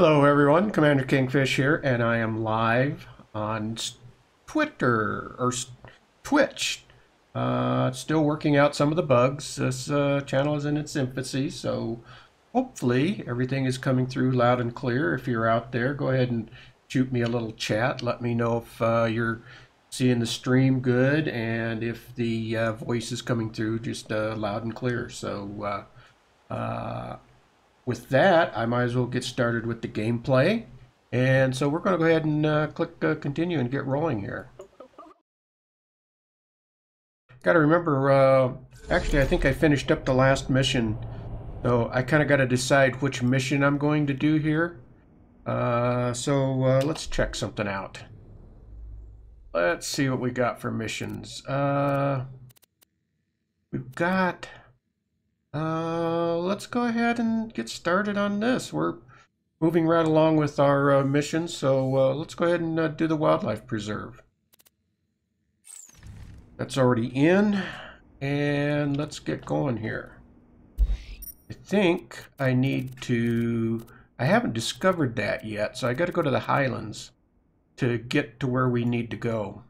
Hello everyone, Commander Kingfish here, and I am live on Twitter, or Twitch. Uh, still working out some of the bugs. This uh, channel is in its infancy, so hopefully everything is coming through loud and clear. If you're out there, go ahead and shoot me a little chat. Let me know if uh, you're seeing the stream good and if the uh, voice is coming through just uh, loud and clear. So uh, with that, I might as well get started with the gameplay. And so we're going to go ahead and uh, click uh, continue and get rolling here. Got to remember, uh, actually I think I finished up the last mission. So I kind of got to decide which mission I'm going to do here. Uh, so uh, let's check something out. Let's see what we got for missions. Uh, we've got uh, let's go ahead and get started on this. We're moving right along with our uh, mission, so uh, let's go ahead and uh, do the wildlife preserve. That's already in, and let's get going here. I think I need to... I haven't discovered that yet, so I got to go to the Highlands to get to where we need to go.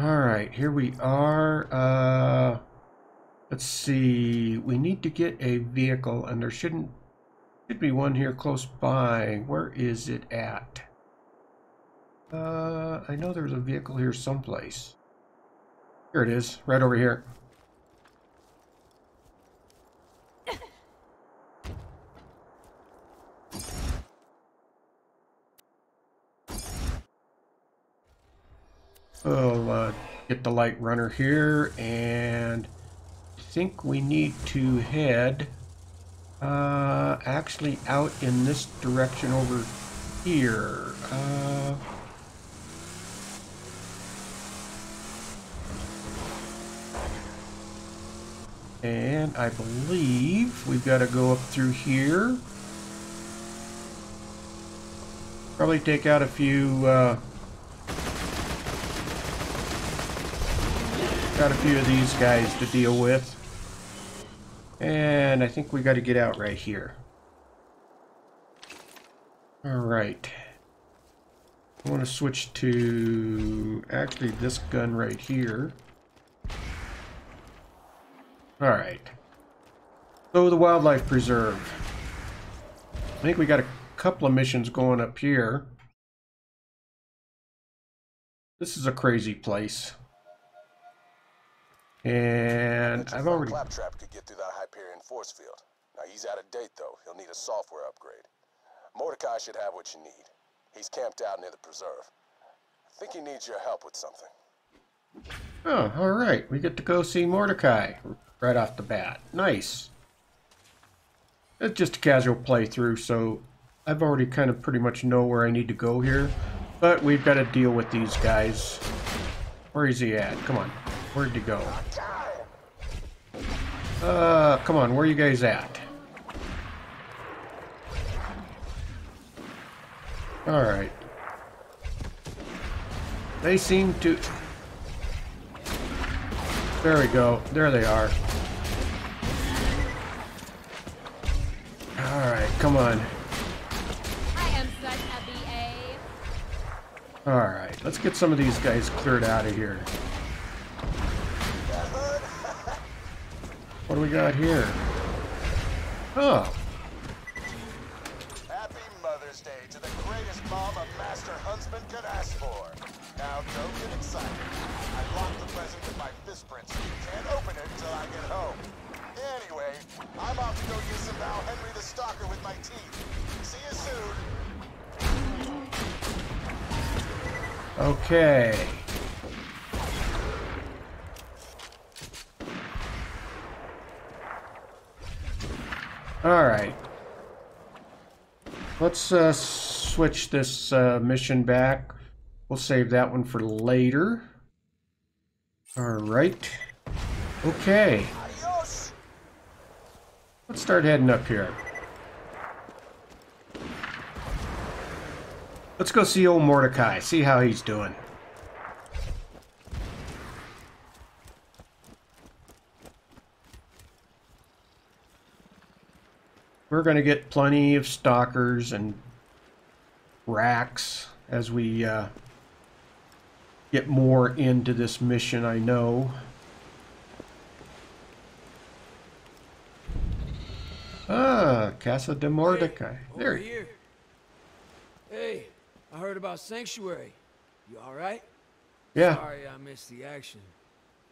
All right, here we are. Uh, let's see. We need to get a vehicle, and there shouldn't should be one here close by. Where is it at? Uh, I know there's a vehicle here someplace. Here it is, right over here. We'll uh, get the light runner here, and I think we need to head uh, actually out in this direction over here. Uh, and I believe we've got to go up through here. Probably take out a few Got a few of these guys to deal with. And I think we got to get out right here. Alright. I want to switch to actually this gun right here. Alright. So the wildlife preserve. I think we got a couple of missions going up here. This is a crazy place. And I've already... Claptrap could get through the Hyperion force field. Now, he's out of date, though. He'll need a software upgrade. Mordecai should have what you need. He's camped out near the preserve. I think he needs your help with something. Oh, all right. We get to go see Mordecai right off the bat. Nice. It's just a casual playthrough, so I've already kind of pretty much know where I need to go here. But we've got to deal with these guys. Where is he at? Come on. Where'd you go? Uh, come on, where are you guys at? Alright. They seem to... There we go. There they are. Alright, come on. I am such a BA. Alright, let's get some of these guys cleared out of here. What do we got here? Oh. Happy Mother's Day to the greatest mom a master huntsman could ask for. Now don't get excited. I locked the present with my fist prints. Can't open it until I get home. Anyway, I'm off to go disavow Henry the Stalker with my teeth. See you soon. Okay. Alright. Let's uh, switch this uh, mission back. We'll save that one for later. Alright. Okay. Let's start heading up here. Let's go see old Mordecai, see how he's doing. We're going to get plenty of stalkers and rakks as we uh, get more into this mission, I know. Ah, Casa de Mordecai. Over there. here. Hey, I heard about Sanctuary. You alright? Yeah. Sorry I missed the action.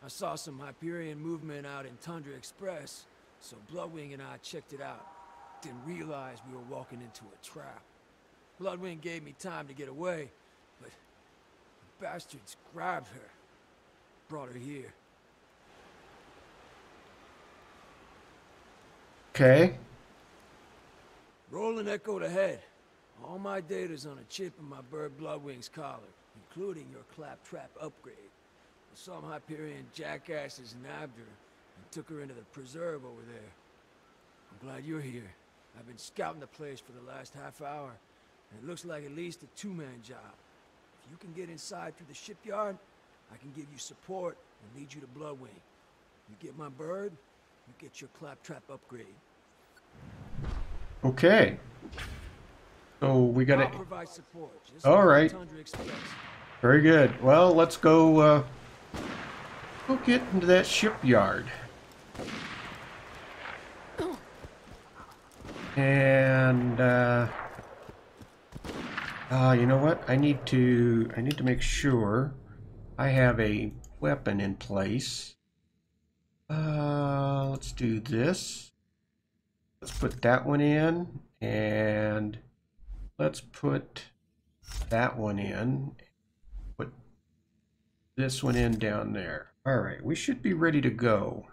I saw some Hyperion movement out in Tundra Express, so Bloodwing and I checked it out. Didn't realize we were walking into a trap. Bloodwing gave me time to get away, but the bastards grabbed her. Brought her here. Okay. Roland echoed ahead. All my data's on a chip in my bird Bloodwing's collar, including your claptrap upgrade. Some Hyperion jackasses nabbed her and took her into the preserve over there. I'm glad you're here. I've been scouting the place for the last half hour, and it looks like at least a two-man job. If you can get inside through the shipyard, I can give you support and lead you to Bloodwing. You get my bird, you get your claptrap upgrade. Okay. So we got I'll to. provide support. Just All right. Very good. Well, let's go. Uh, go get into that shipyard. And uh, uh, you know what? I need to. I need to make sure I have a weapon in place. Uh, let's do this. Let's put that one in, and let's put that one in put this one in down there. All right, we should be ready to go.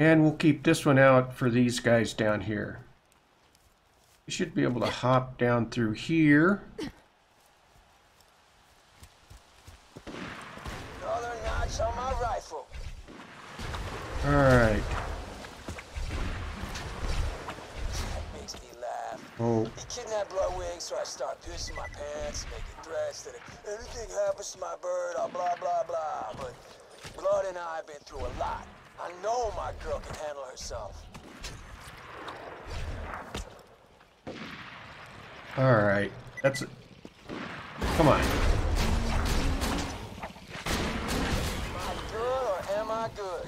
And we'll keep this one out for these guys down here. We should be able to hop down through here. Another notch on my rifle. All right. That makes me laugh. Oh, He kidnapped Bloodwing, so I start pissing my pants, making threats that if anything happens to my bird, I'll blah blah blah. But Blood and I have been through a lot. I know my girl can handle herself. all right. That's it. Come on. Am I good or am I good?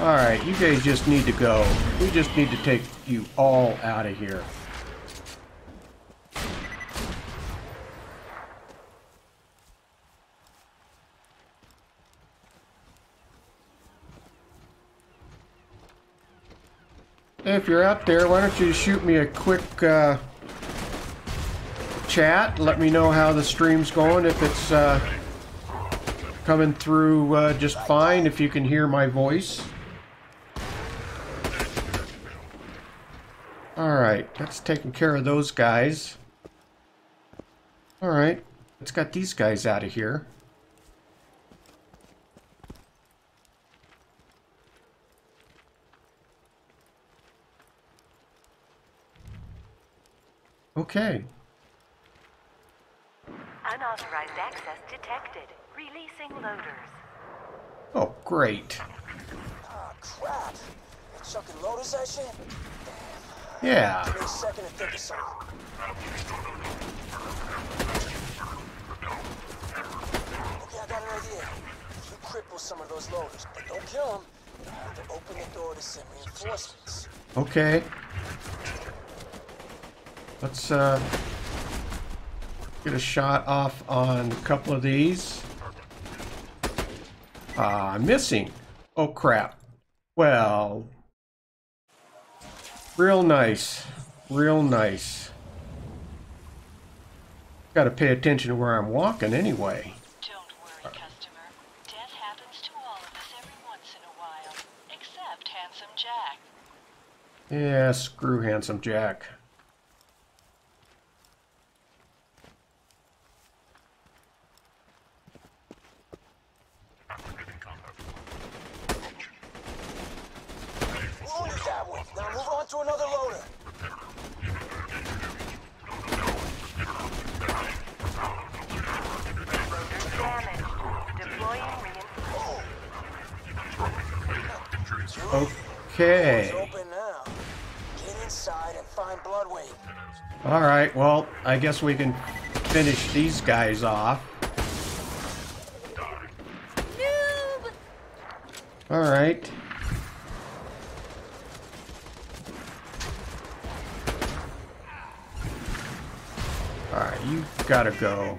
All right, you guys just need to go. We just need to take you all out of here. If you're out there, why don't you shoot me a quick uh, chat? Let me know how the stream's going. If it's uh, coming through uh, just fine, if you can hear my voice. Alright, that's taking care of those guys. Alright, let's get these guys out of here. Okay, Unauthorized access detected. Releasing loaders. oh great. Ah, crap. You chucking loaders that shit? Yeah, Give me a second to think of something. Okay, I got an idea. You cripple some of those loaders, but don't kill them. You have to open the door to send reinforcements. okay. Let's uh, get a shot off on a couple of these. Ah, I'm missing. Oh crap. Well, real nice. Real nice. Got to pay attention to where I'm walking anyway. Don't worry, customer. Death happens to all of us every once in a while. Except Handsome Jack. Yeah, screw Handsome Jack. Wounded that one. Now move on to another loader. Loader damaged. Deploying reinforcements. Okay. open now. Get inside and find Bloodwing. All right. Well, I guess we can finish these guys off. Noob! All right. All right, you gotta go.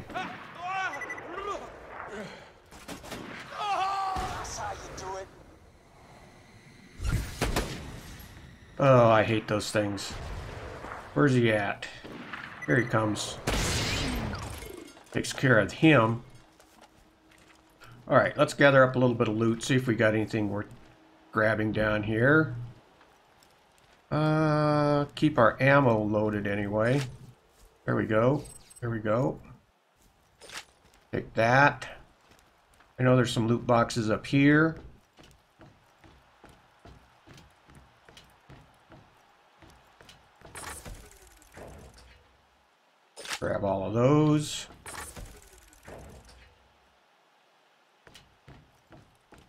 Oh, I hate those things. Where's he at? Here he comes. Takes care of him. Alright, let's gather up a little bit of loot, see if we got anything worth grabbing down here. Uh, keep our ammo loaded anyway. There we go. There we go. Take that. I know there's some loot boxes up here. Grab all of those.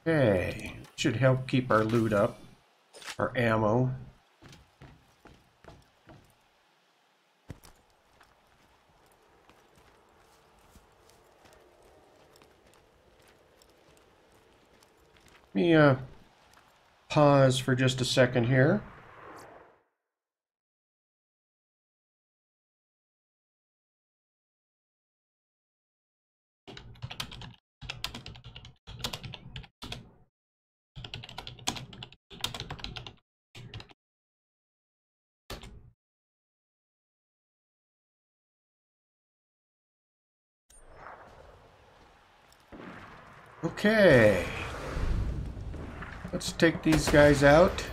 Okay, should help keep our loot up, our ammo. Me uh, pause for just a second here. Okay. Let's take these guys out.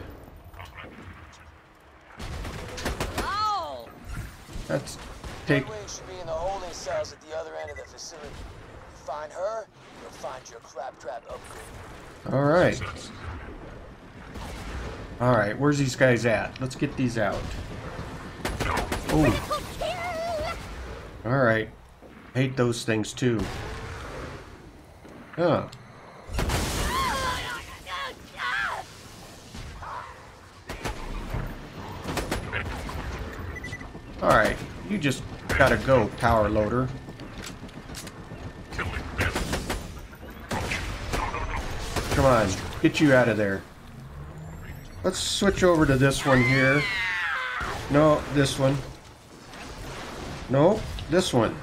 Let's take... Should be in the holding cells at the other end of the facility. You find her, you'll find your upgrade. Alright. Alright, where's these guys at? Let's get these out. Oh, alright. Hate those things too. Huh. Alright, you just gotta go, power loader. Come on, get you out of there. Let's switch over to this one here. No, this one. No, this one.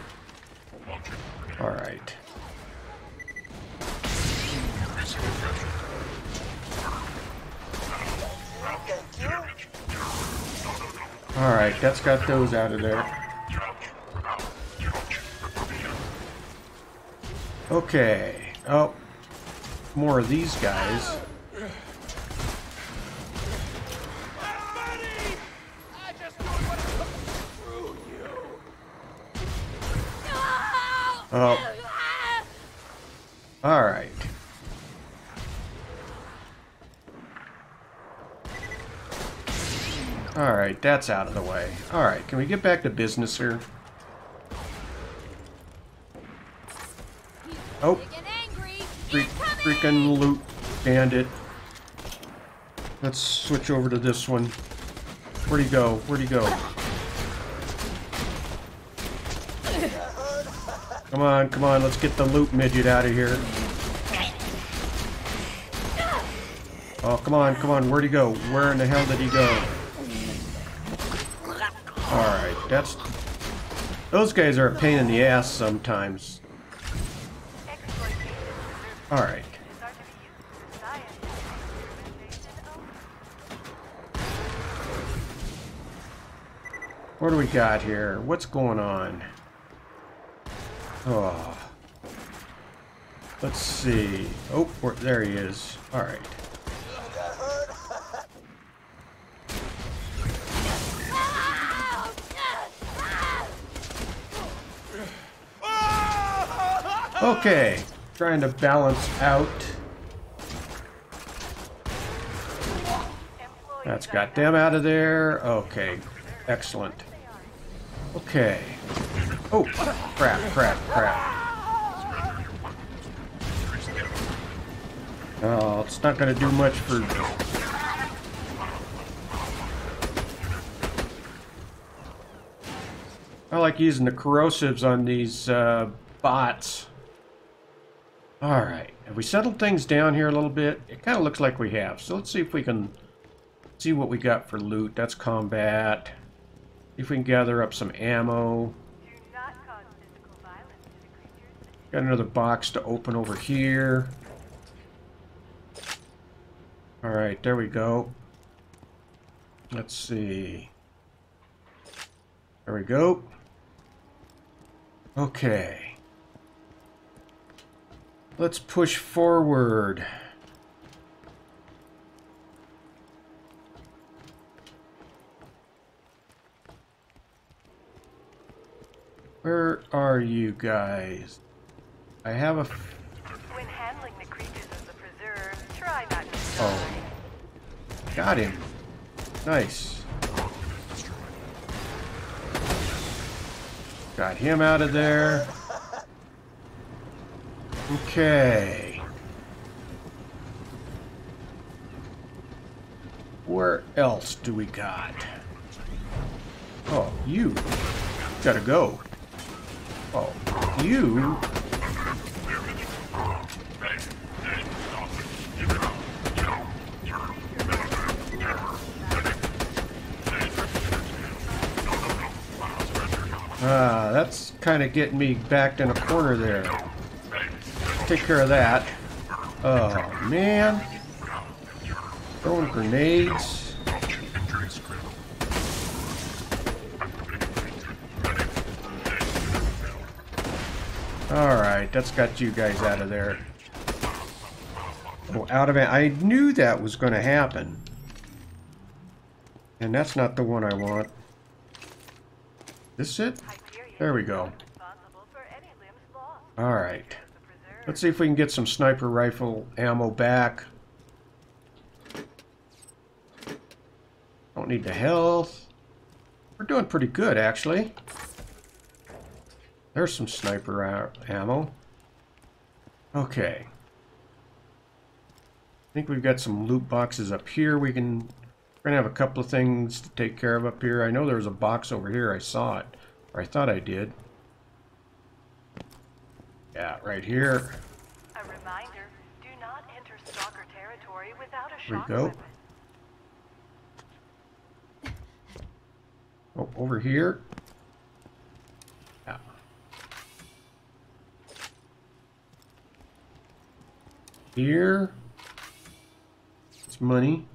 Alright, that's got those out of there. Okay. Oh. More of these guys. Oh. Alright. Alright, that's out of the way. Alright, can we get back to business here? Oh, freak, freaking loot bandit. Let's switch over to this one. Where'd he go? Where'd he go? Come on, come on, let's get the loot midget out of here. Oh, come on, come on, where'd he go? Where in the hell did he go? That's... Those guys are a pain in the ass sometimes. Alright. What do we got here? What's going on? Oh. Let's see. Oh, there he is. Alright. Okay. Trying to balance out. That's got them out of there. Okay. Excellent. Okay. Oh, crap, crap, crap. Oh, it's not going to do much for... I like using the corrosives on these uh, bots. Alright, have we settled things down here a little bit? It kind of looks like we have. So let's see if we can see what we got for loot. That's combat. If we can gather up some ammo. Got another box to open over here. Alright, there we go. Let's see. There we go. Okay. Let's push forward. Where are you guys? I have a... f- When handling the creatures of the preserve, try not to Oh. Got him. Nice. Got him out of there. Okay. Where else do we got? Oh, you. Gotta go. Oh, you. Ah, that's kind of getting me backed in a corner there. Take care of that. Oh, man. Throwing grenades. Alright, that's got you guys out of there. Oh, out of it. I knew that was going to happen. And that's not the one I want. This it? There we go. Alright. Let's see if we can get some sniper rifle ammo back. Don't need the health. We're doing pretty good, actually. There's some sniper ammo. Okay. I think we've got some loot boxes up here. We can... We're gonna have a couple of things to take care of up here. I know there was a box over here. I saw it. Or I thought I did. Yeah, right here. A reminder, do not enter stalker territory without a There we go. weapon. Oh, over here. Yeah. Here. It's money.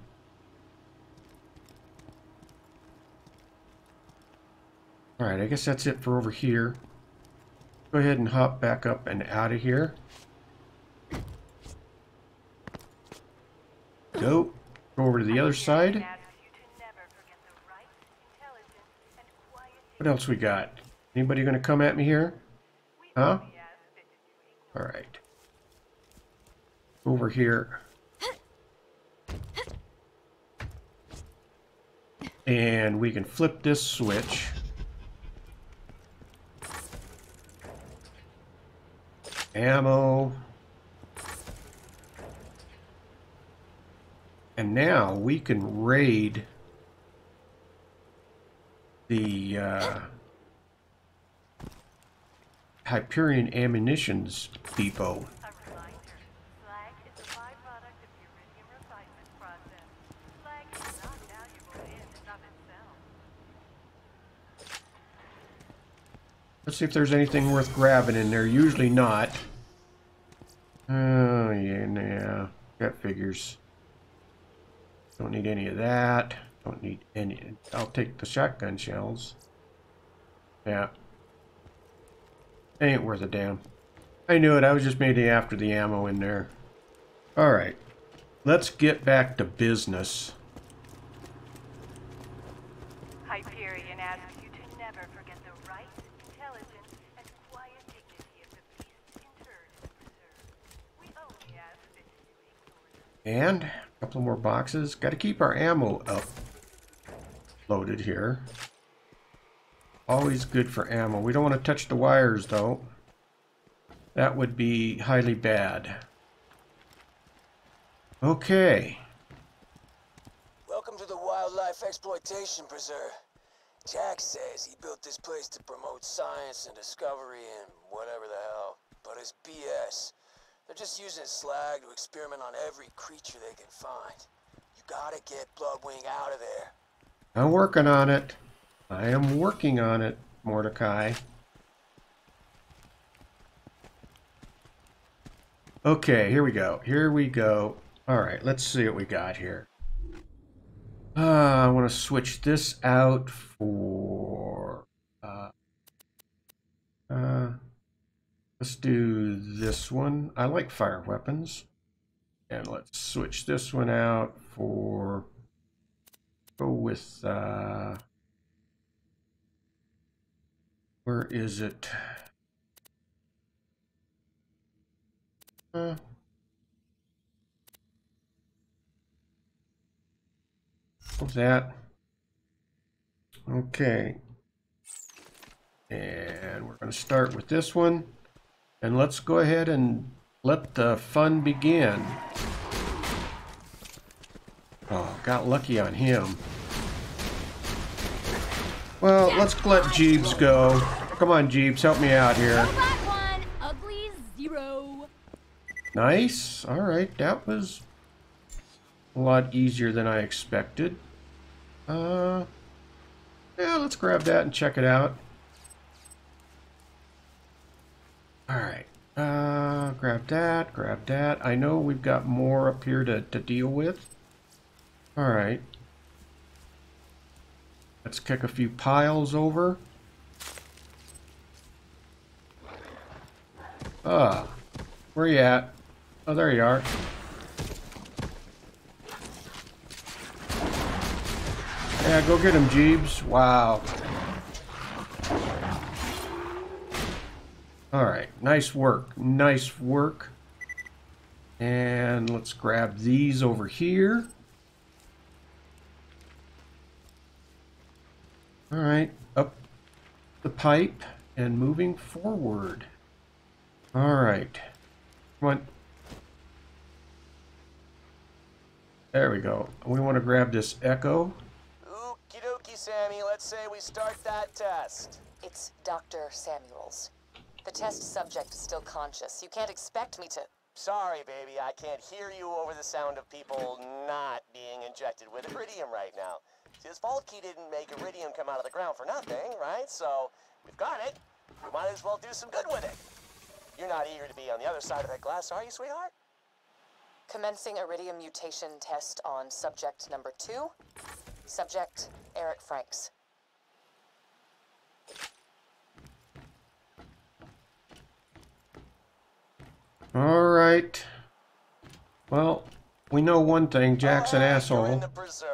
Alright, I guess that's it for over here. Go ahead and hop back up and out of here. Go. Go over to the other side. To What else we got? Anybody gonna come at me here? Huh? only ask that you ignore All right. Over here. And we can flip this switch. Ammo. And now we can raid the uh, Hyperion Ammunitions Depot. A reminder, slag is a byproduct of the iridium refinement process. Slag is not valuable in and of itself. Let's see if there's anything worth grabbing in there. Usually not. Oh, yeah, nah. That figures. Don't need any of that. Don't need any. I'll take the shotgun shells. Yeah. Ain't worth a damn. I knew it. I was just maybe after the ammo in there. Alright. Let's get back to business. Hyperion asks you to never forget the right, intelligence, and quiet dignity of the beasts interred in the preserve. We only ask that you ignore them. And a couple more boxes. Got to keep our ammo up. Loaded here. Always good for ammo. We don't want to touch the wires though. That would be highly bad. Okay. Welcome to the Wildlife Exploitation Preserve. Jack says he built this place to promote science and discovery and whatever the hell. But it's BS. They're just using slag to experiment on every creature they can find. You gotta get Bloodwing out of there. I'm working on it. I am working on it, Mordecai. Okay, here we go. Here we go. All right, let's see what we got here. Uh, I want to switch this out for... Uh, uh, let's do this one. I like fire weapons. And let's switch this one out for... Go with... Uh, where is it? Uh, that? Okay. And we're going to start with this one. And let's go ahead and let the fun begin. Oh, got lucky on him. Well, let's let Jeeves go. Come on, Jeeves, help me out here. One. Nice. All right, that was a lot easier than I expected. Uh, yeah, let's grab that and check it out. All right. Uh, grab that, grab that. I know we've got more up here to, to deal with. All right. Let's kick a few piles over. Ah, where you at? Oh, there you are. Yeah, go get him, Jeeves. Wow. Alright, nice work. Nice work. And let's grab these over here. Alright, up the pipe and moving forward. Alright. Come on. There we go. We want to grab this echo. Okie dokie, Sammy. Let's say we start that test. It's Dr. Samuels. The test subject is still conscious. You can't expect me to. Sorry, baby, I can't hear you over the sound of people not being injected with iridium right now. See, this vault key didn't make iridium come out of the ground for nothing, right? So, we've got it. We might as well do some good with it. You're not eager to be on the other side of that glass, are you, sweetheart? Commencing iridium mutation test on subject number two. Subject Eric Franks. Alright. Well, we know one thing. Jack's an asshole. in the preserve.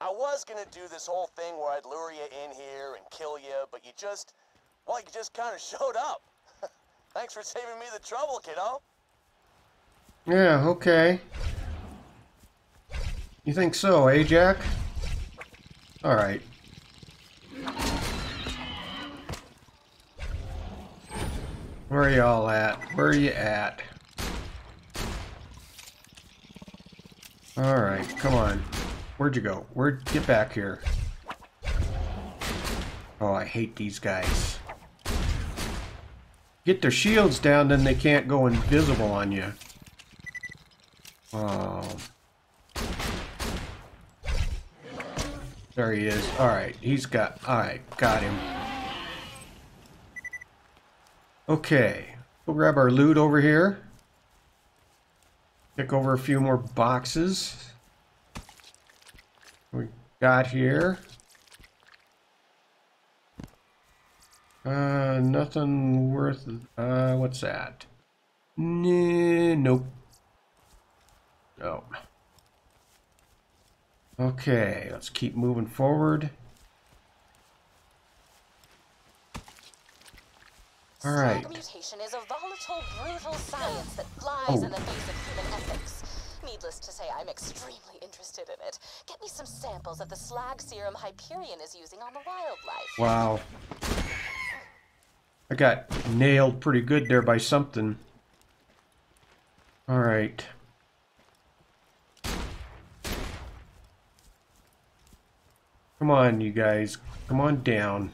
I was gonna do this whole thing where I'd lure you in here and kill you, but you just, well, you just kind of showed up. Thanks for saving me the trouble, kiddo. Yeah, okay. You think so, eh, Jack? Alright. Where y'all at? Where are you at? Alright, come on. Where'd you go? Where'd get back here? Oh, I hate these guys. Get their shields down, then they can't go invisible on you. Oh. There he is. Alright, he's got... Alright, got him. Okay. We'll grab our loot over here. Pick over a few more boxes. We got here. Uh, nothing worth... Uh, what's that? Nah, nope. Oh. Okay, let's keep moving forward. All right. Mutation is a volatile, brutal science that flies oh. in the oh. face of human ethics. Needless to say, I'm extremely interested in it. Get me some samples of the slag serum Hyperion is using on the wildlife. Wow. I got nailed pretty good there by something. Alright. Come on, you guys. Come on down.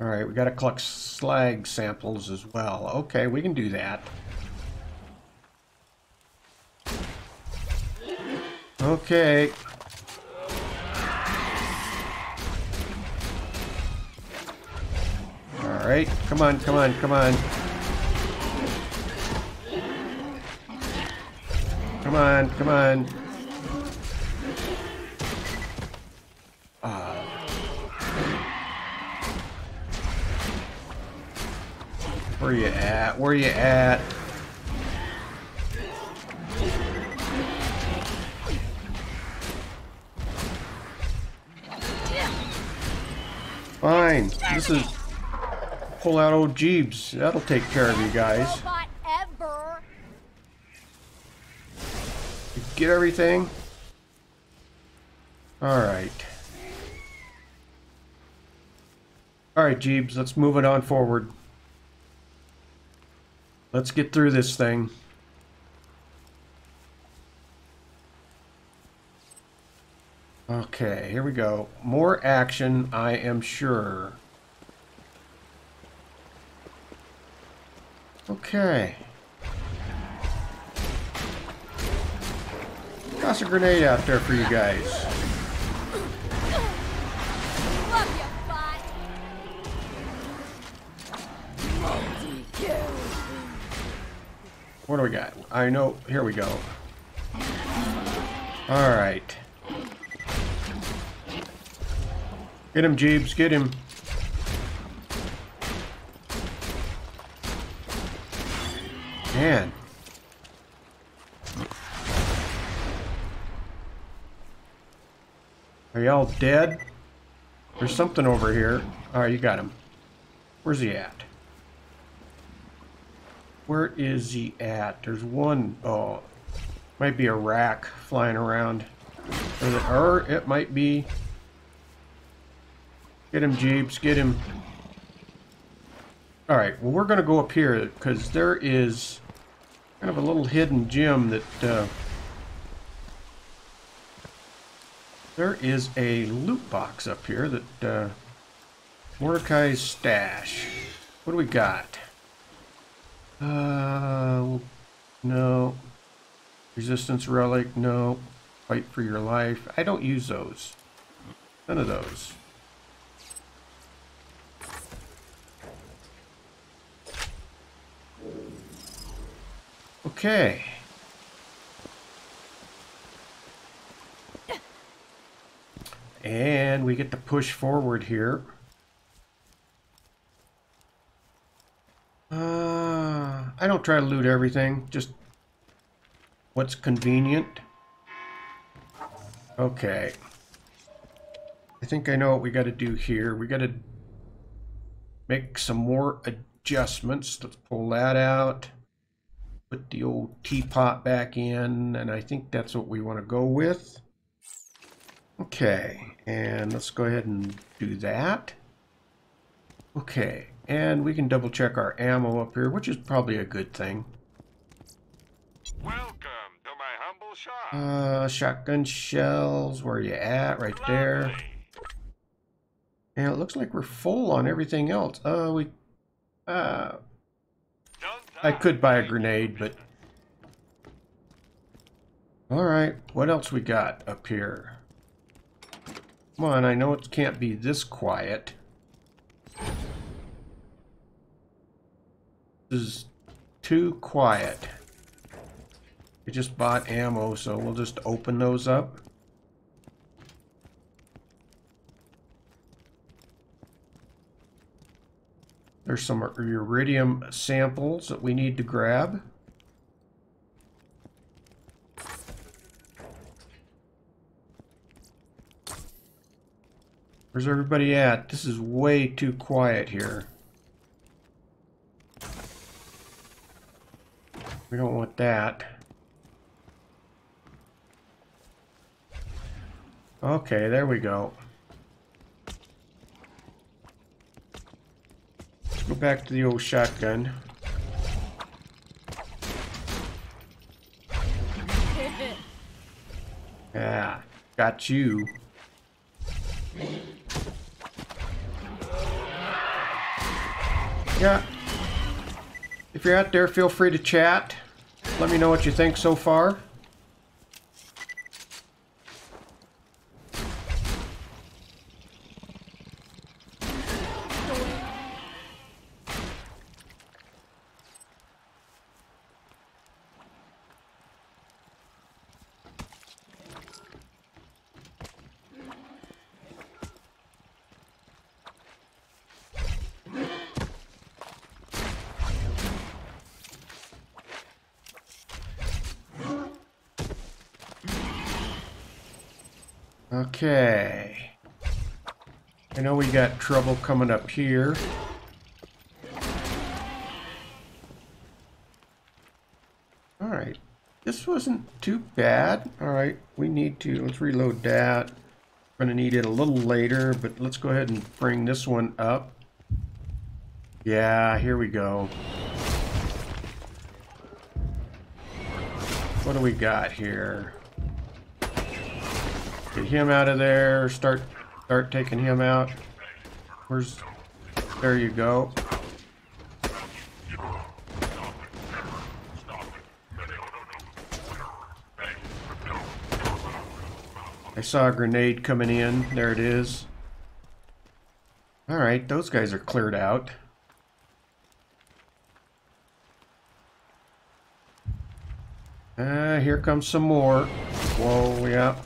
Alright, we gotta collect slag samples as well. Okay, we can do that. Okay. Alright, come on, come on, come on. Come on, come on. Where you at? Where you at? Fine. This is pull out old Jeeves. That'll take care of you guys. Ever. Get everything? Alright. Alright, Jeeves, let's move it on forward. Let's get through this thing. Okay, here we go. More action, I am sure. Okay. Toss a grenade out there for you guys. What do we got? I know. Here we go. All right. Get him, Jeeves. Get him. Man. Are y'all dead? There's something over here. Alright, you got him. Where's he at? Where is he at? There's one. Oh, might be a rakk flying around. Or, it might be. Get him, Jeeps. Get him. Alright, well, we're going to go up here because there is kind of a little hidden gem that. Uh, there is a loot box up here that. Uh, Mordecai's stash. What do we got? Uh, no. Resistance relic, no. Fight for your life. I don't use those. None of those. Okay. And we get to push forward here. Uh, I don't try to loot everything, just what's convenient. Okay. I think I know what we got to do here. We got to make some more adjustments. Let's pull that out. Put the old teapot back in, and I think that's what we want to go with. Okay, and let's go ahead and do that. Okay, and we can double check our ammo up here, which is probably a good thing. Welcome to my humble shop. Uh, shotgun shells, where you at? Right there. Lovely. And it looks like we're full on everything else. Uh, we, uh, I could buy a grenade, but... Alright, what else we got up here? Come on, I know it can't be this quiet. Is too quiet. We just bought ammo, so we'll just open those up. There's some iridium samples that we need to grab. Where's everybody at? This is way too quiet here. We don't want that. Okay, there we go. Let's go back to the old shotgun. Yeah, got you. Yeah. If you're out there, feel free to chat. Let me know what you think so far. Okay. I know we got trouble coming up here. Alright. This wasn't too bad. Alright, we need to, let's reload that. We're gonna need it a little later, but let's go ahead and bring this one up. Yeah, here we go. What do we got here? Get him out of there. Start start taking him out. Where's there you go. I saw a grenade coming in. There it is. Alright, those guys are cleared out. Uh, here comes some more. Whoa, yeah.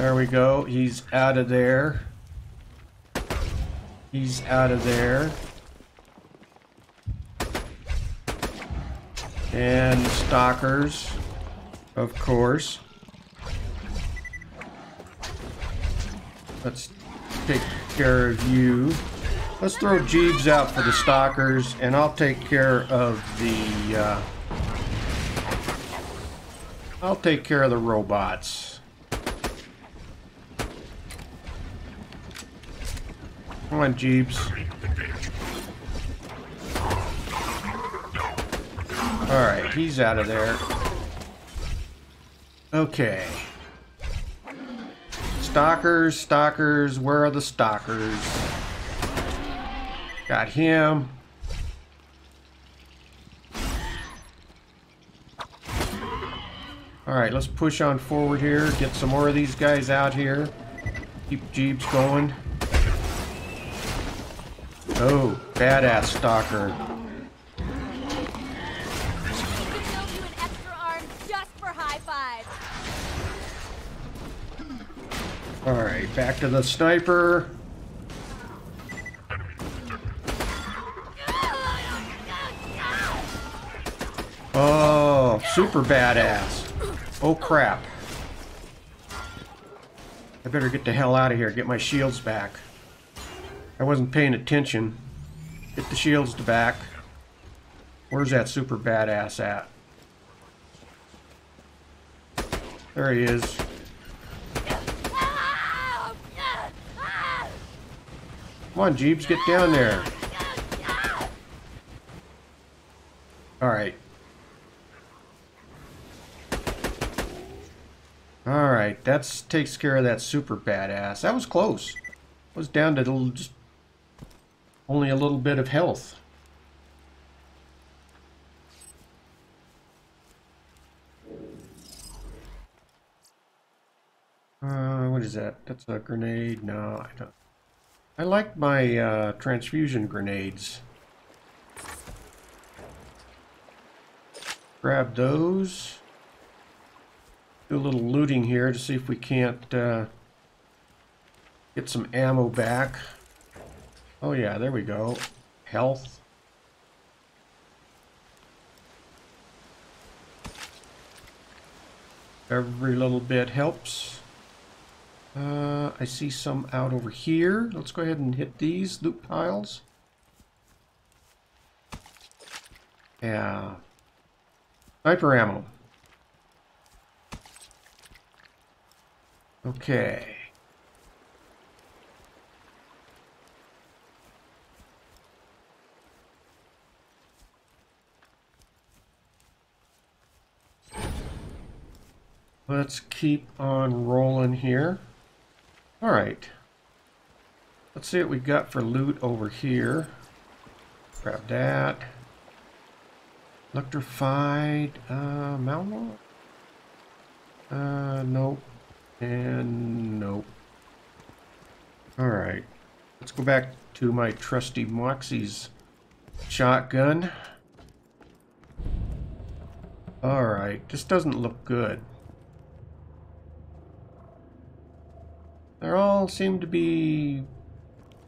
There we go. He's out of there. He's out of there. And stalkers, of course. Let's take care of you. Let's throw Jeeves out for the stalkers, and I'll take care of the, uh, I'll take care of the robots. Come on, Jeeps. Alright, he's out of there. Okay. Stalkers, stalkers, where are the stalkers? Got him. Alright, let's push on forward here. Get some more of these guys out here. Keep Jeeps going. Oh, badass stalker. Alright, back to the sniper. Oh, super badass. Oh crap. I better get the hell out of here, get my shields back. I wasn't paying attention. Get the shields to back. Where's that super badass at? There he is. Come on, Jeeps, get down there. Alright. Alright, that takes care of that super badass. That was close. Was down to just only a little bit of health. Uh, what is that? That's a grenade? No, I don't. I like my uh, transfusion grenades. Grab those. Do a little looting here to see if we can't uh, get some ammo back. Oh yeah, there we go. Health. Every little bit helps. Uh, I see some out over here. Let's go ahead and hit these loot piles. Yeah. Sniper ammo. Okay. Let's keep on rolling here. All right. Let's see what we got for loot over here. Grab that. Electrified, uh? Uh, nope. And nope. Alright. Let's go back to my trusty Moxxi's shotgun. Alright, this doesn't look good. They all seem to be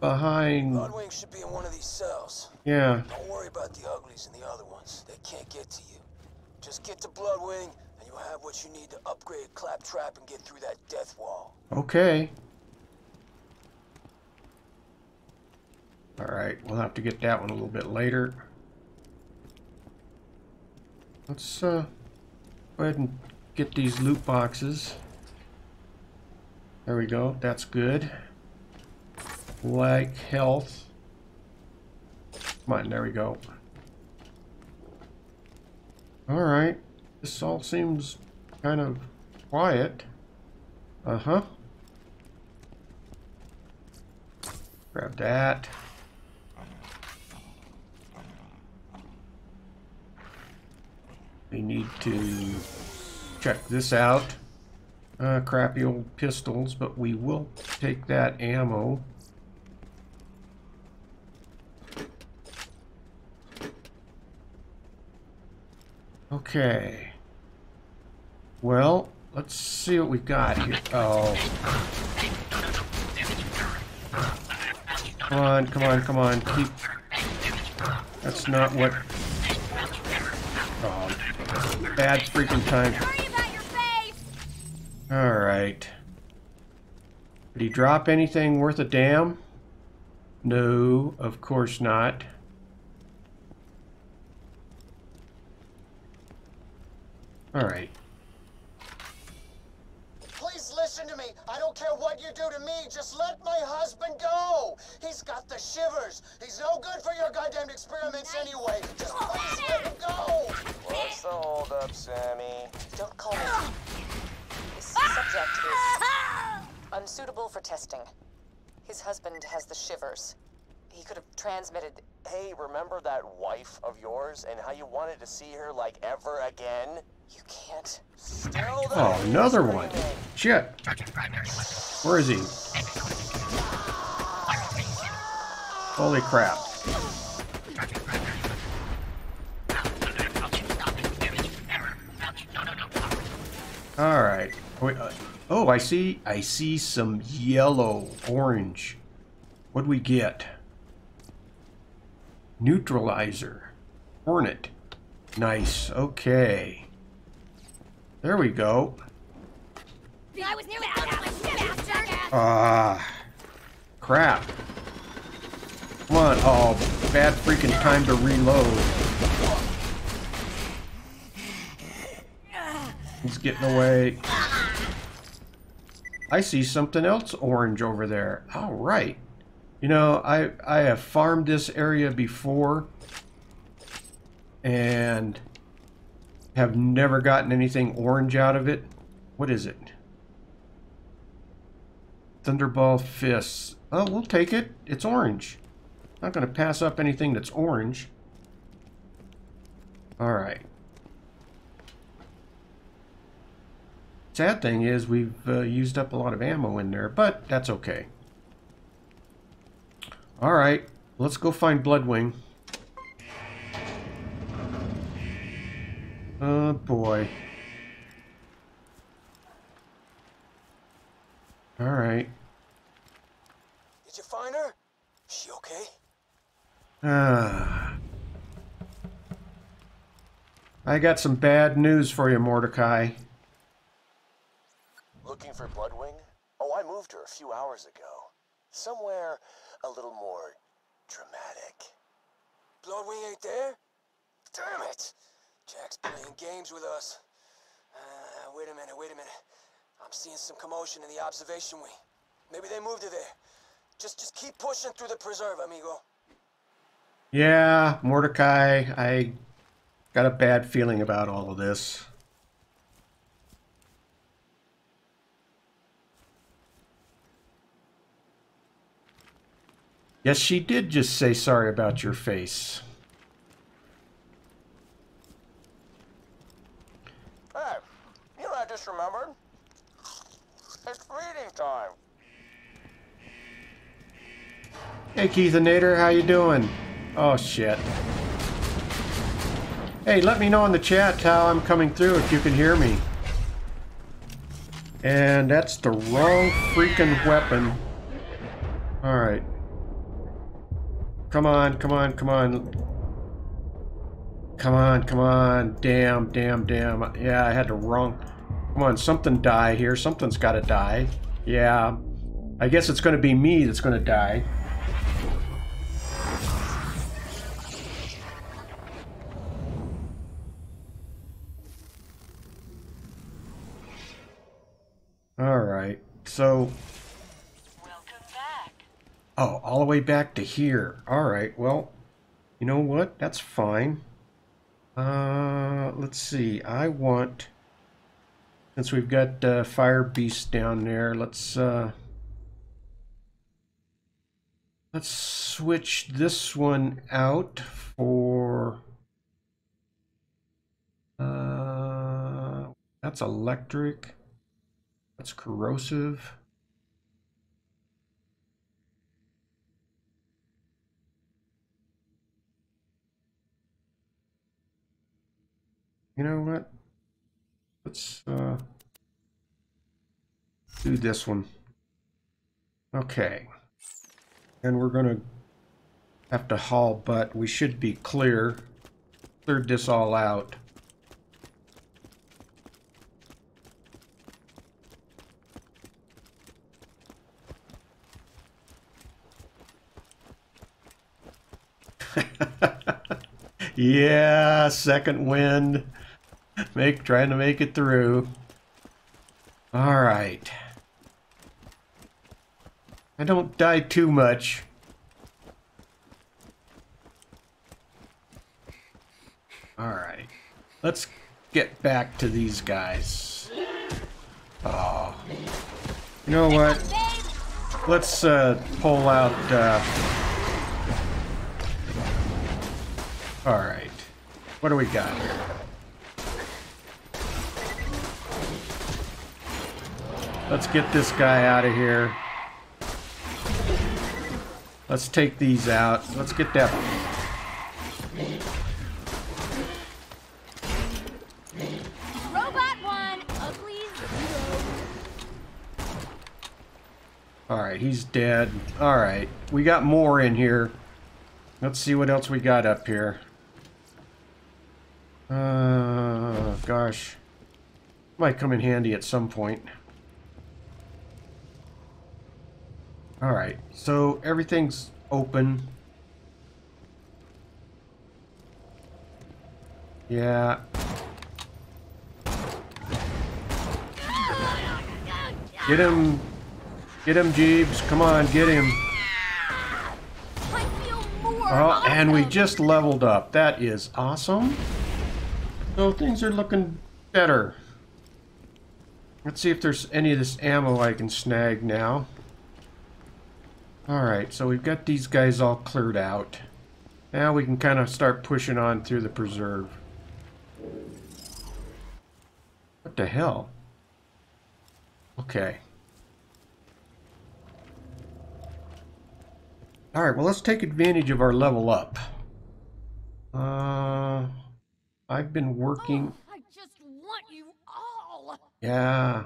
behind... Bloodwing should be in one of these cells. Yeah, Don't worry about the uglies and the other ones. They can't get to you. Just get to Bloodwing, and you'll have what you need to upgrade Claptrap and get through that death wall. okay. Alright, we'll have to get that one a little bit later. Let's uh, go ahead and get these loot boxes. There we go, that's good. Like health. Come on, there we go. Alright, this all seems kind of quiet. Uh-huh. Grab that. We need to check this out. Uh, crappy old pistols, but we will take that ammo. Okay. Well, let's see what we've got here. Oh. Come on, come on, come on. Keep. That's not what. Oh, bad freaking time. Alright. Did he drop anything worth a damn? No, of course not. Alright. Please listen to me. I don't care what you do to me. Just let my husband go. He's got the shivers. He's no good for your goddamn experiments anyway. Just please let him go. What's the holdup, Sammy? Don't call me. This subject is unsuitable for testing. His husband has the shivers. He could have transmitted. Hey, remember that wife of yours and how you wanted to see her like ever again? You can't. Still Oh, another one. screaming. Shit. Where is he? Holy crap. Alright. Wait, uh, Oh, I see. I see some yellow, orange. What do we get? Neutralizer. Hornet. Nice. Okay. There we go. I was nearly out of my shit, jackass! Ah, crap. Come on. Oh, bad freaking time to reload. He's getting away. I see something else orange over there. All right. You know, I I have farmed this area before and have never gotten anything orange out of it. What is it? Thunderball fists. Oh, we'll take it. It's orange. Not going to pass up anything that's orange. All right. Sad thing is we've uh, used up a lot of ammo in there, but that's okay. All right, let's go find Bloodwing. Oh boy. All right. Did you find her? Is She okay? Ah. I got some bad news for you, Mordecai. Looking for Bloodwing? Oh, I moved her a few hours ago. Somewhere a little more dramatic. Bloodwing ain't there? Damn it! Jack's playing games with us. Uh, wait a minute, wait a minute. I'm seeing some commotion in the observation wing. Maybe they moved her there. Just, just keep pushing through the preserve, amigo. Yeah, Mordecai, I got a bad feeling about all of this. Yes, she did just say sorry about your face. Hey, you know I just remembered? It's feeding time. Hey, Keith and Nader, how you doing? Oh, shit. Hey, let me know in the chat how I'm coming through if you can hear me. And that's the wrong freaking weapon. Alright. Come on, come on, come on. Come on, come on. Damn, damn, damn. Yeah, I had to wrong... Come on, something die here. Something's got to die. Yeah. I guess it's going to be me that's going to die. Alright, so... Oh, all the way back to here. Alright, well, you know what? That's fine. Uh, let's see. I want... Since we've got uh, Fire Beast down there, let's... Uh, let's switch this one out for... Uh, that's electric. That's corrosive. You know what? Let's uh, do this one. Okay. And we're going to have to haul, but we should be clear. Cleared this all out. yeah, second wind. Make trying to make it through. All right. I don't die too much. All right. Let's get back to these guys. Oh. You know what? Let's uh, pull out uh, All right. What do we got here? Let's get this guy out of here. Let's take these out. Let's get that. Robot one, ugly. All right, he's dead. All right, we got more in here. Let's see what else we got up here. Uh, gosh. Might come in handy at some point. Alright, so everything's open. Yeah. Get him. Get him, Jeeves. Come on, get him. Oh, and we just leveled up. That is awesome. So things are looking better. Let's see if there's any of this ammo I can snag now. Alright, so we've got these guys all cleared out. Now we can kind of start pushing on through the preserve. What the hell? Okay. Alright, well let's take advantage of our level up. Uh, I've been working... Oh, I just want you all. Yeah.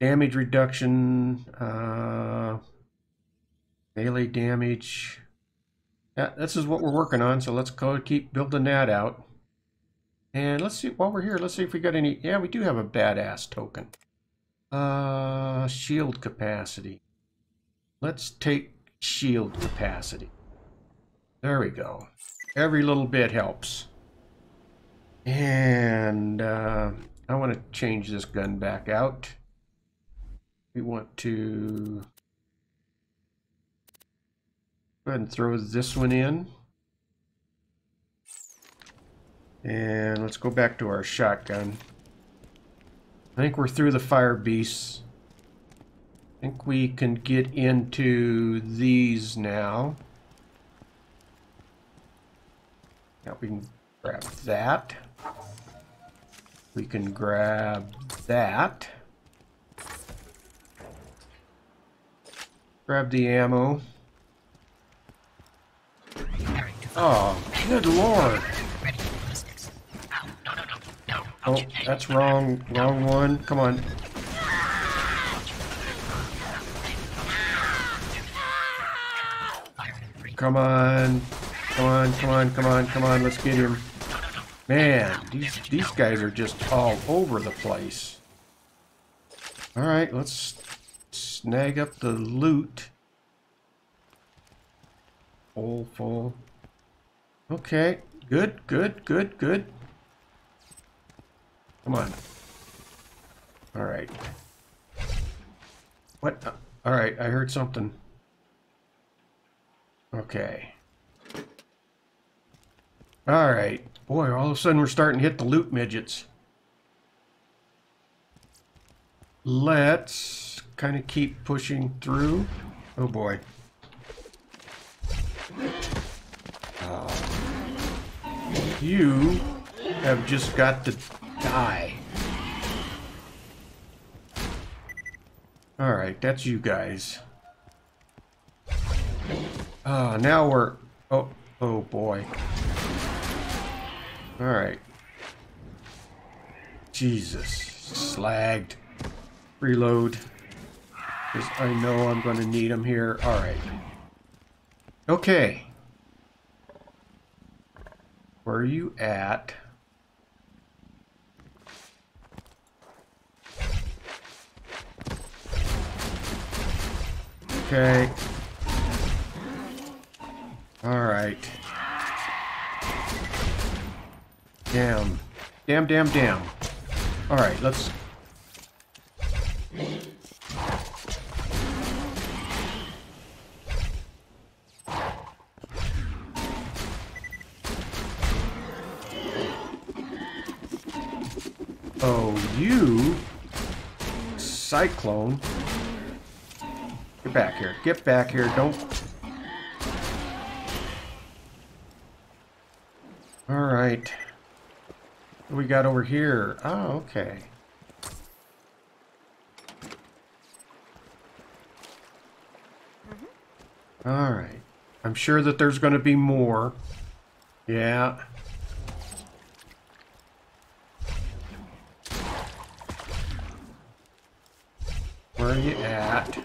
Damage reduction, uh, melee damage. Yeah, this is what we're working on, so let's go keep building that out. And let's see, while we're here, let's see if we got any, yeah, we do have a badass token. Uh, shield capacity. Let's take shield capacity. There we go. Every little bit helps. And, uh, I want to change this gun back out. We want to go ahead and throw this one in. And let's go back to our shotgun. I think we're through the fire beasts. I think we can get into these now. Now we can grab that. We can grab that. Grab the ammo. Oh, good lord. Oh, that's wrong. Wrong one. Come on. Come on. Come on, come on, come on, come on. Let's get him. Man, these, these guys are just all over the place. Alright, let's snag up the loot. Full. Okay, good, good, good, good. Come on. Alright. What? Alright, I heard something. Okay. Alright. Boy, all of a sudden we're starting to hit the loot midgets. Let's kind of keep pushing through. Oh boy. You have just got to die. Alright, that's you guys. Ah, now we're... Oh, oh boy. Alright. Jesus. Slagged. Reload. Because I know I'm going to need them here. Alright. Okay. Where are you at? Okay. Alright. Damn. Damn, damn, damn. Alright, let's... Cyclone. Get back here. Get back here. Don't... Alright. What do we got over here? Oh, okay. Mm-hmm. Alright. I'm sure that there's going to be more. Yeah. Where are you at?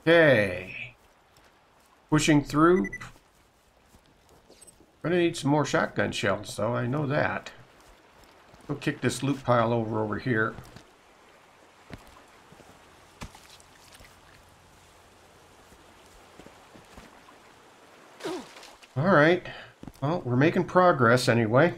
Okay. Pushing through. Gonna need some more shotgun shells, though. I know that. Go kick this loot pile over over here. Alright. Well, we're making progress anyway.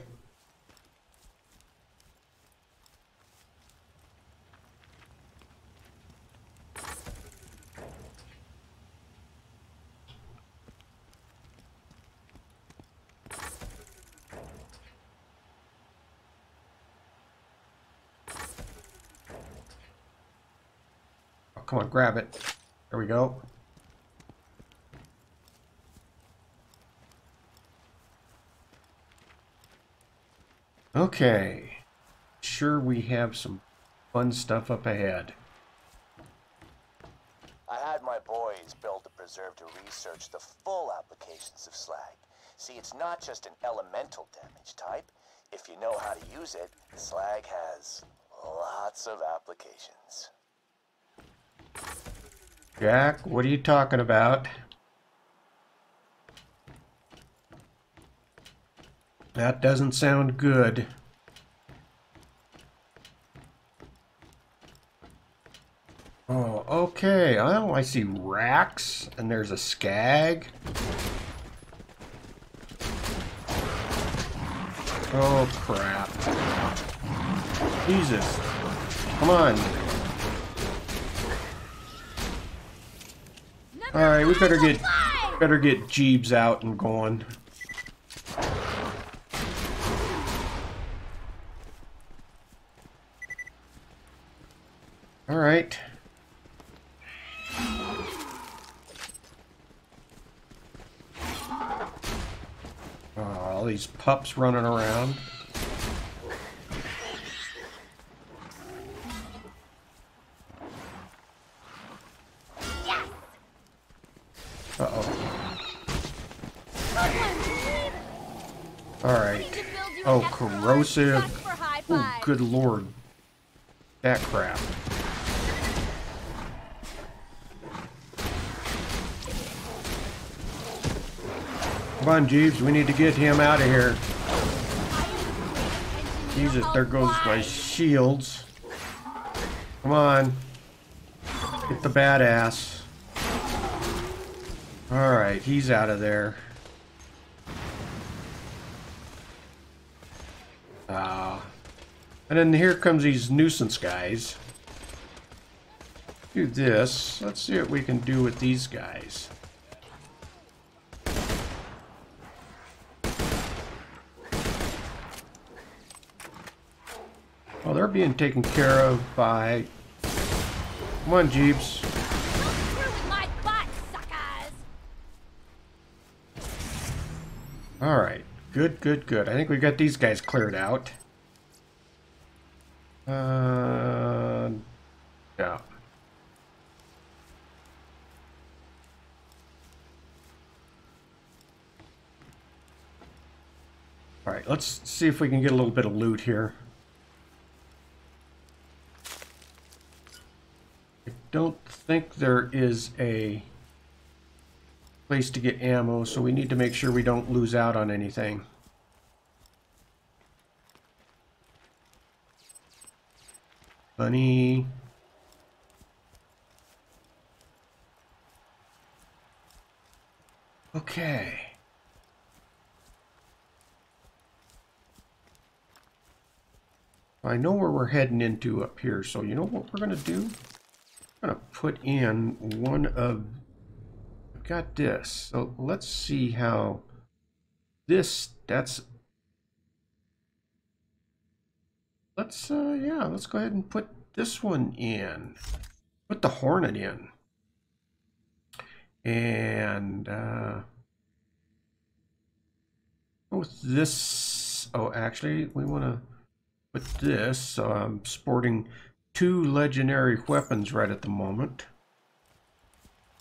Oh, come on, grab it. There we go. Okay. Sure we have some fun stuff up ahead. I had my boys build a preserve to research the full applications of slag. See, it's not just an elemental damage type. If you know how to use it, slag has lots of applications. Jack, what are you talking about? That doesn't sound good. Oh, okay. Oh, I see rakks, and there's a skag. Oh, crap. Jesus. Come on. All right, we better get better get Jeebs out and going. All right. Oh, all these pups running around. Uh-oh. All right. Need to build you Oh, corrosive. Oh, good lord. That crap. Come on, Jeeves, we need to get him out of here. Jesus, there goes my shields. Come on. Get the badass. Alright, he's out of there. Ah. And then here comes these nuisance guys. Do this. Let's see what we can do with these guys. Being taken care of by... Come on, Jeeps. Alright. Good, good, good. I think we got these guys cleared out. Uh, yeah. Alright, let's see if we can get a little bit of loot here. Don't think there is a place to get ammo, so we need to make sure we don't lose out on anything. Bunny. Okay. I know where we're heading into up here, so you know what we're going to do? I'm going to put in one of... I've got this, so let's see how this, that's... Let's, uh, yeah, let's go ahead and put this one in. Put the Hornet in. And, uh... With this... Oh, actually, we want to put this, so I'm sporting two legendary weapons right at the moment.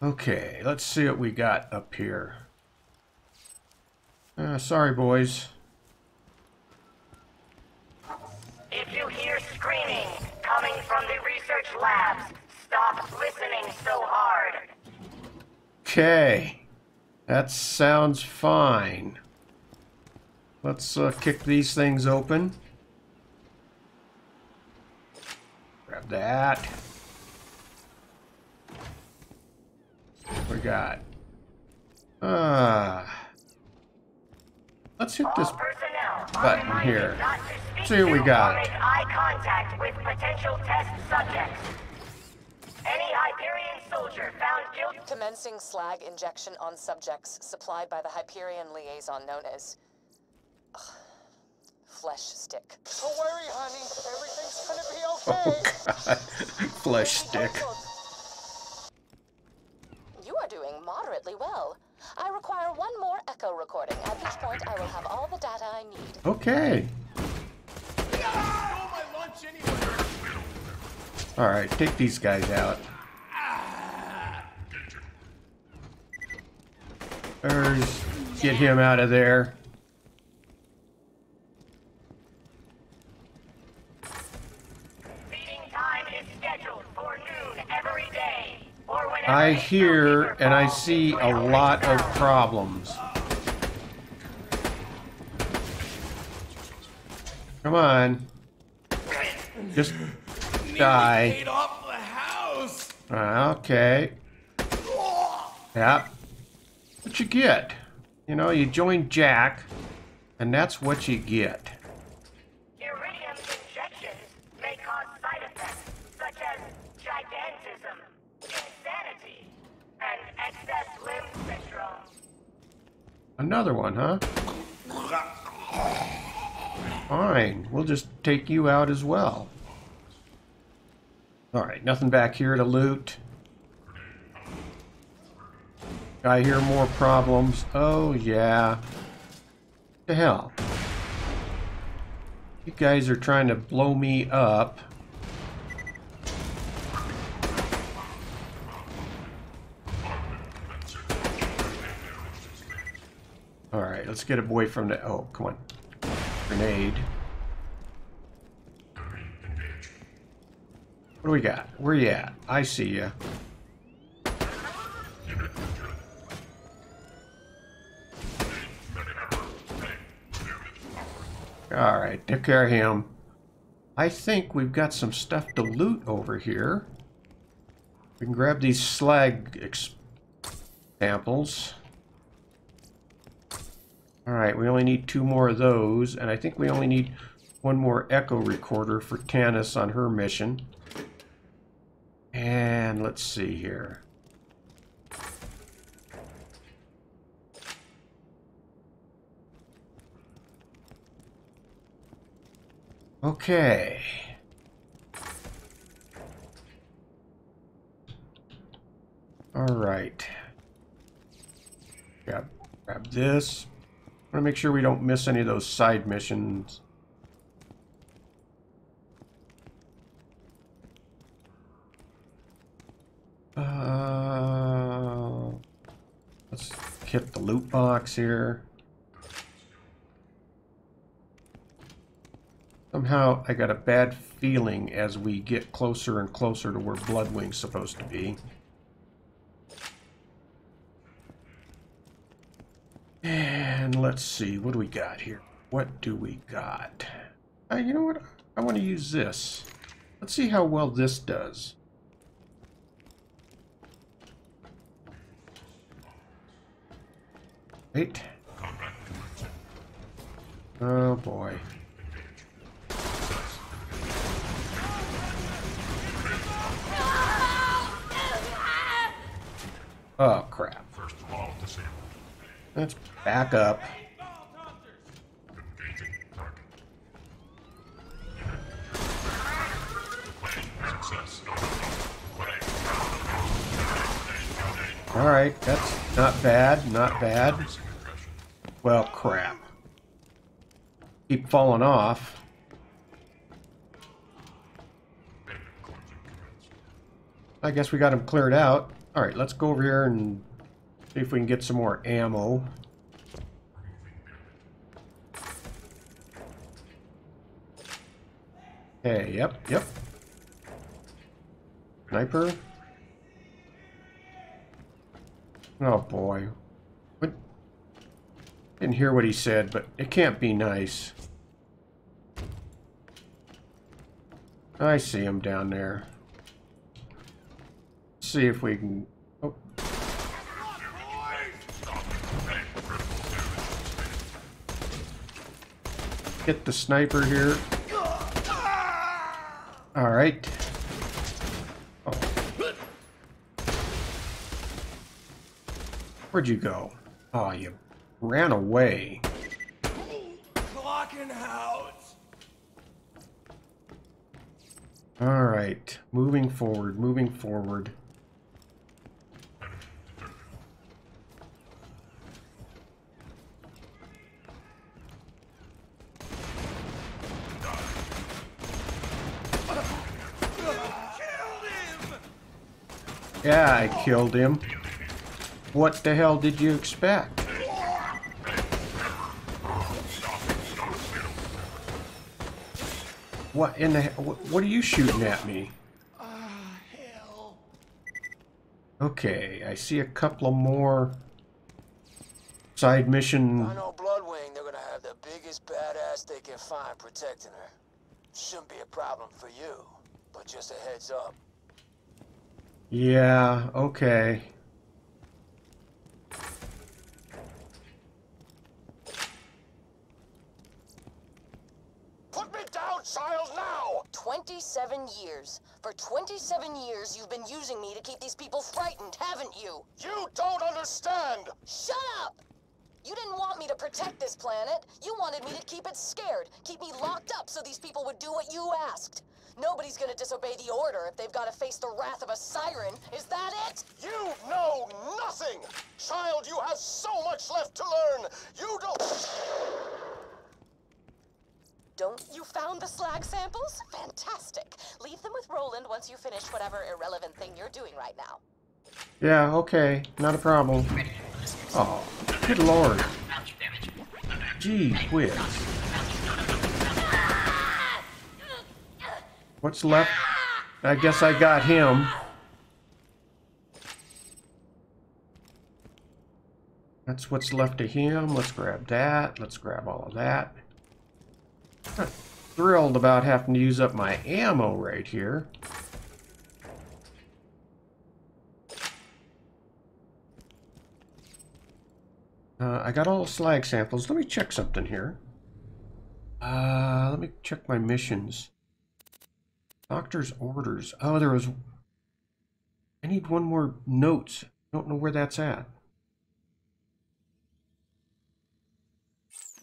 Okay, let's see what we got up here. Uh, sorry, boys. If you hear screaming coming from the research labs, stop listening so hard. Okay, that sounds fine. Let's uh, kick these things open. Grab that. We got? Ah. Let's hit this All personnel are button here. not to speak See what we got. eye contact with potential test subjects. Any Hyperion soldier found guilty Commencing slag injection on subjects supplied by the Hyperion liaison known as. ugh, Flesh Stick. Don't worry, honey. Everything's gonna be oh, okay. flesh stick. You are doing moderately well. I require one more echo recording, at which point I will have all the data I need. Okay. All right, take these guys out. There's, get him out of there. I hear and I see a lot of problems. Come on. Just die. Uh, okay. Yeah. What you get? You know, you join Jack, and that's what you get. Eridium injections may cause side effects such as gigantism, insanity, and Another one, huh? Fine. We'll just take you out as well. Alright, nothing back here to loot. I hear more problems. Oh, yeah. the hell? You guys are trying to blow me up. Alright, let's get away from the... Oh, come on. Grenade. What do we got? Where you at? I see you. Alright, take care of him. I think we've got some stuff to loot over here. We can grab these slag samples. Alright, we only need two more of those, and I think we only need one more echo recorder for Tannis on her mission. And let's see here. Okay. All right. Grab, grab this. To make sure we don't miss any of those side missions. Uh, let's hit the loot box here. Somehow I got a bad feeling as we get closer and closer to where Bloodwing's supposed to be. And let's see, what do we got here? What do we got? Uh, you know what? I want to use this. Let's see how well this does. Wait. Oh boy. Oh, crap. First of all, Let's back up. Alright, that's not bad, not bad. Well, crap. Keep falling off. I guess we got him cleared out. Alright, let's go over here and see if we can get some more ammo. Hey, yep, yep. Sniper. Oh boy. What? Didn't hear what he said, but it can't be nice. I see him down there see if we can... Oh. Get the sniper here. Alright. Where'd you go? Oh, you ran away. Clocking out. Alright, moving forward, moving forward. Yeah, I killed him. What the hell did you expect? What in the what, what are you shooting at me? Uh hell. Okay, I see a couple of more side mission. I know Bloodwing, they're gonna have the biggest badass they can find protecting her. Shouldn't be a problem for you, but just a heads up. Yeah, okay. Child, now! 27 years. For 27 years, you've been using me to keep these people frightened, haven't you? You don't understand! Shut up! You didn't want me to protect this planet. You wanted me to keep it scared, keep me locked up so these people would do what you asked. Nobody's gonna disobey the order if they've gotta face the wrath of a siren. Is that it? You know nothing! Child, you have so much left to learn! You don't... Don't you found the slag samples? Fantastic. Leave them with Roland once you finish whatever irrelevant thing you're doing right now. Yeah, okay. Not a problem. Oh, good lord. Gee whiz. What's left? I guess I got him. That's what's left of him. Let's grab that. Let's grab all of that. Thrilled about having to use up my ammo right here. Uh, I got all the slag samples. Let me check something here. Uh, let me check my missions. Doctor's orders. Oh, there was... I need one more notes. Don't know where that's at.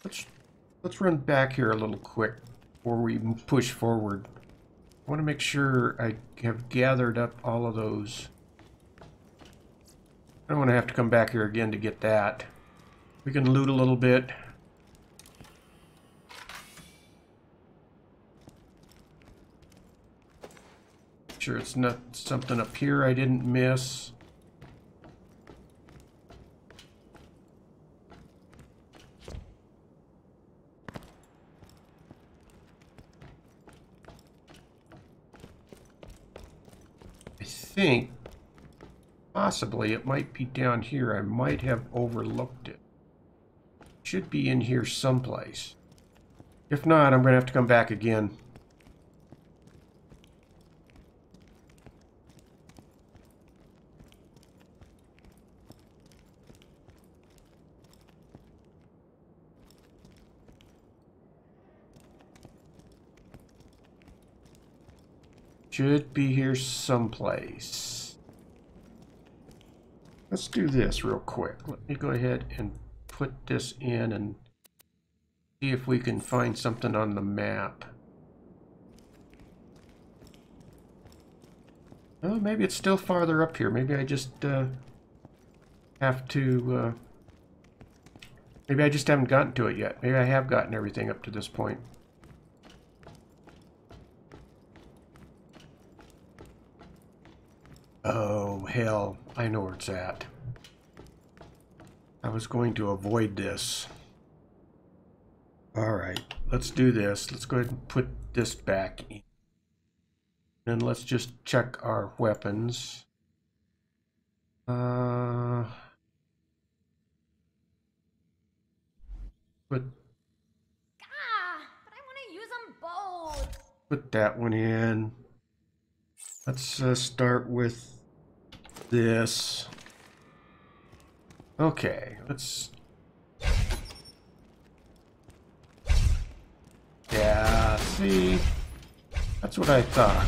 Let's let's run back here a little quick before we push forward. I want to make sure I have gathered up all of those. I don't want to have to come back here again to get that. We can loot a little bit. Sure it's not something up here I didn't miss. I think possibly it might be down here. I might have overlooked it. Should be in here someplace. If not, I'm going to have to come back again. Should be here someplace. Let's do this real quick. Let me go ahead and put this in and see if we can find something on the map. Oh, maybe it's still farther up here. Maybe I just uh, have to... Uh, maybe I just haven't gotten to it yet. Maybe I have gotten everything up to this point. Oh, hell. I know where it's at. I was going to avoid this. Alright, let's do this. Let's go ahead and put this back in. And let's just check our weapons. Uh, put, Ah, but I want to use them both. put that one in. Let's uh, start with this. Okay, let's... Yeah, see? That's what I thought.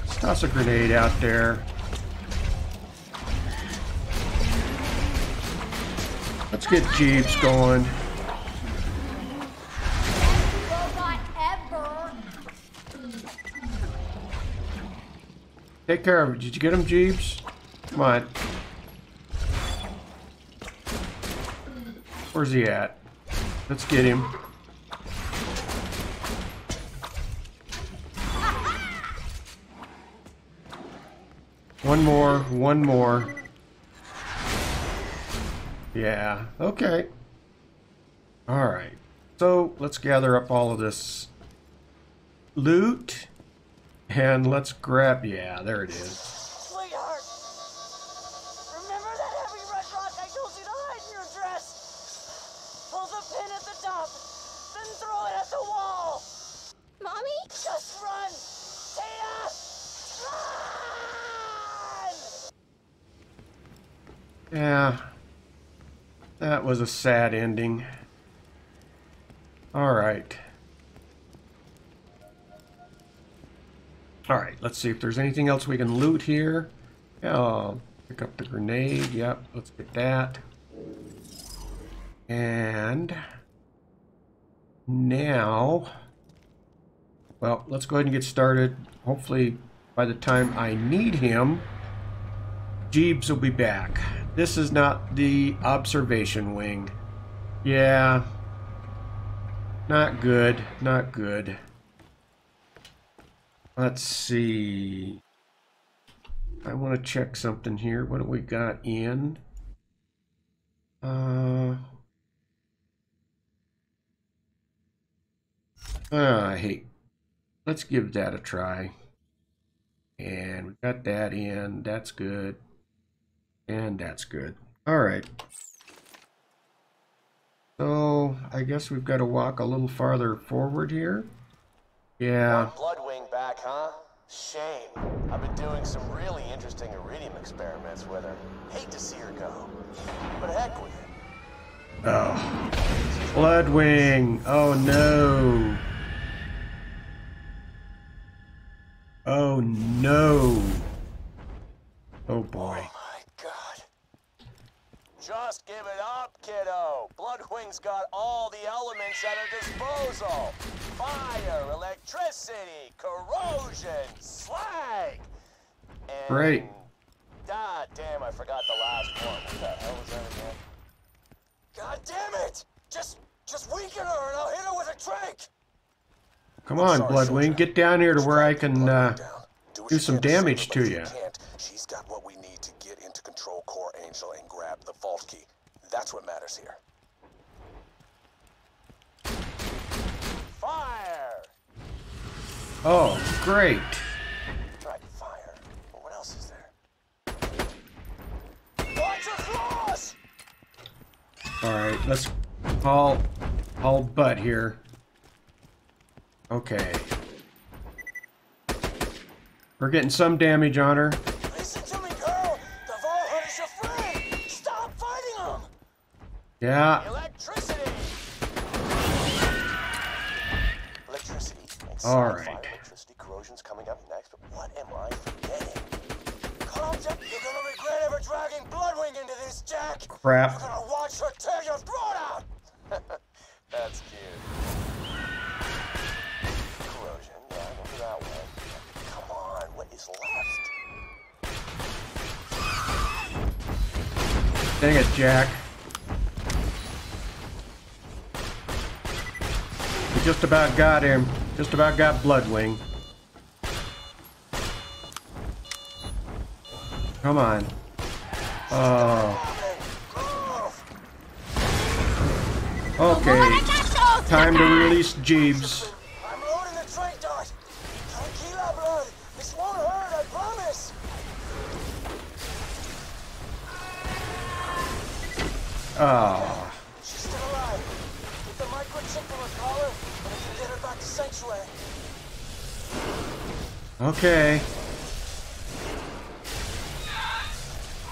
Let's toss a grenade out there. Let's get Jeebs going. Take care of it. Did you get him, Jeebs? Come on. Where's he at? Let's get him. One more, one more. Yeah, okay. Alright. So, let's gather up all of this loot. And let's grab... Yeah, there it is. Yeah. That was a sad ending. Alright. Alright, let's see if there's anything else we can loot here. Yeah, I'll pick up the grenade. Yep, let's get that. And now, well, let's go ahead and get started. Hopefully, by the time I need him, Jeebs will be back. This is not the observation wing. Yeah. Not good. Not good. Let's see. I want to check something here. What do we got in? Uh, ah, I hate. Let's give that a try. And we got that in. That's good. And that's good. All right. So I guess we've got to walk a little farther forward here. Yeah. Bloodwing back, huh? Shame. I've been doing some really interesting Eridium experiments with her. Hate to see her go. But heck with it. Oh. Bloodwing. Oh no. Oh no. Oh boy. Just give it up, kiddo. Bloodwing's got all the elements at her disposal. Fire, electricity, corrosion, slag. And Great. God damn, I forgot the last one. What the hell was that again? God damn it! Just, just weaken her and I'll hit her with a trick. Come on, Bloodwing. Get down here to where I can uh, do some damage to you. She's got what we need to get into Control Core Angel and grab the vault key. That's what matters here. Fire! Oh, great. Fire. But what else is there? Watch your claws! All right, let's haul, haul butt here. Okay. We're getting some damage on her. Listen to Yeah. Electricity! Electricity. All right. Electricity corrosion's coming up next, but what am I forgetting? Calm down. You're gonna regret ever dragging Bloodwing into this, Jack! Crap. You're gonna watch her tear your throat out! That's cute. Corrosion, yeah, I that one. Come on, what is left? Dang it, Jack. Just about got him. Just about got Bloodwing. Come on. Oh. Okay. Time to release Jeebs. I'm ah loading the trade dart. Tranquila, blood. This won't hurt, I promise. Oh. She's still alive. Get the microchip from her collar, and we can get her back to Sanctuary. Okay.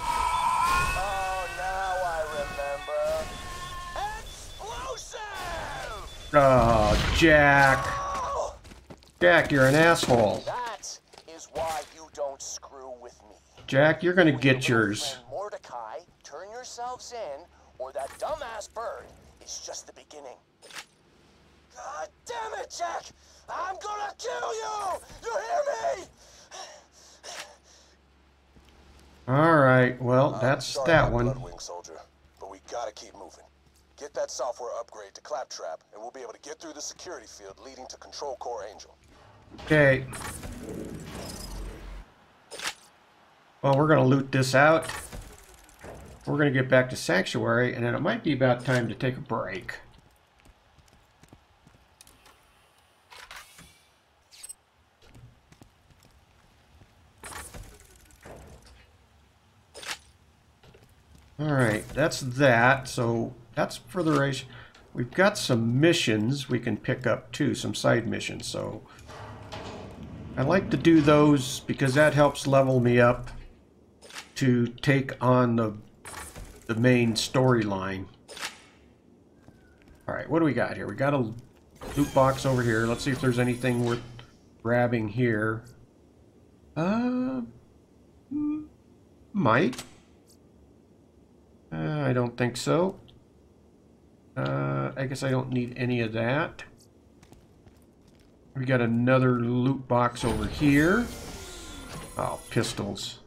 Oh, now I remember. Explosive! Oh, Jack. Jack, you're an asshole. That is why you don't screw with me. Jack, you're gonna get yours. Friend Mordecai, turn yourselves in, or that dumbass bird is just the beginning. God damn it, Jack! I'm gonna kill you! You hear me? All right, well, that's Sorry that about one. Bloodwing soldier, but we gotta keep moving. Get that software to and we'll be able to get through the security field leading to Control Core Angel. Okay. Well, we're gonna loot this out. We're gonna get back to Sanctuary, and then it might be about time to take a break. All right, that's that. So that's for the race. We've got some missions we can pick up too, some side missions. So I like to do those because that helps level me up to take on the the main storyline. All right, what do we got here? We got a loot box over here. Let's see if there's anything worth grabbing here. Uh, might. Uh, I don't think so. Uh, I guess I don't need any of that. We got another loot box over here. Oh, pistols.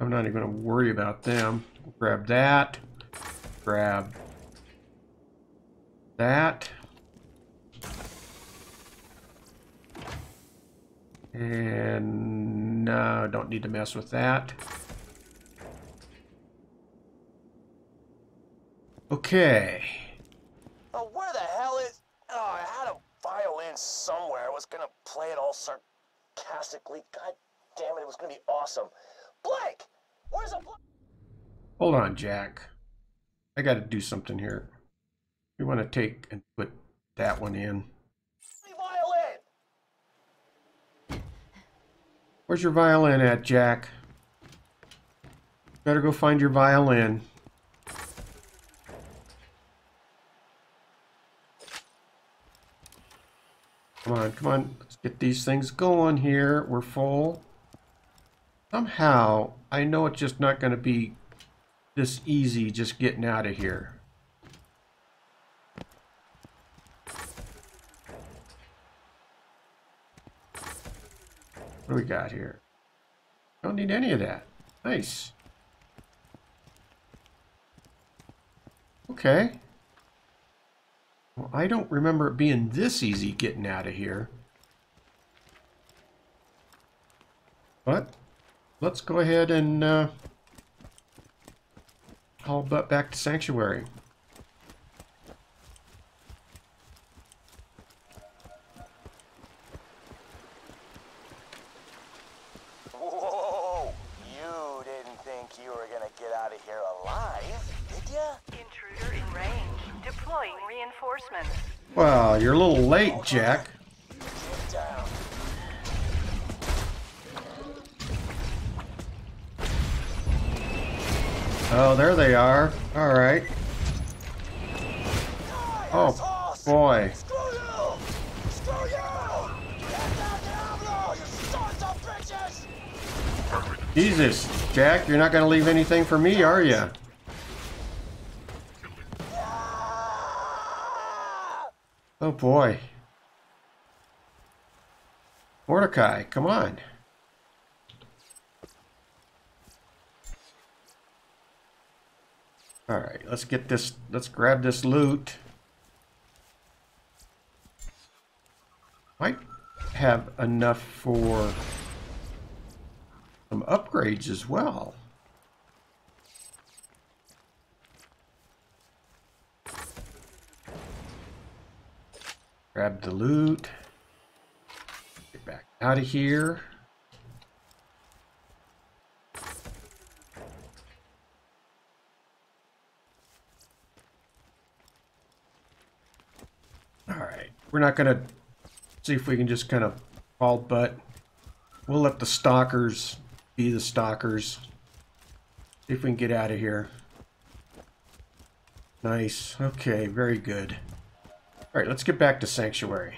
I'm not even going to worry about them. Grab that. Grab that. And no, don't need to mess with that. Okay. Oh, where the hell is... Oh, I had a violin somewhere. I was gonna play it all sarcastically. God damn it, it was gonna be awesome. Blake! Where's a... Hold on, Jack. I got to do something here. We want to take and put that one in. violin? Where's your violin at, Jack? Better go find your violin. Come on, come on. Let's get these things going here. We're full. Somehow, I know it's just not going to be this easy just getting out of here. What do we got here? Don't need any of that. Nice. Okay. Well, I don't remember it being this easy getting out of here. But let's go ahead and uh, haul butt back to Sanctuary. Whoa! You didn't think you were gonna get out of here alive, did ya? Intruder in range. Deploying reinforcements. Well, you're a little late, Jack. Oh, there they are. All right. Oh, boy. Jesus, Jack, you're not going to leave anything for me, are you? Oh, boy. Mordecai, come on. All right, let's get this, let's grab this loot. Might have enough for some upgrades as well. Grab the loot. Get back out of here. All right, we're not gonna see if we can just kind of fall butt. We'll let the stalkers be the stalkers. See if we can get out of here. Nice. Okay, very good. All right, let's get back to Sanctuary.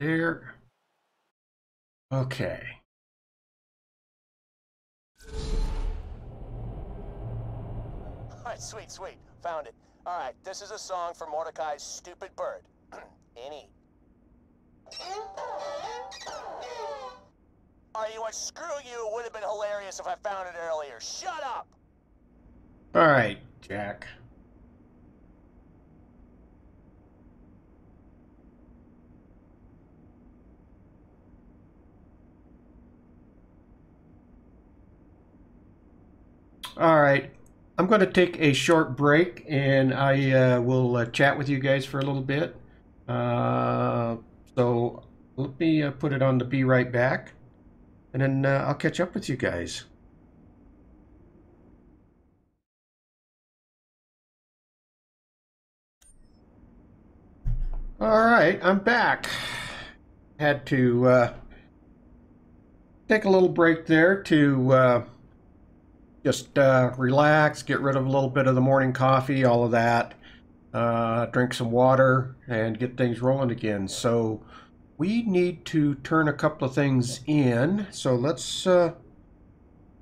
There. Okay. Alright, sweet, sweet. Found it. Alright, this is a song for Mordecai's stupid bird. Any. Are you what? Screw you. It would have been hilarious if I found it earlier. Shut up! All right, Jack. All right. I'm going to take a short break and I uh, will uh, chat with you guys for a little bit. Uh, so let me uh, put it on the be right back and then uh, I'll catch up with you guys. All right, I'm back. Had to uh, take a little break there to just uh, relax, get rid of a little bit of the morning coffee, all of that, uh, drink some water, and get things rolling again. So we need to turn a couple of things in. So let's uh,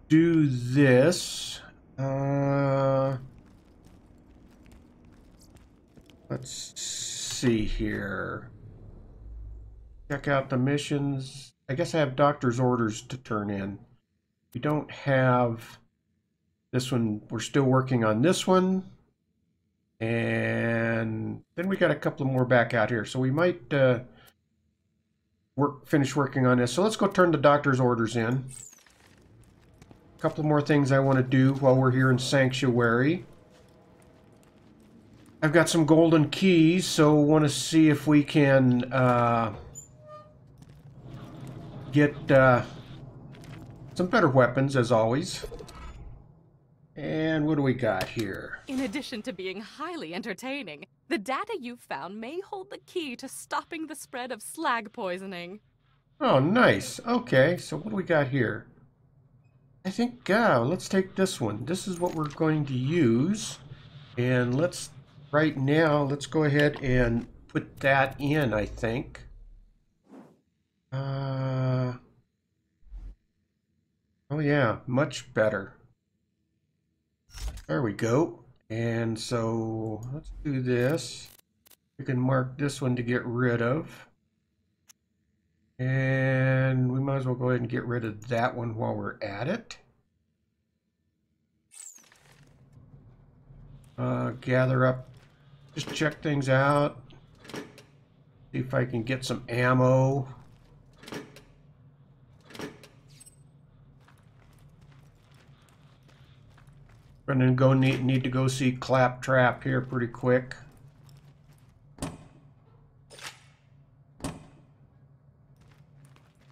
do this. Uh, let's see here. Check out the missions. I guess I have doctor's orders to turn in. We don't have this one. We're still working on this one. And then we got a couple more back out here. So we might uh, work finish working on this. So let's go turn the doctor's orders in. A couple more things I want to do while we're here in Sanctuary. I've got some golden keys, so want to see if we can uh, get uh, some better weapons, as always. And what do we got here? In addition to being highly entertaining, the data you've found may hold the key to stopping the spread of slag poisoning. Oh, nice. Okay, so what do we got here? I think, uh, let's take this one. This is what we're going to use. And let's, right now, let's go ahead and put that in, I think. Uh, oh yeah, much better. There we go. And so let's do this. We can mark this one to get rid of. And we might as well go ahead and get rid of that one while we're at it. Uh, gather up, just check things out. See if I can get some ammo. And then go need, need to go see Claptrap here pretty quick.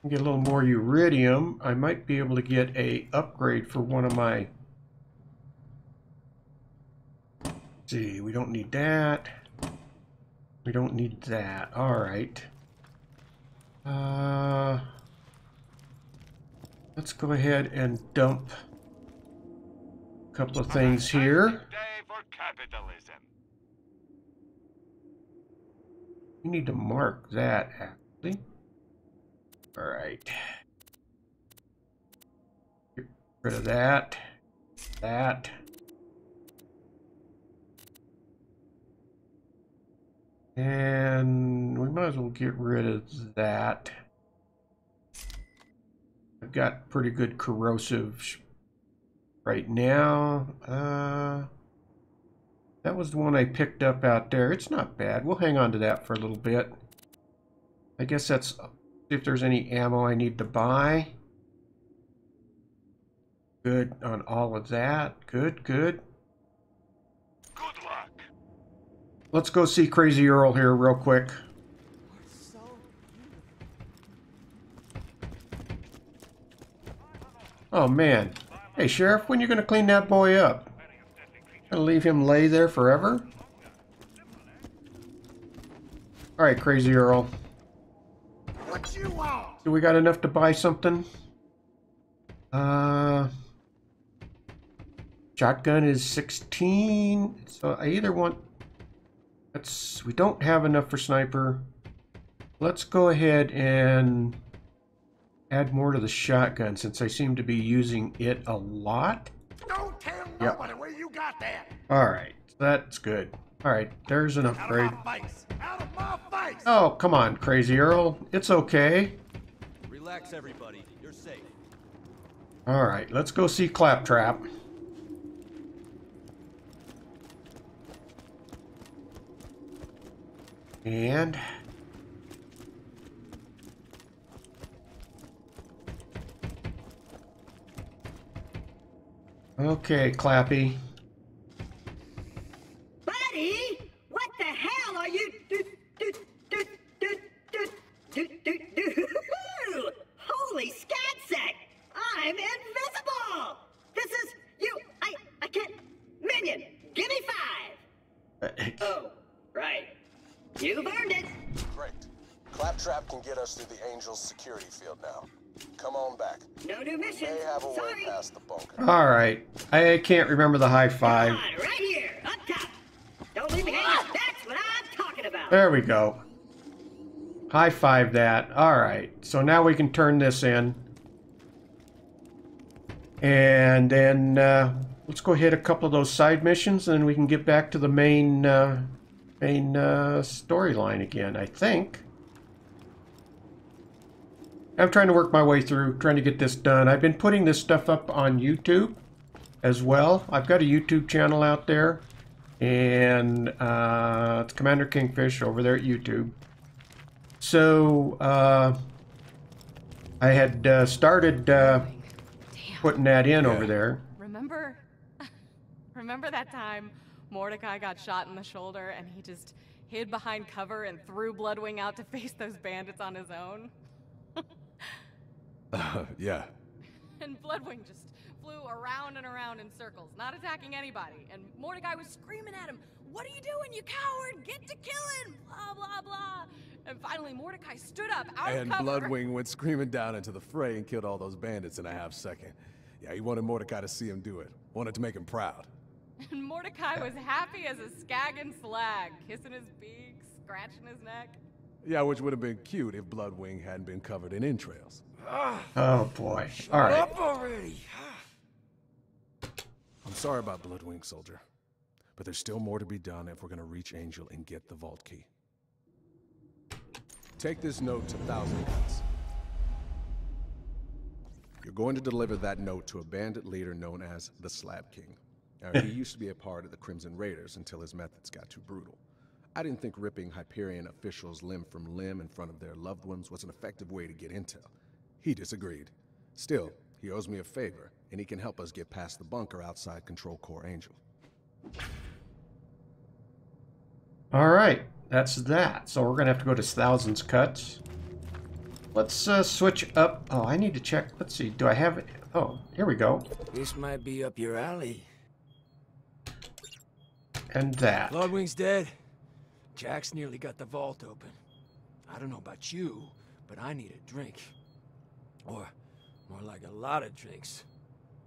Get a little more Eridium. I might be able to get a upgrade for one of my... Let's see, we don't need that. We don't need that. All right. Uh, let's go ahead and dump couple of things here. You need to mark that, actually. All right. Get rid of that. That. And we might as well get rid of that. I've got pretty good corrosive right now. Uh, that was the one I picked up out there. It's not bad. We'll hang on to that for a little bit. I guess that's if there's any ammo I need to buy. Good on all of that. Good, good. Good luck. Let's go see Crazy Earl here real quick. Oh man. Hey Sheriff, when you gonna clean that boy up? Gonna leave him lay there forever? Alright, Crazy Earl. What you want? Do we got enough to buy something? Uh, shotgun is 16. So I either want... Let's... We don't have enough for sniper. Let's go ahead and add more to the shotgun since I seem to be using it a lot. Don't tell Yep. nobody where you got that. Alright, that's good. Alright, there's an upgrade. Out of my face. Out of my face. Oh, come on, Crazy Earl. It's okay. Relax, everybody. You're safe. Alright, let's go see Claptrap. And... Okay, Clappy. Buddy, what the hell are you do do do do do do do do? Holy scatsack! I'm invisible. This is you. I I can't. Minion, give me five. Uh, oh, right. You've earned it. Great. Claptrap can get us through the Angel's security field now. Come on back. No new missions. May have a way Sorry. past the bunker. Alright, I can't remember the high five. Come on, right here, up top. Don't leave me hanging. That's what I'm talking about. There we go. High five that. Alright, so now we can turn this in. And then uh, let's go hit a couple of those side missions, and then we can get back to the main uh, main uh, storyline again. I think. I'm trying to work my way through, trying to get this done. I've been putting this stuff up on YouTube as well. I've got a YouTube channel out there, and uh, it's Commander Kingfish over there at YouTube. So uh, I had uh, started uh, putting that in over there. Remember? Remember that time Mordecai got shot in the shoulder and he just hid behind cover and threw Bloodwing out to face those bandits on his own? Uh, yeah. And Bloodwing just flew around and around in circles, not attacking anybody. And Mordecai was screaming at him, What are you doing, you coward? Get to killing! Blah, blah, blah. And finally, Mordecai stood up out and of cover. Bloodwing went screaming down into the fray and killed all those bandits in a half second. Yeah, he wanted Mordecai to see him do it. Wanted to make him proud. And Mordecai was happy as a skagging slag, kissing his beak, scratching his neck. Yeah, which would have been cute if Bloodwing hadn't been covered in entrails. Oh boy. All right. Up already. I'm sorry about Bloodwing, soldier. But there's still more to be done if we're gonna reach Angel and get the vault key. Take this note to Thousand Cuts. You're going to deliver that note to a bandit leader known as the Slab King. Now, he used to be a part of the Crimson Raiders until his methods got too brutal. I didn't think ripping Hyperion officials limb from limb in front of their loved ones was an effective way to get intel. He disagreed. Still, he owes me a favor, and he can help us get past the bunker outside Control Core Angel. All right, that's that. So we're gonna have to go to thousands cuts. Let's uh, switch up. Oh, I need to check. Let's see. Do I have it? Oh, here we go. This might be up your alley. And that. Bloodwing's dead. Jack's nearly got the vault open. I don't know about you, but I need a drink. Or, more like a lot of drinks.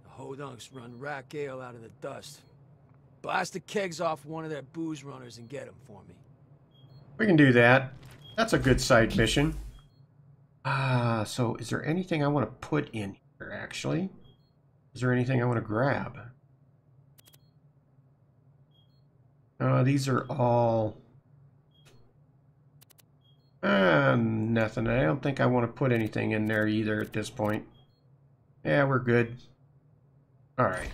The Hodunks run rakk ale out of the dust. Blast the kegs off one of their booze runners and get them for me. We can do that. That's a good side mission. Ah, so is there anything I want to put in here, actually? Is there anything I want to grab? Uh, these are all... Uh, nothing. I don't think I want to put anything in there either at this point. Yeah, we're good. Alright.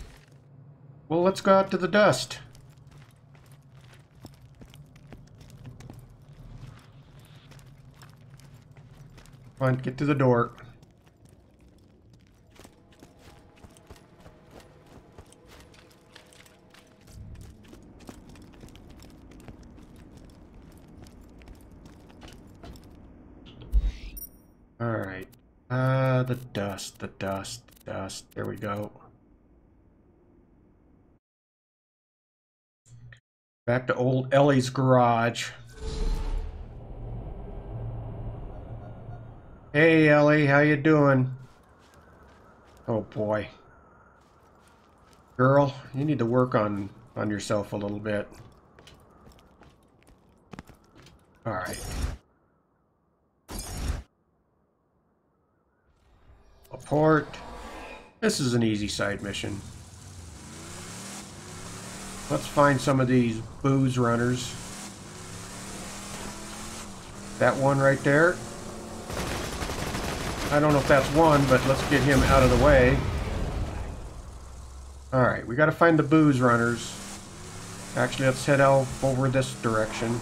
Well, let's go out to the dust. Come on, get to the door. Alright. Uh, the dust, the dust, the dust. There we go. Back to old Ellie's garage. Hey Ellie, how you doing? Oh boy. Girl, you need to work on on yourself a little bit. All right. A port. This is an easy side mission. Let's find some of these booze runners. That one right there. I don't know if that's one, but let's get him out of the way. Alright, we gotta find the booze runners. Actually, let's head out over this direction.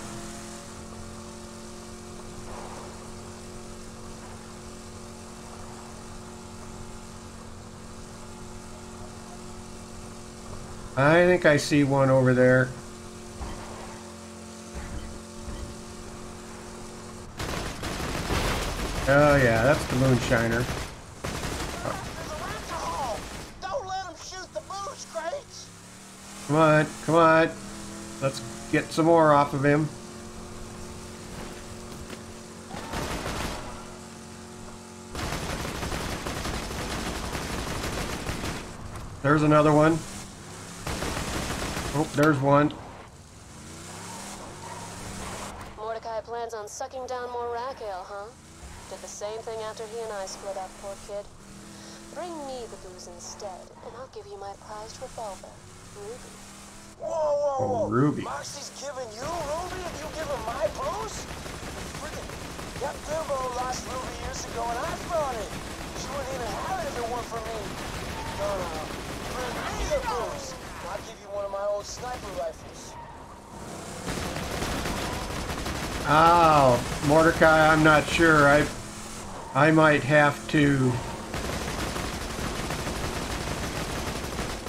I think I see one over there. Oh yeah, that's the moonshiner. Shoot the! Come on, come on. Let's get some more off of him. There's another one. Oh, there's one. Mordecai plans on sucking down more rakk ale, huh? Did the same thing after he and I split up, poor kid. Bring me the booze instead, and I'll give you my prized revolver, Ruby. Whoa, whoa, Oh, whoa. Ruby. Moxxi's giving you Ruby and you give her my booze? Freaking, that bimbo lost Ruby years ago and I found it. She wouldn't even have it if it weren't for me. No, no, no. Bring me the booze. One of my old sniper rifles. Oh, Mordecai, I'm not sure. I I might have to.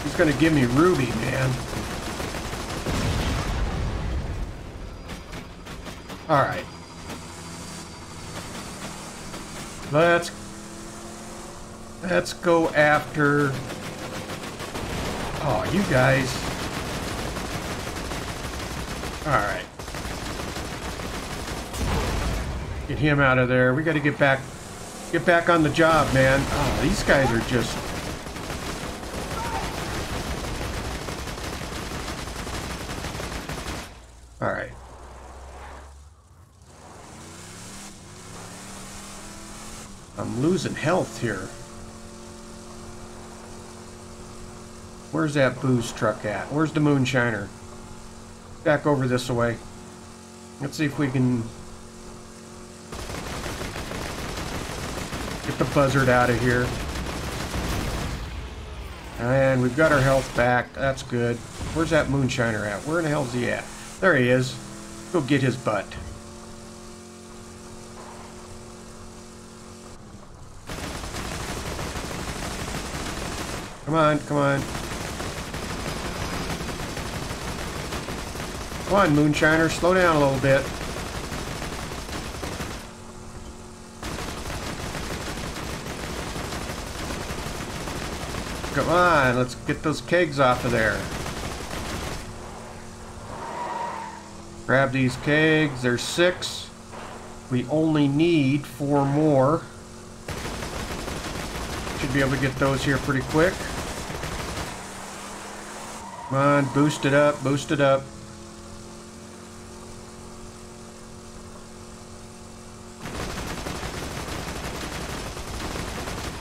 He's gonna give me Ruby, man. All right. Let's let's go after. Oh, you guys. All right. Get him out of there. We got to get back, get back on the job, man. Oh, these guys are just. All right. I'm losing health here. Where's that booze truck at? Where's the moonshiner? Back over this way. Let's see if we can Get the buzzard out of here. And we've got our health back. That's good. Where's that moonshiner at? Where in the hell's he at? There he is. Go get his butt. Come on, come on. Come on, moonshiner. Slow down a little bit. Come on, let's get those kegs off of there. Grab these kegs, there's six. We only need four more. Should be able to get those here pretty quick. Come on, boost it up, boost it up.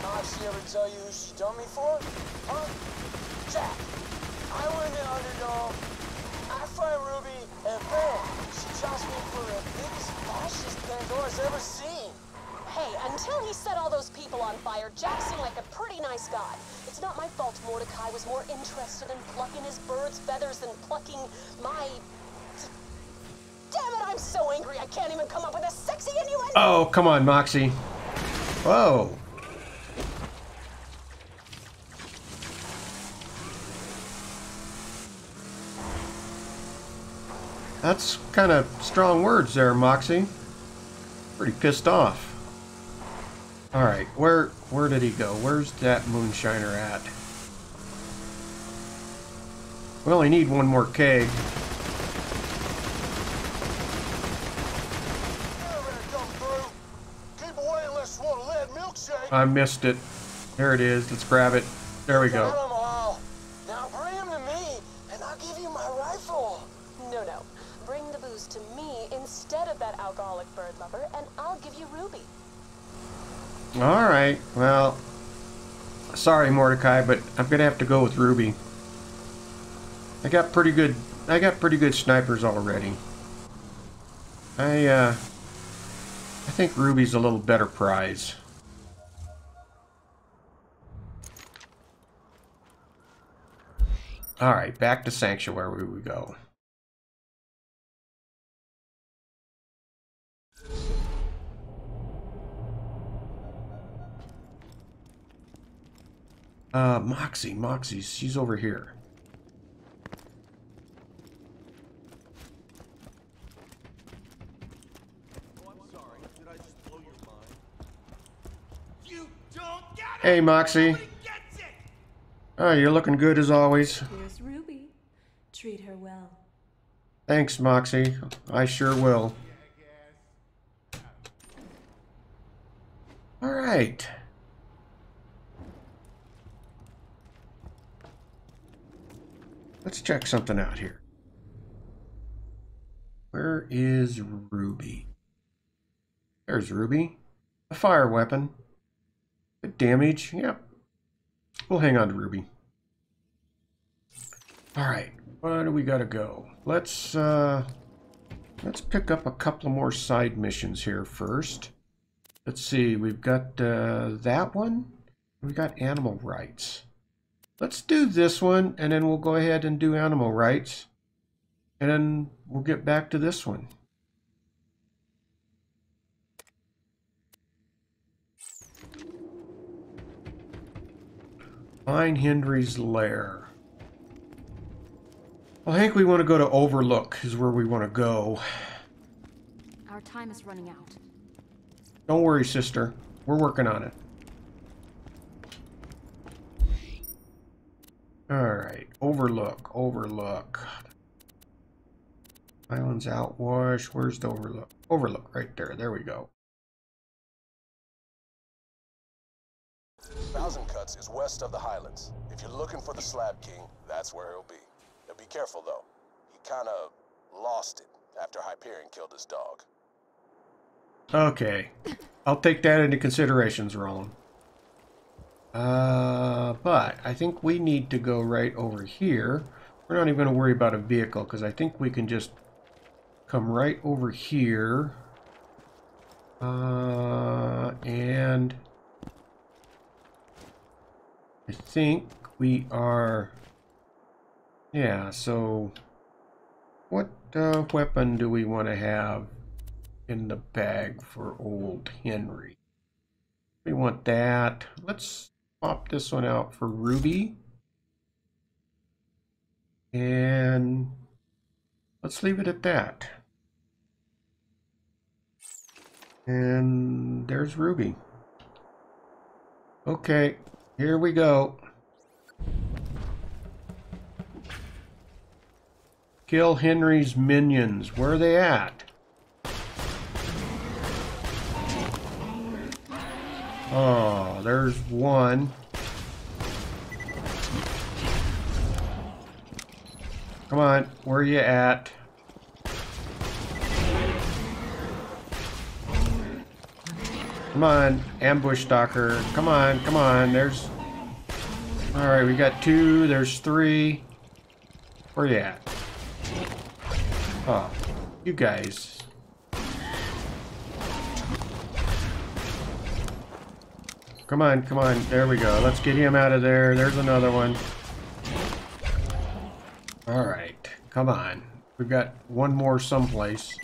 Moxxi ever tell you who she done me for? Huh? Jack, I win the underdog. I find Ruby, and bam, she chops me for the biggest fascist Pandora's ever seen. Hey, until he set all those people on fire, Jack seemed like a pretty nice guy. It's not my fault Mordecai was more interested in plucking his bird's feathers than plucking my... Damn it, I'm so angry I can't even come up with a sexy innuendo! Oh, come on, Moxxi. Whoa. That's kind of strong words there, Moxxi. Pretty pissed off. All right, where where did he go? Where's that moonshiner at? We only need one more keg. Keep away unless you want a lead milkshake. I missed it. There it is. Let's grab it. There we go. Got 'em all. Now bring 'em to me, and I'll give you my rifle. No, no. Bring the booze to me instead of that alcoholic bird lover, and I'll give you Ruby. All right. Well, sorry, Mordecai, but I'm gonna have to go with Ruby. I got pretty good. I got pretty good snipers already. I uh, I think Ruby's a little better prize. All right, back to Sanctuary we go. Uh, Moxxi, Moxxi, she's over here. Hey, Moxxi. Oh, you're looking good as always. Here's Ruby. Treat her well. Thanks, Moxxi. I sure will. All right. Let's check something out here. Where is Ruby? There's Ruby. A fire weapon. Good damage. Yep. We'll hang on to Ruby. All right, where do we gotta go? Let's uh, let's pick up a couple more side missions here first. Let's see, we've got uh, that one. We got animal rights. Let's do this one, and then we'll go ahead and do animal rights. And then we'll get back to this one. Find Henry's lair. I think we want to go to Overlook is where we want to go. Our time is running out. Don't worry, sister. We're working on it. Alright, Overlook, Overlook. Highlands Outwash, where's the Overlook? Overlook, right there, there we go. Thousand Cuts is west of the Highlands. If you're looking for the Slab King, that's where he'll be. Now be careful, though. He kinda lost it after Hyperion killed his dog. Okay. I'll take that into considerations, Roland. Uh, but I think we need to go right over here. We're not even going to worry about a vehicle because I think we can just come right over here. Uh, and I think we are... Yeah, so what uh, weapon do we want to have in the bag for old Henry? We want that. Let's pop this one out for Ruby. And let's leave it at that. And there's Ruby. Okay, here we go. Kill Henry's minions. Where are they at? Oh, there's one. Come on, where are you at? Come on, ambush stalker. Come on, come on. There's. Alright, we got two. There's three. Where you at? Oh, you guys. Come on, come on. There we go. Let's get him out of there. There's another one. Alright, come on. We've got one more someplace.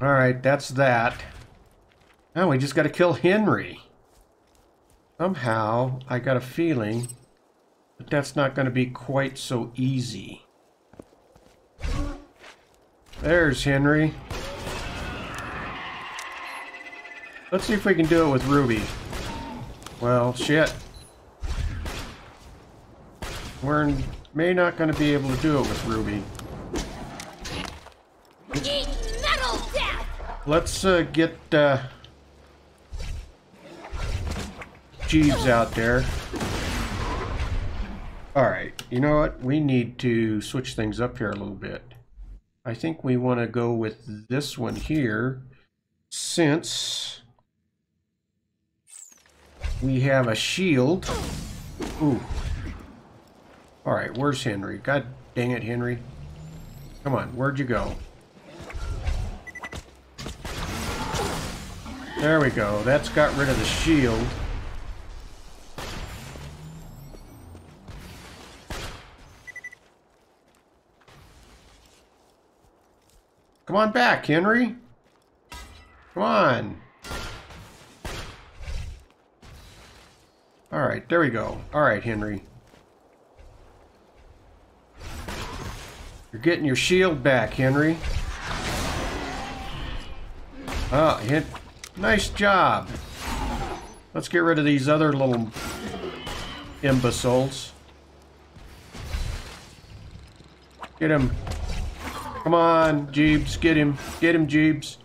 Alright, that's that. Now we just got to kill Henry. Somehow, I got a feeling that that's not going to be quite so easy. There's Henry. Let's see if we can do it with Ruby. Well, shit. We're may not going to be able to do it with Ruby. Let's uh, get uh, Jeebs out there. Alright, you know what? We need to switch things up here a little bit. I think we want to go with this one here since we have a shield. Ooh. Alright, where's Henry? God dang it, Henry. Come on, where'd you go? There we go. That's got rid of the shield. Come on back, Henry. Come on. All right, there we go. All right, Henry. You're getting your shield back, Henry. Oh, hit. Nice job. Let's get rid of these other little imbeciles. Get him. Come on, Jeebs. Get him. Get him, Jeebs.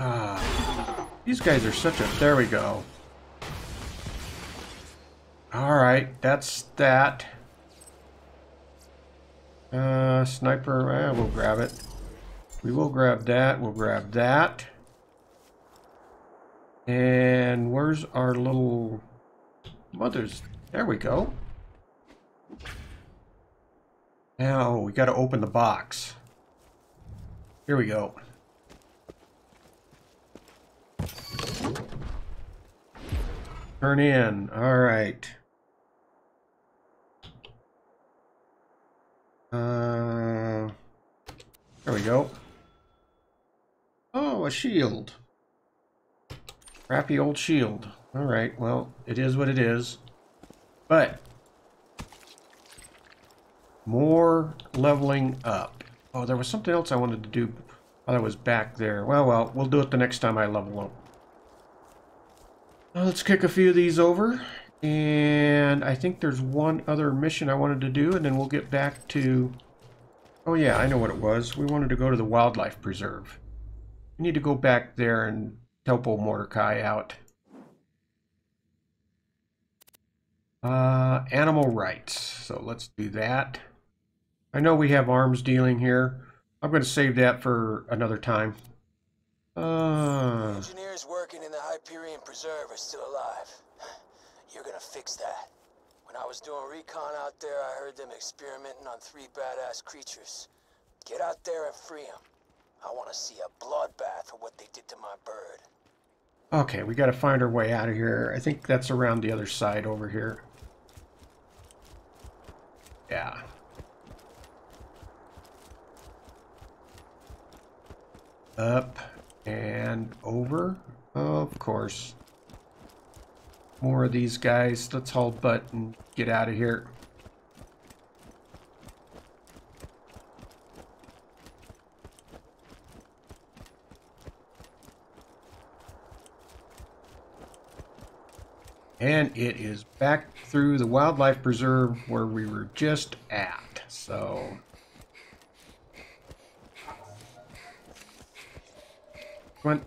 Ah, these guys are such a... There we go. Alright, that's that. Uh, sniper, eh, we'll grab it. We will grab that. We'll grab that. And where's our little mother's? There we go. Now we got to open the box. Here we go. Turn in. All right. Uh, there we go. Oh, a shield. Crappy old shield. All right, well, it is what it is. But more leveling up. Oh, there was something else I wanted to do while I was back there. Well, well, we'll do it the next time I level up. let's kick a few of these over. And I think there's one other mission I wanted to do, and then we'll get back to... Oh yeah, I know what it was. We wanted to go to the Wildlife Preserve. We need to go back there and old Mordecai out. Uh, animal rights. So let's do that. I know we have arms dealing here. I'm going to save that for another time. Uh, Engineers working in the Hyperion Preserve are still alive. You're gonna fix that. When I was doing recon out there, I heard them experimenting on three badass creatures. Get out there and free them. I want to see a bloodbath for what they did to my bird. Okay, we got to find our way out of here. I think that's around the other side over here. Yeah. Up and over, of course. More of these guys. Let's hold butt and get out of here. And it is back through the wildlife preserve where we were just at. So Come on.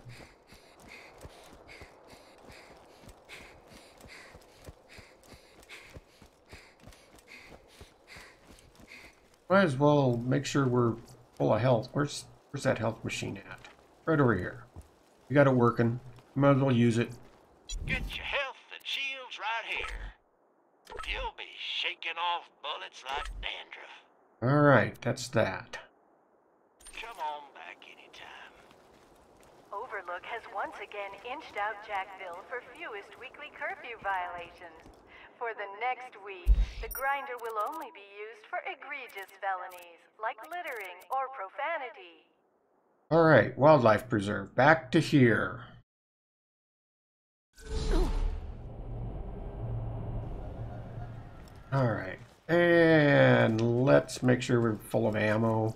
Might as well make sure we're full of health. Where's where's that health machine at? Right over here. We got it working. Might as well use it. Get your right here. You'll be shaking off bullets like dandruff. Alright, that's that. Come on back anytime. Overlook has once again inched out Jackville for fewest weekly curfew violations. For the next week, the grinder will only be used for egregious felonies, like littering or profanity. Alright, Wildlife Preserve. Back to here. Alright. And let's make sure we're full of ammo.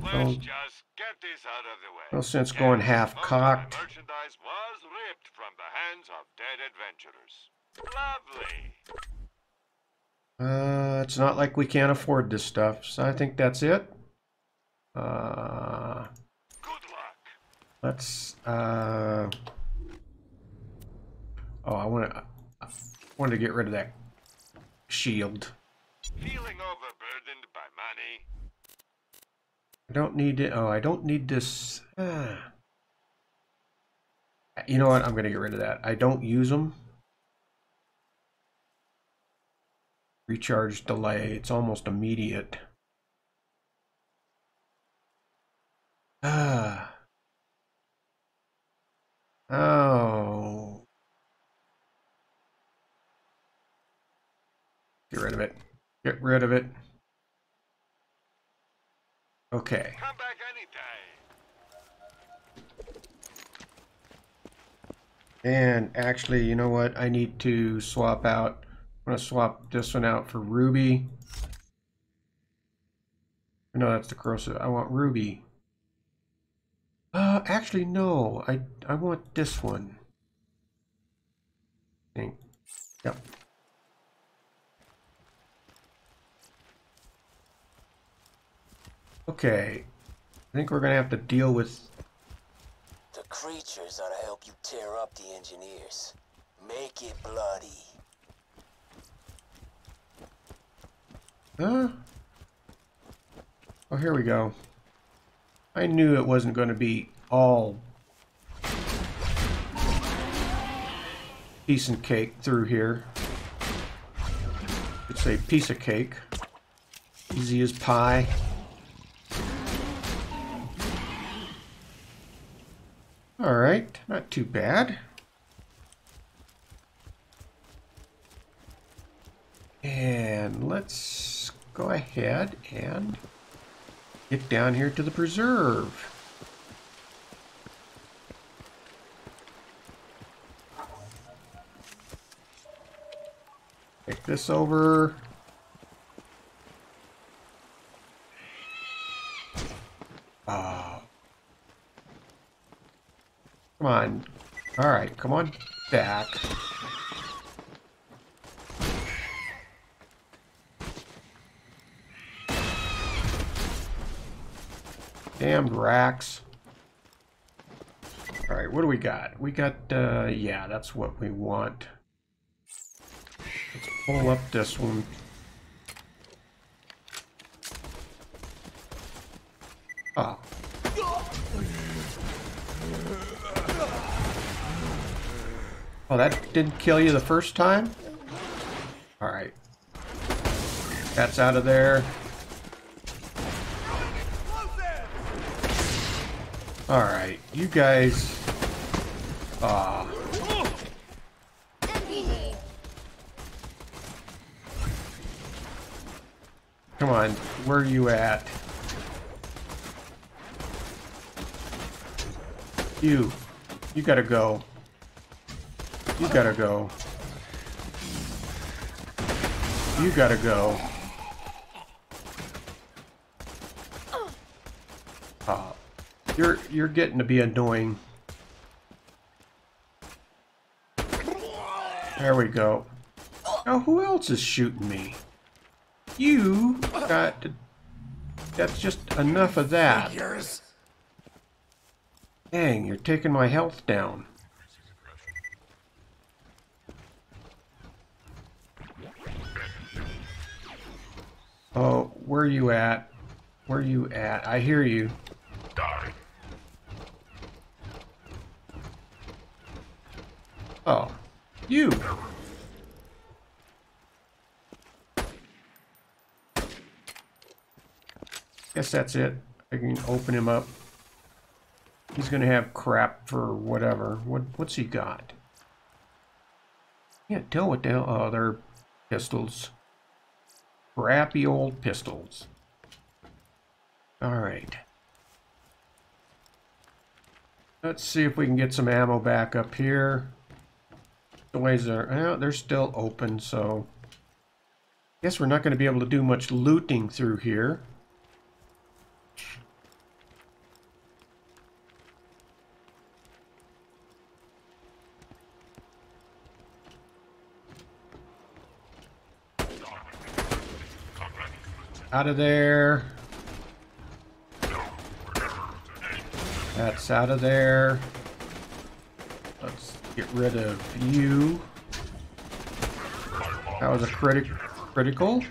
Let's No, just get this out of the way. no sense going half-cocked. merchandise was ripped from the hands of dead adventurers. Lovely. Uh, it's not like we can't afford this stuff, so I think that's it. Uh, let's, uh, oh, I want to, I wanted to get rid of that shield. Feeling overburdened by money? I don't need it. Oh, I don't need this. Ah. You know what? I'm going to get rid of that. I don't use them. Recharge delay. It's almost immediate. Ah. Oh. Get rid of it. Get rid of it. Okay. Come back anytime. And actually, you know what? I need to swap out. I'm going to swap this one out for Ruby. No, that's the corrosive. I want Ruby. Uh, actually, no. I, I want this one. I think. Yep. Okay. I think we're going to have to deal with The creatures ought to help you tear up the engineers. Make it bloody. Huh? Oh, here we go. I knew it wasn't going to be all decent cake through here. It's a piece of cake. Easy as pie. Alright, not too bad. And let's go ahead and get down here to the preserve. Take this over. Ah. Come on. Alright, come on back. Damned rakks. Alright, what do we got? We got, uh, yeah, that's what we want. Let's pull up this one. Oh. Oh, that didn't kill you the first time? Alright. That's out of there. Alright, you guys... Ah. Come on, where are you at? You. You gotta go. You gotta go. You gotta go. Ah. You're you're getting to be annoying. There we go. Now who else is shooting me? You got to, that's just enough of that. Dang, you're taking my health down. Where are you at? Where are you at? I hear you. Die. Oh, you. Guess that's it. I can open him up. He's gonna have crap for whatever. What what's he got? Can't tell what the hell. Oh, they're pistols. Crappy old pistols. All right. Let's see if we can get some ammo back up here. The ways are, well, they're still open, so I guess we're not going to be able to do much looting through here. Out of there. That's out of there. Let's get rid of you. That was a critic critical.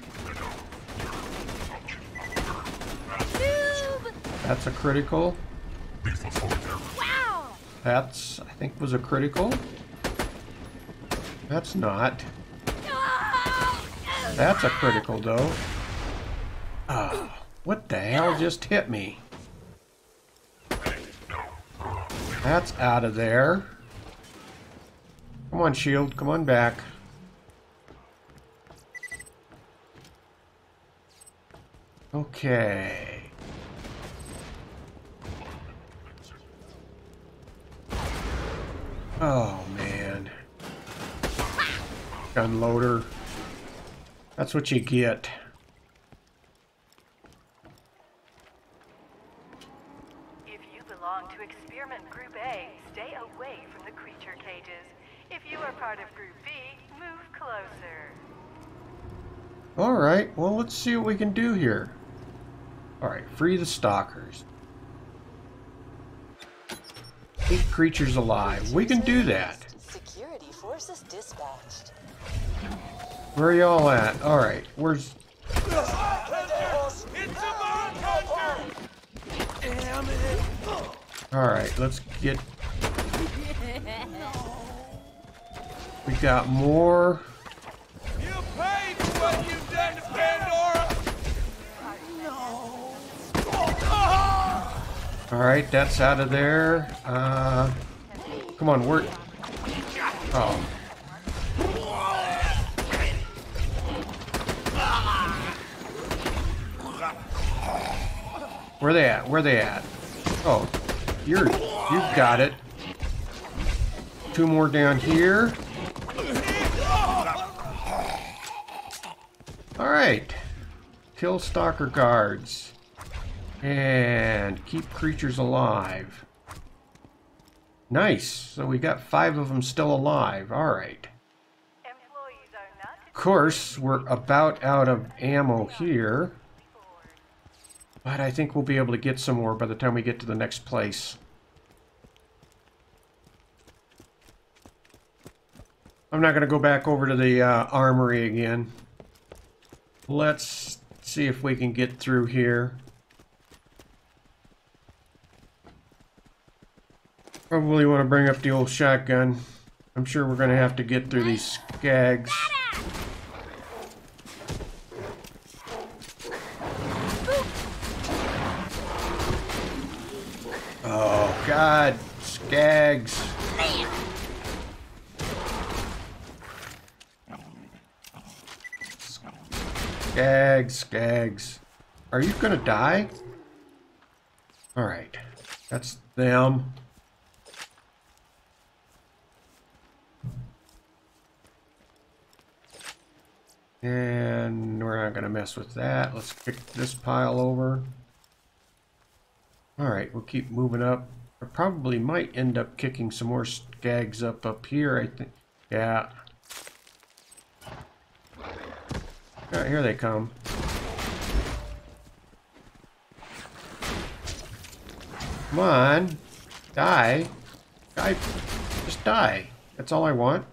That's a critical. That's, I think, was a critical. That's not. That's a critical, though. What the hell just hit me? That's out of there. Come on, shield. Come on back. Okay. Oh, man. Gunloader. That's what you get. See what we can do here. Alright, free the stalkers. Eight creatures alive. We can do that. Security forces dispatched. Where are y'all at? Alright, where's... Alright, let's get... We got more. All right, that's out of there. Uh, come on, we're. Oh. Where they at? Where they at? Oh, you're you've got it. Two more down here. All right. Kill stalker guards. And keep creatures alive. Nice. So we got five of them still alive. All right. Of course, we're about out of ammo here. But I think we'll be able to get some more by the time we get to the next place. I'm not going to go back over to the uh, armory again. Let's see if we can get through here. Probably want to bring up the old shotgun. I'm sure we're going to have to get through these skags. Oh, God. Skags. Skags, skags. Are you gonna die? Alright. That's them. And we're not gonna mess with that. Let's kick this pile over. Alright, we'll keep moving up. I probably might end up kicking some more skags up up here, I think. Yeah. Yeah, here they come. Come on. Die. Die. Just die. That's all I want.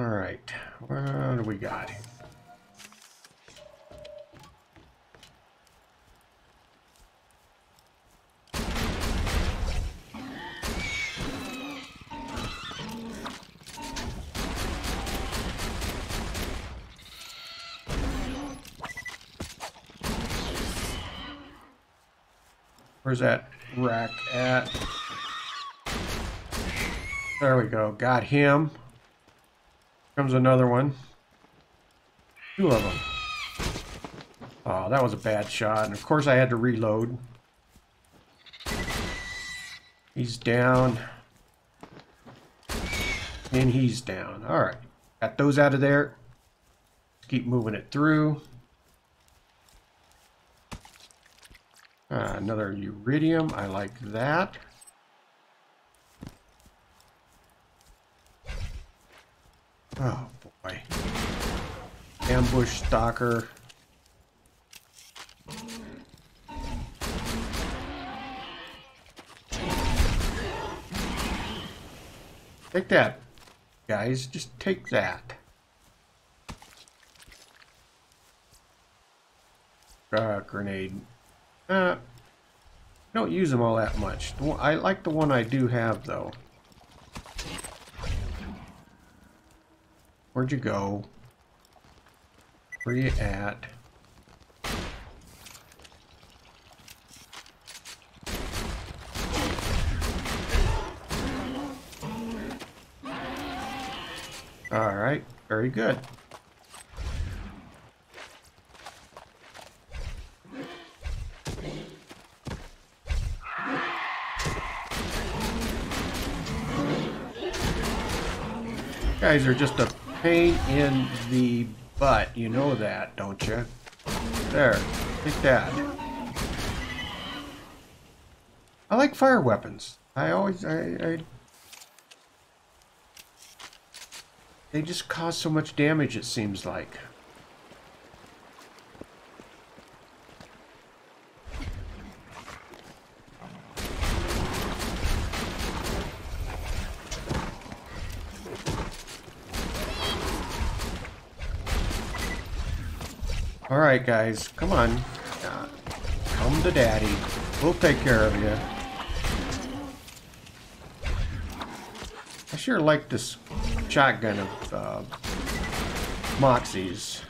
All right. What do we got? Where's that rakk at? There we go. Got him. Comes another one. Two of them. Oh, that was a bad shot. And of course I had to reload. He's down. And he's down. Alright. Got those out of there. Keep moving it through. Uh, another Eridium. I like that. Oh boy. Ambush stalker. Take that, guys. Just take that. Uh, grenade. Uh, don't use them all that much. I like the one I do have, though. Where'd you go? Where you at? All right, very good. guys are just a pain in the butt. You know that, don't you? There. Take that. I like fire weapons. I always... I, I They just cause so much damage, it seems like. Alright, guys. Come on. Come to daddy. We'll take care of you. I sure like this shotgun of uh, Moxxi's.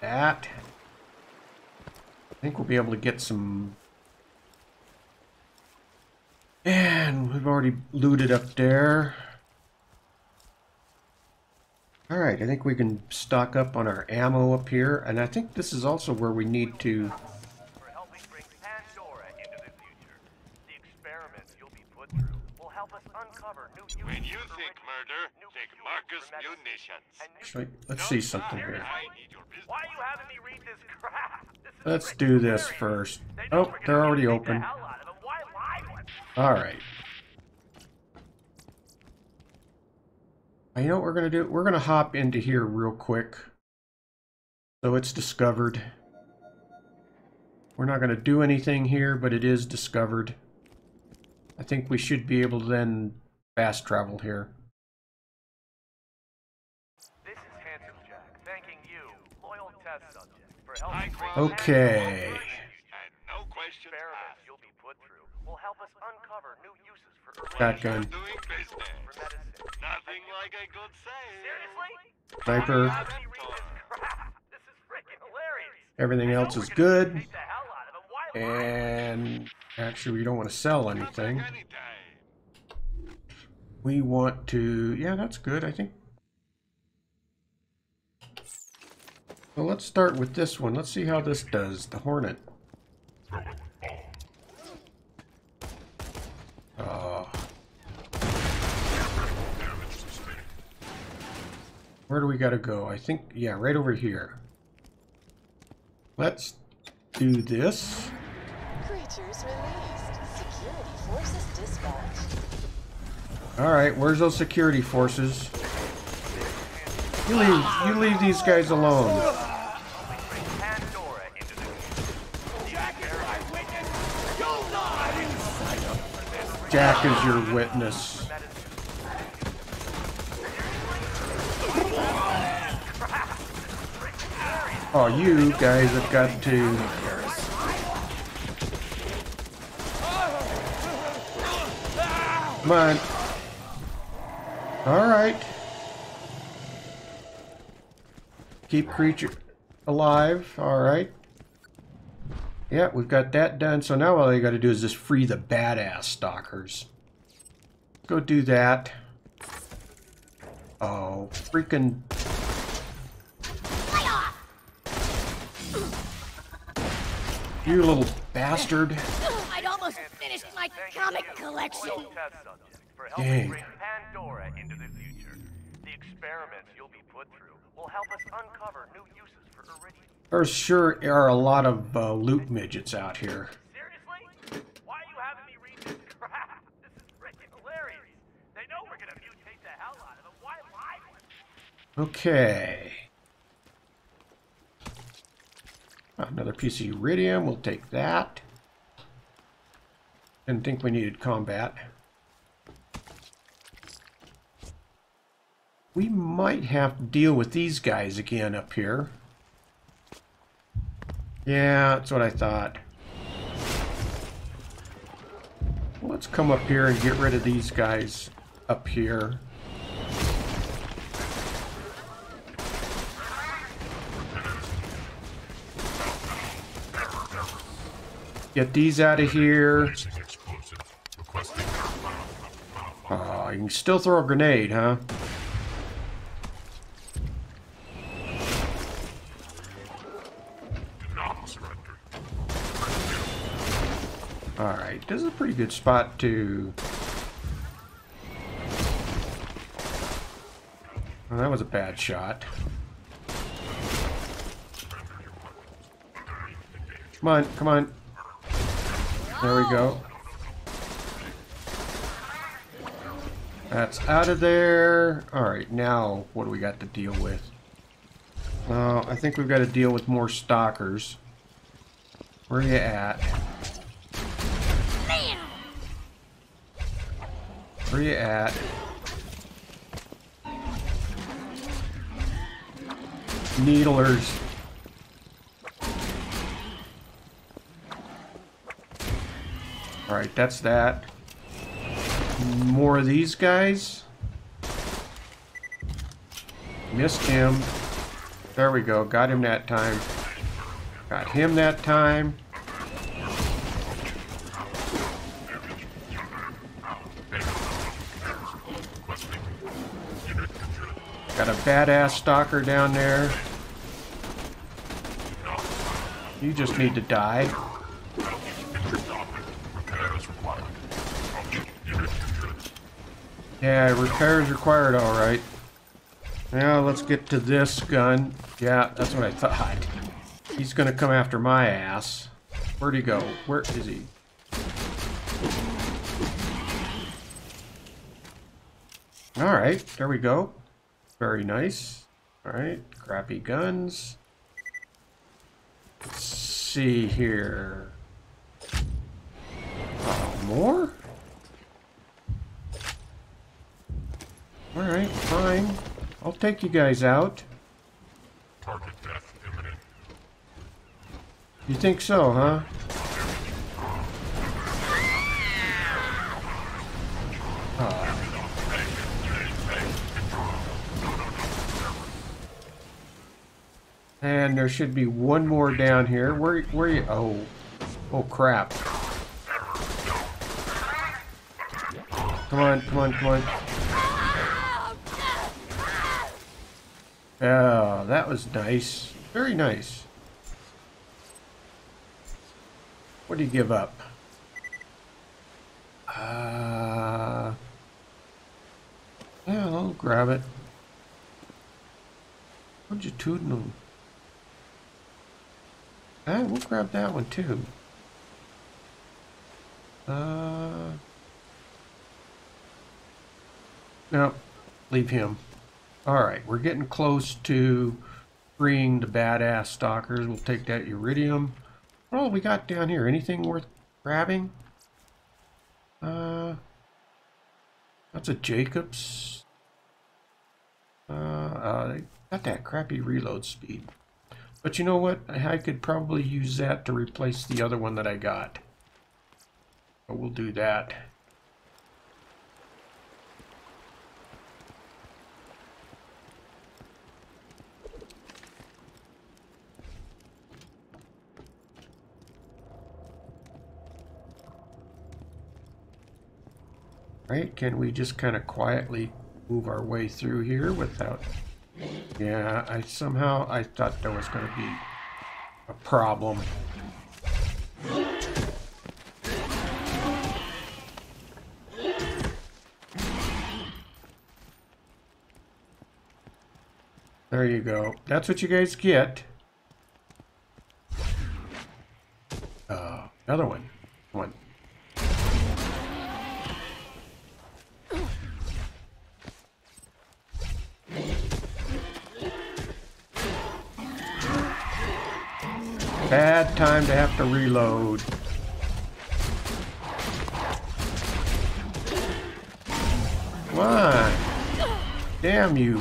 That. I think we'll be able to get some and we've already looted up there. Alright, I think we can stock up on our ammo up here. And I think this is also where we need to... When you think murder, think Marcus Munitions. Actually, let's see something here. Why you having me read this crap? Let's do this first. Oh, they're already open. Alright. You know what we're going to do? We're going to hop into here real quick. So it's discovered. We're not going to do anything here, but it is discovered. I think we should be able to then fast travel here. This is Handsome Jack, thanking you, loyal test subject, for helping Okay. No questions experiments you'll be put through will help us uncover new uses for Shotgun. doing business. Nothing like a good save. Seriously? Sniper. This is freaking hilarious. Everything else is good. And actually, we don't want to sell anything. We want to... Yeah, that's good, I think. Well, let's start with this one. Let's see how this does. The Hornet. Oh. Where do we gotta go? I think, yeah, right over here. Let's do this. Creatures released. Security forces dispatched. Alright, where's those security forces? You leave, you leave these guys alone. Jack is your witness. Oh, you guys have got to... Come on. Alright. Keep creature alive. Alright. Yeah, we've got that done. So now all you got to do is just free the badass stalkers. Go do that. Oh, freaking... You little bastard. I'd almost finished my comic collection. Dang. Pandora into the future. The experiments you'll be put through will help us uncover new uses for Eridium. There sure are a lot of uh, loot midgets out here. Seriously? Why are you having me read this crap? This is freaking hilarious. They know we're gonna mutate the hell out of them. Why lie? Okay. Another piece of Eridium. We'll take that. Didn't think we needed combat. We might have to deal with these guys again up here. Yeah, that's what I thought. Let's come up here and get rid of these guys up here. Get these out of here. Oh, you can still throw a grenade, huh? This is a pretty good spot to... Well, that was a bad shot. Come on, come on. There we go. That's out of there. Alright, now what do we got to deal with? Uh, I think we've got to deal with more stalkers. Where are you at? Where you at? Needlers. Alright, that's that. More of these guys. Missed him. There we go. Got him that time. Got him that time. Got a badass stalker down there. You just need to die. Yeah, repairs required, alright. Now let's get to this gun. Yeah, that's what I thought. He's gonna come after my ass. Where'd he go? Where is he? Alright, there we go. Very nice. Alright, crappy guns. Let's see here. Uh, more? Alright, fine. I'll take you guys out. Target death imminent. You think so, huh? And there should be one more down here. Where, where you? Oh, oh crap! Come on, come on, come on! Oh, that was nice. Very nice. What do you give up? Uh, yeah, I'll grab it. Longitudinal. Ah, we'll grab that one too. Uh, no, leave him. Alright, we're getting close to freeing the badass stalkers. We'll take that Eridium. What all we got down here? Anything worth grabbing? Uh, that's a Jacobs. Uh, uh, got that crappy reload speed. But you know what? I could probably use that to replace the other one that I got. But we'll do that. Right, can we just kind of quietly move our way through here without... Yeah, I somehow, I thought there was going to be a problem. There you go. That's what you guys get. Uh, another one. One. Have to reload. On. Damn you.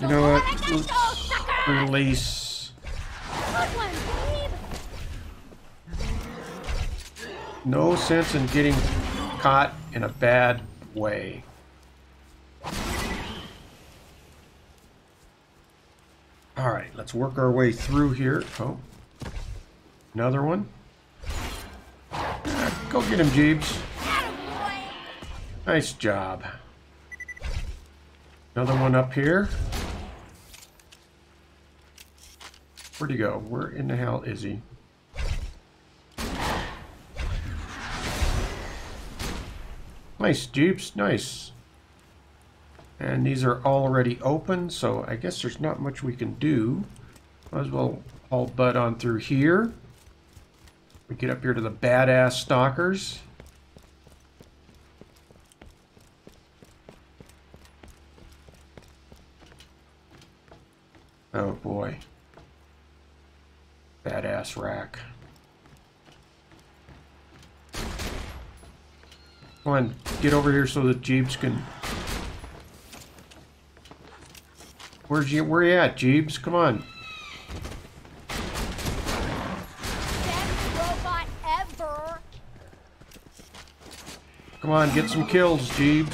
You know what? Let's release. No sense in getting caught in a bad way. All right, let's work our way through here. Oh, another one. Go get him, Jeebs. Nice job. Another one up here. Where'd he go? Where in the hell is he? Nice, Jeebs. Nice. And these are already open, so I guess there's not much we can do. Might as well haul butt on through here. We get up here to the badass stalkers. Oh boy. Badass rakk. Come on, get over here so the Jeebs can... Where's you, where you at, Jeebs? Come on. Come on, get some kills. Well,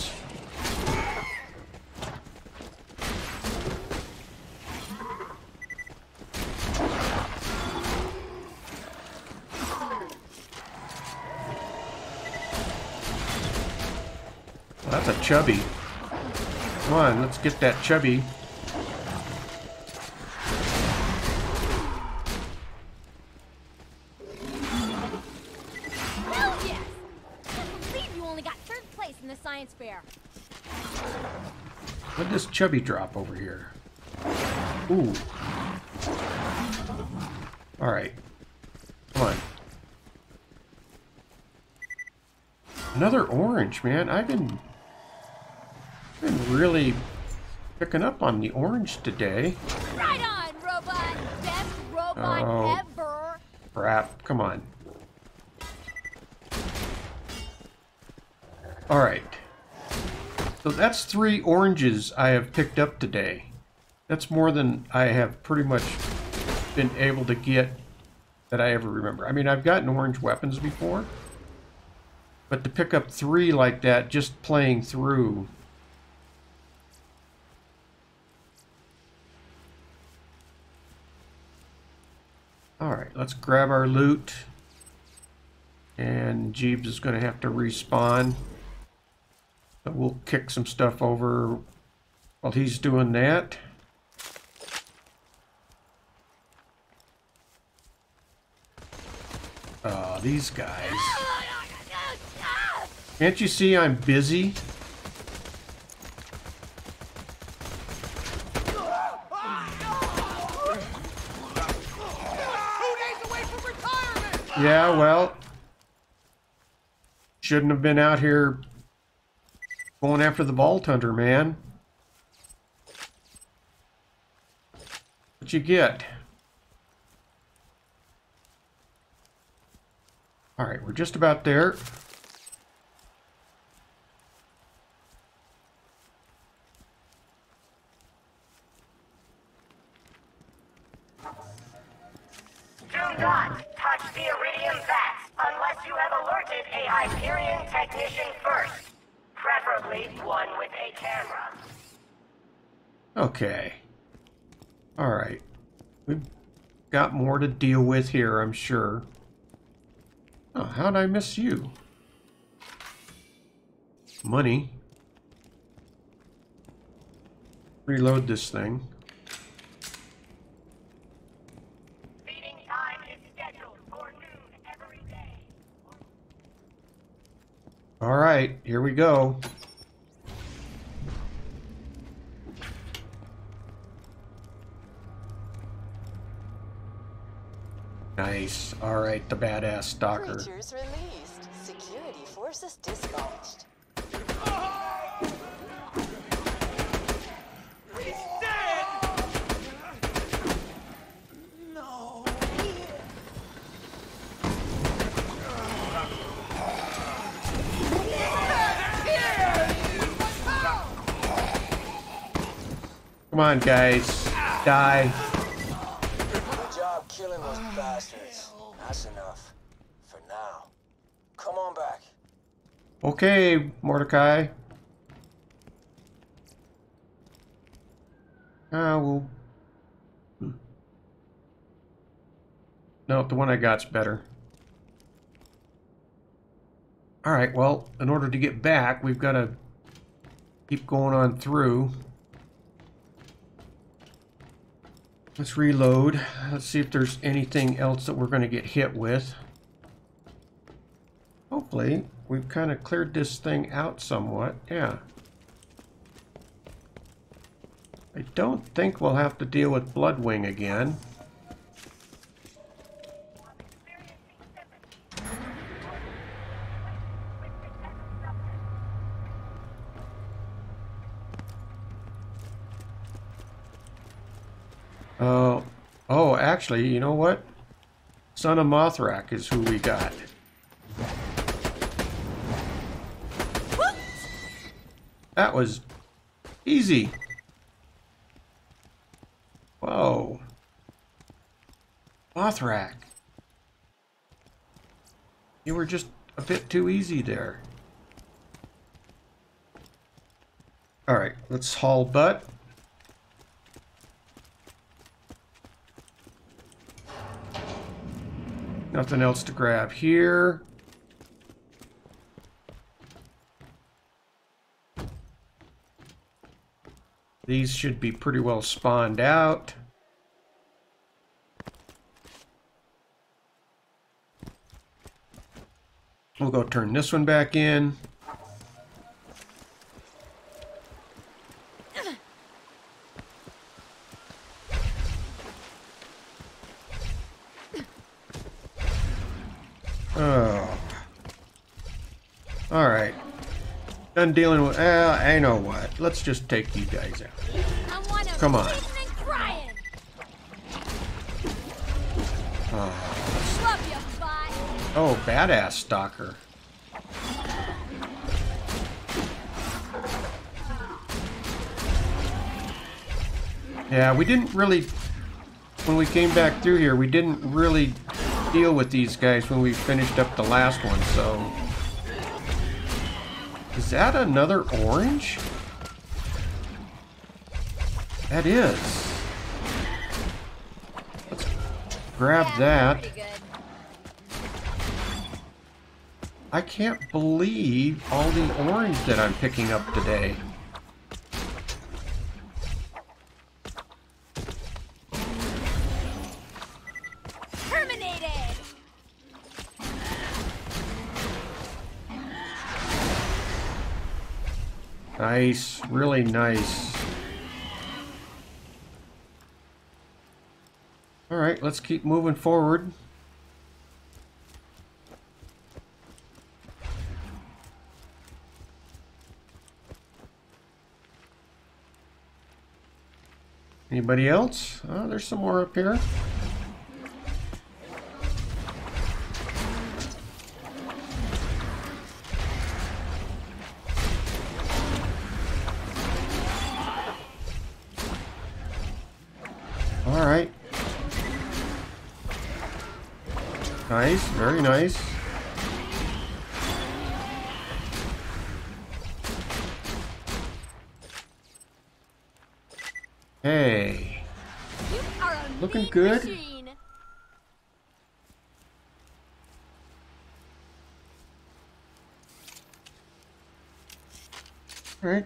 that's a chubby. Come on, let's get that chubby. Chubby drop over here? Ooh. Alright. Come on. Another orange, man. I've been, been really picking up on the orange today. Right on, robot! Best robot Oh. ever! Crap. Come on. Alright. So that's three oranges I have picked up today. That's more than I have pretty much been able to get that I ever remember. I mean, I've gotten orange weapons before. But to pick up three like that just playing through... Alright, let's grab our loot. And Jeebs is going to have to respawn. But we'll kick some stuff over while he's doing that. Oh, these guys. Can't you see I'm busy? Yeah, well, shouldn't have been out here going after the Vault Hunter, man. What you get? All right, we're just about there. Do not touch the Eridium vats unless you have alerted a Hyperion technician 81 with a camera. Okay. Alright. We've got more to deal with here, I'm sure. Oh, how'd I miss you? Money. Reload this thing. All right, here we go. All right, the badass stalker. Creatures released. Security forces dispatched. He's dead! No. Come on, guys. Die. Good job killing those bastards. That's enough. For now. Come on back. Okay, Mordecai. Uh, well... hmm. No, the one I got's better. Alright, well, in order to get back, we've got to keep going on through. Let's reload. Let's see if there's anything else that we're going to get hit with. Hopefully, we've kind of cleared this thing out somewhat. Yeah. I don't think we'll have to deal with Bloodwing again. Oh, oh, actually, you know what? Son of Mothrak is who we got. That was easy. Whoa. Mothrak. You were just a bit too easy there. Alright, let's haul butt. Nothing else to grab here. These should be pretty well spawned out. We'll go turn this one back in. Oh. Alright. Done dealing with... Uh, I know what. Let's just take you guys out. Come on. Oh. oh, badass stalker. Yeah, we didn't really... When we came back through here, we didn't really deal with these guys when we finished up the last one, so... Is that another orange? That is. Let's grab that. I can't believe all the orange that I'm picking up today. Nice, really nice. Alright, let's keep moving forward. Anybody else? Oh, there's some more up here.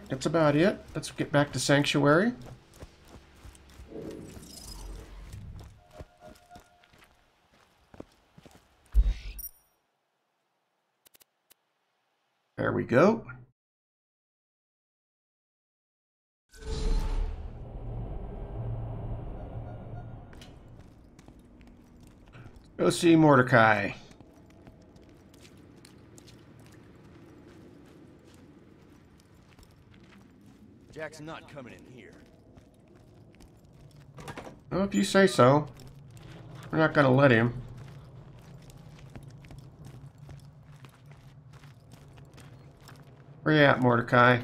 That's about it. Let's get back to Sanctuary. There we go. Go see Mordecai. Jack's not coming in here. Well, if you say so. We're not gonna let him. Where you at, Mordecai?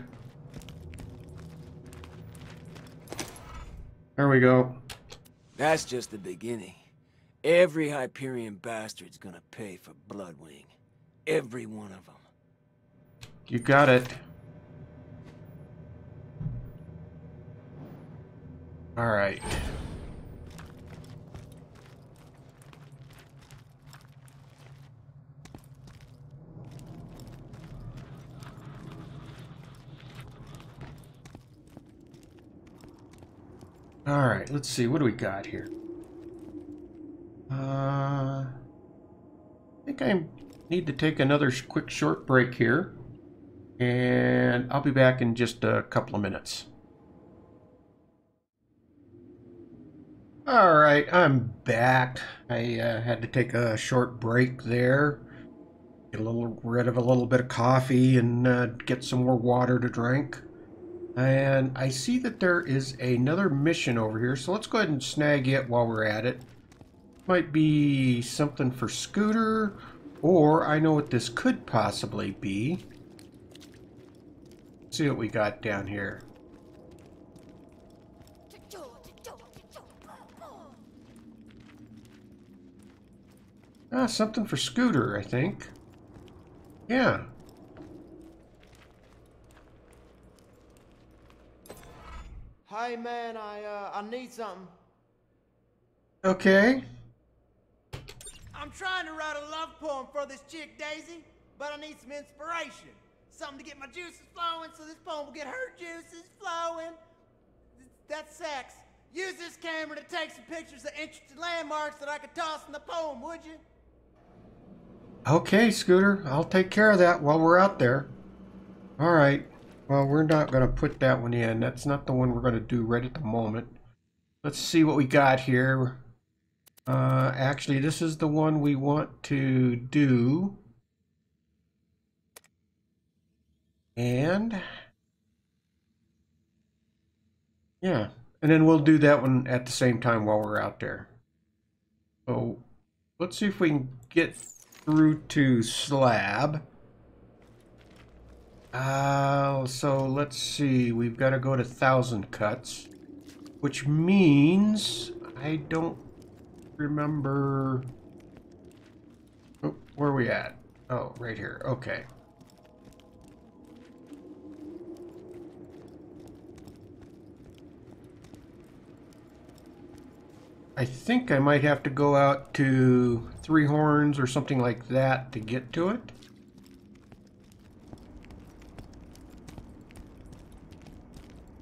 There we go. That's just the beginning. Every Hyperion bastard's gonna pay for Bloodwing. Every one of them. You got it. All right. All right, let's see. What do we got here? Uh, I think I need to take another quick short break here. And I'll be back in just a couple of minutes. All right, I'm back. I uh, had to take a short break there. Get a little rid of a little bit of coffee and uh, get some more water to drink. And I see that there is another mission over here, so let's go ahead and snag it while we're at it. Might be something for Scooter, or I know what this could possibly be. Let's see what we got down here. Ah, something for Scooter, I think. Yeah. Hey man, I uh, I need something. Okay. I'm trying to write a love poem for this chick Daisy, but I need some inspiration. Something to get my juices flowing so this poem will get her juices flowing. That's sex. Use this camera to take some pictures of interesting landmarks that I could toss in the poem, would you? Okay, Scooter. I'll take care of that while we're out there. All right. Well, we're not going to put that one in. That's not the one we're going to do right at the moment. Let's see what we got here. Uh, actually, this is the one we want to do. And... Yeah. And then we'll do that one at the same time while we're out there. So, let's see if we can get through to slab. Uh, so let's see. We've got to go to thousand cuts, which means I don't remember. Oh, where are we at? Oh, right here. Okay. I think I might have to go out to Three Horns or something like that to get to it.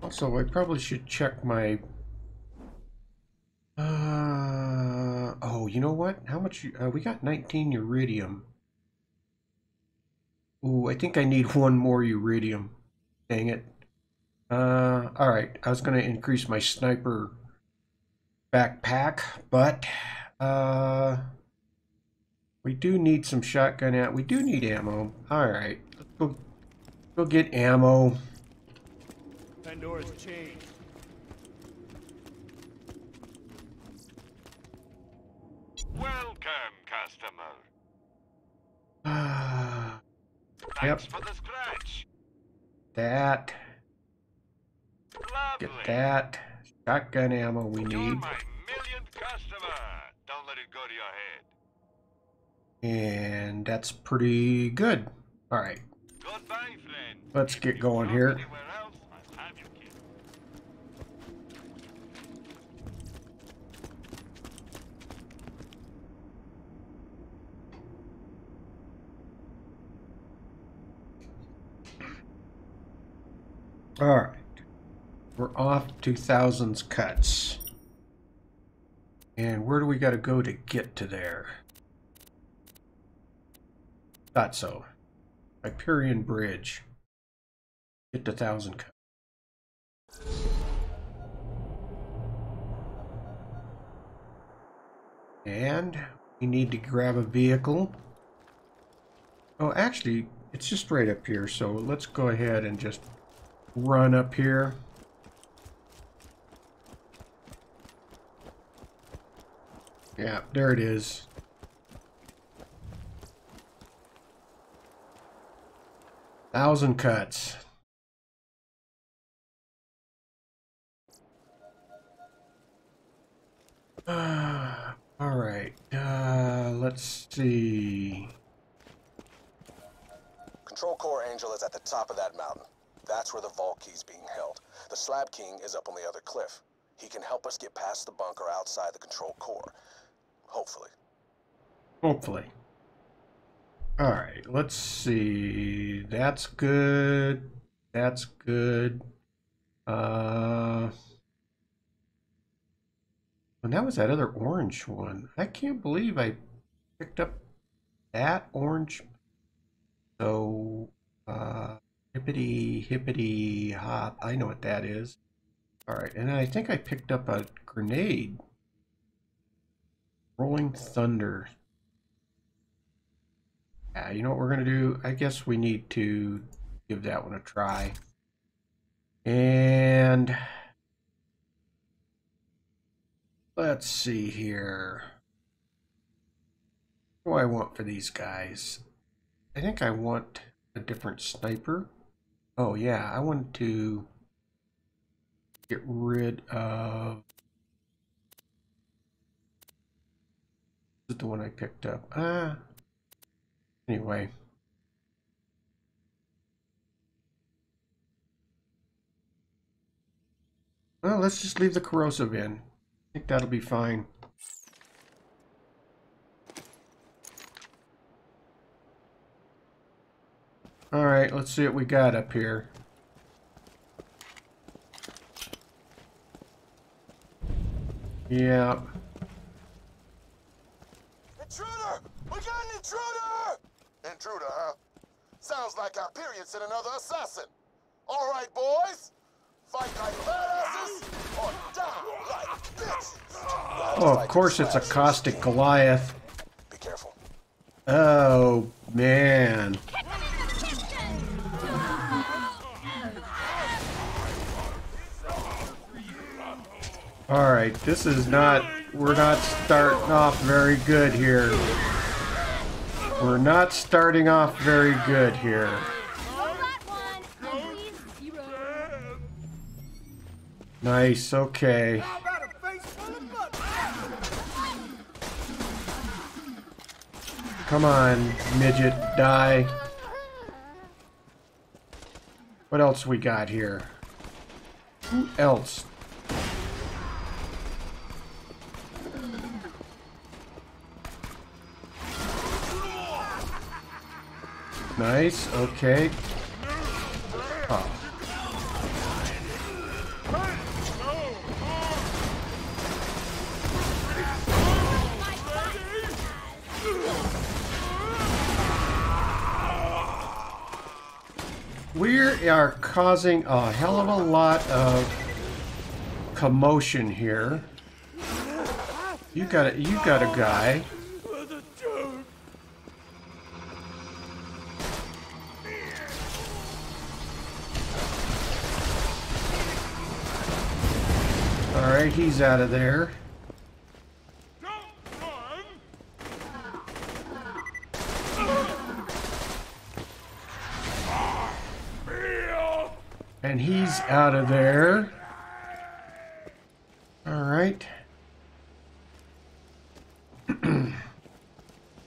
Also, I probably should check my... Uh, oh, you know what? How much... Uh, we got 19 Eridium. Ooh, I think I need one more Eridium. Dang it. Uh, alright, I was going to increase my sniper backpack, but uh, we do need some shotgun ammo. We do need ammo. All right, let's go, go get ammo. Pandora's chain. Welcome, customer. yep. Thanks for the scratch. That. Lovely. Get that. Shotgun ammo we You're need. my millionth customer. Don't let it go to your head. And that's pretty good. All right. Goodbye, friend. Let's get going here. Else, I'll have you killed. All right. We're off to thousands cuts. And where do we got to go to get to there? Thought so. Hyperion Bridge. Get to thousand cuts. And we need to grab a vehicle. Oh, actually, it's just right up here. So let's go ahead and just run up here. Yeah, there it is. Thousand cuts. Uh, all right. Uh, let's see. Control Core Angel is at the top of that mountain. That's where the Vault Key's being held. The Slab King is up on the other cliff. He can help us get past the bunker outside the Control Core. Hopefully. Hopefully. All right, let's see. That's good. That's good. Uh, and that was that other orange one. I can't believe I picked up that orange. So, uh, hippity hippity hop. I know what that is. All right, and I think I picked up a grenade. Rolling Thunder. Yeah, you know what we're going to do? I guess we need to give that one a try. And let's see here. What do I want for these guys? I think I want a different sniper. Oh yeah, I want to get rid of is the one I picked up? Ah. Anyway. Well, let's just leave the corrosive in. I think that'll be fine. Alright, let's see what we got up here. Yeah. Intruder! We got an intruder! Intruder, huh? Sounds like Hyperion sent another assassin. All right, boys. Fight like badasses or die like bitches. Oh, of course it's a caustic Goliath. Be careful. Oh, man. All right, this is not, we're not starting off very good here. We're not starting off very good here. Nice, okay. Come on, midget, die. What else we got here? Who else? Nice, okay. We are causing a hell of a lot of commotion here. You got a, you got a guy. Alright, he's out of there. And he's out of there. Alright.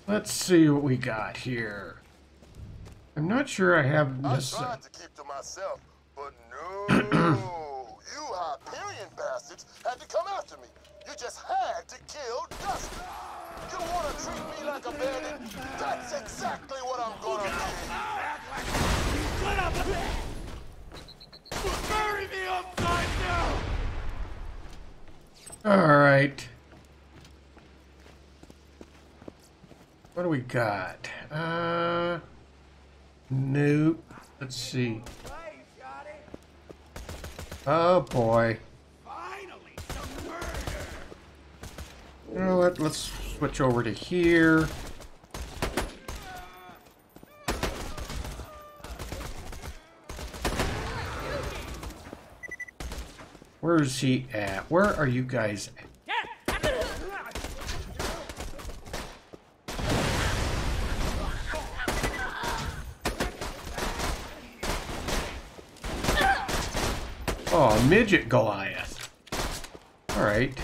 Let's see what we got here. I'm not sure I have I this. Uh, tried to keep to myself, but no. You Hyperion bastards had to come after me. You just had to kill Dusty. You want to treat me like a bandit? That's exactly what I'm gonna do. Shut up! Bury me upside down! Alright. What do we got? Uh, nope. Let's see. Oh boy. Well, let, let's switch over to here. Where's he at? Where are you guys at? Oh, midget Goliath. Alright.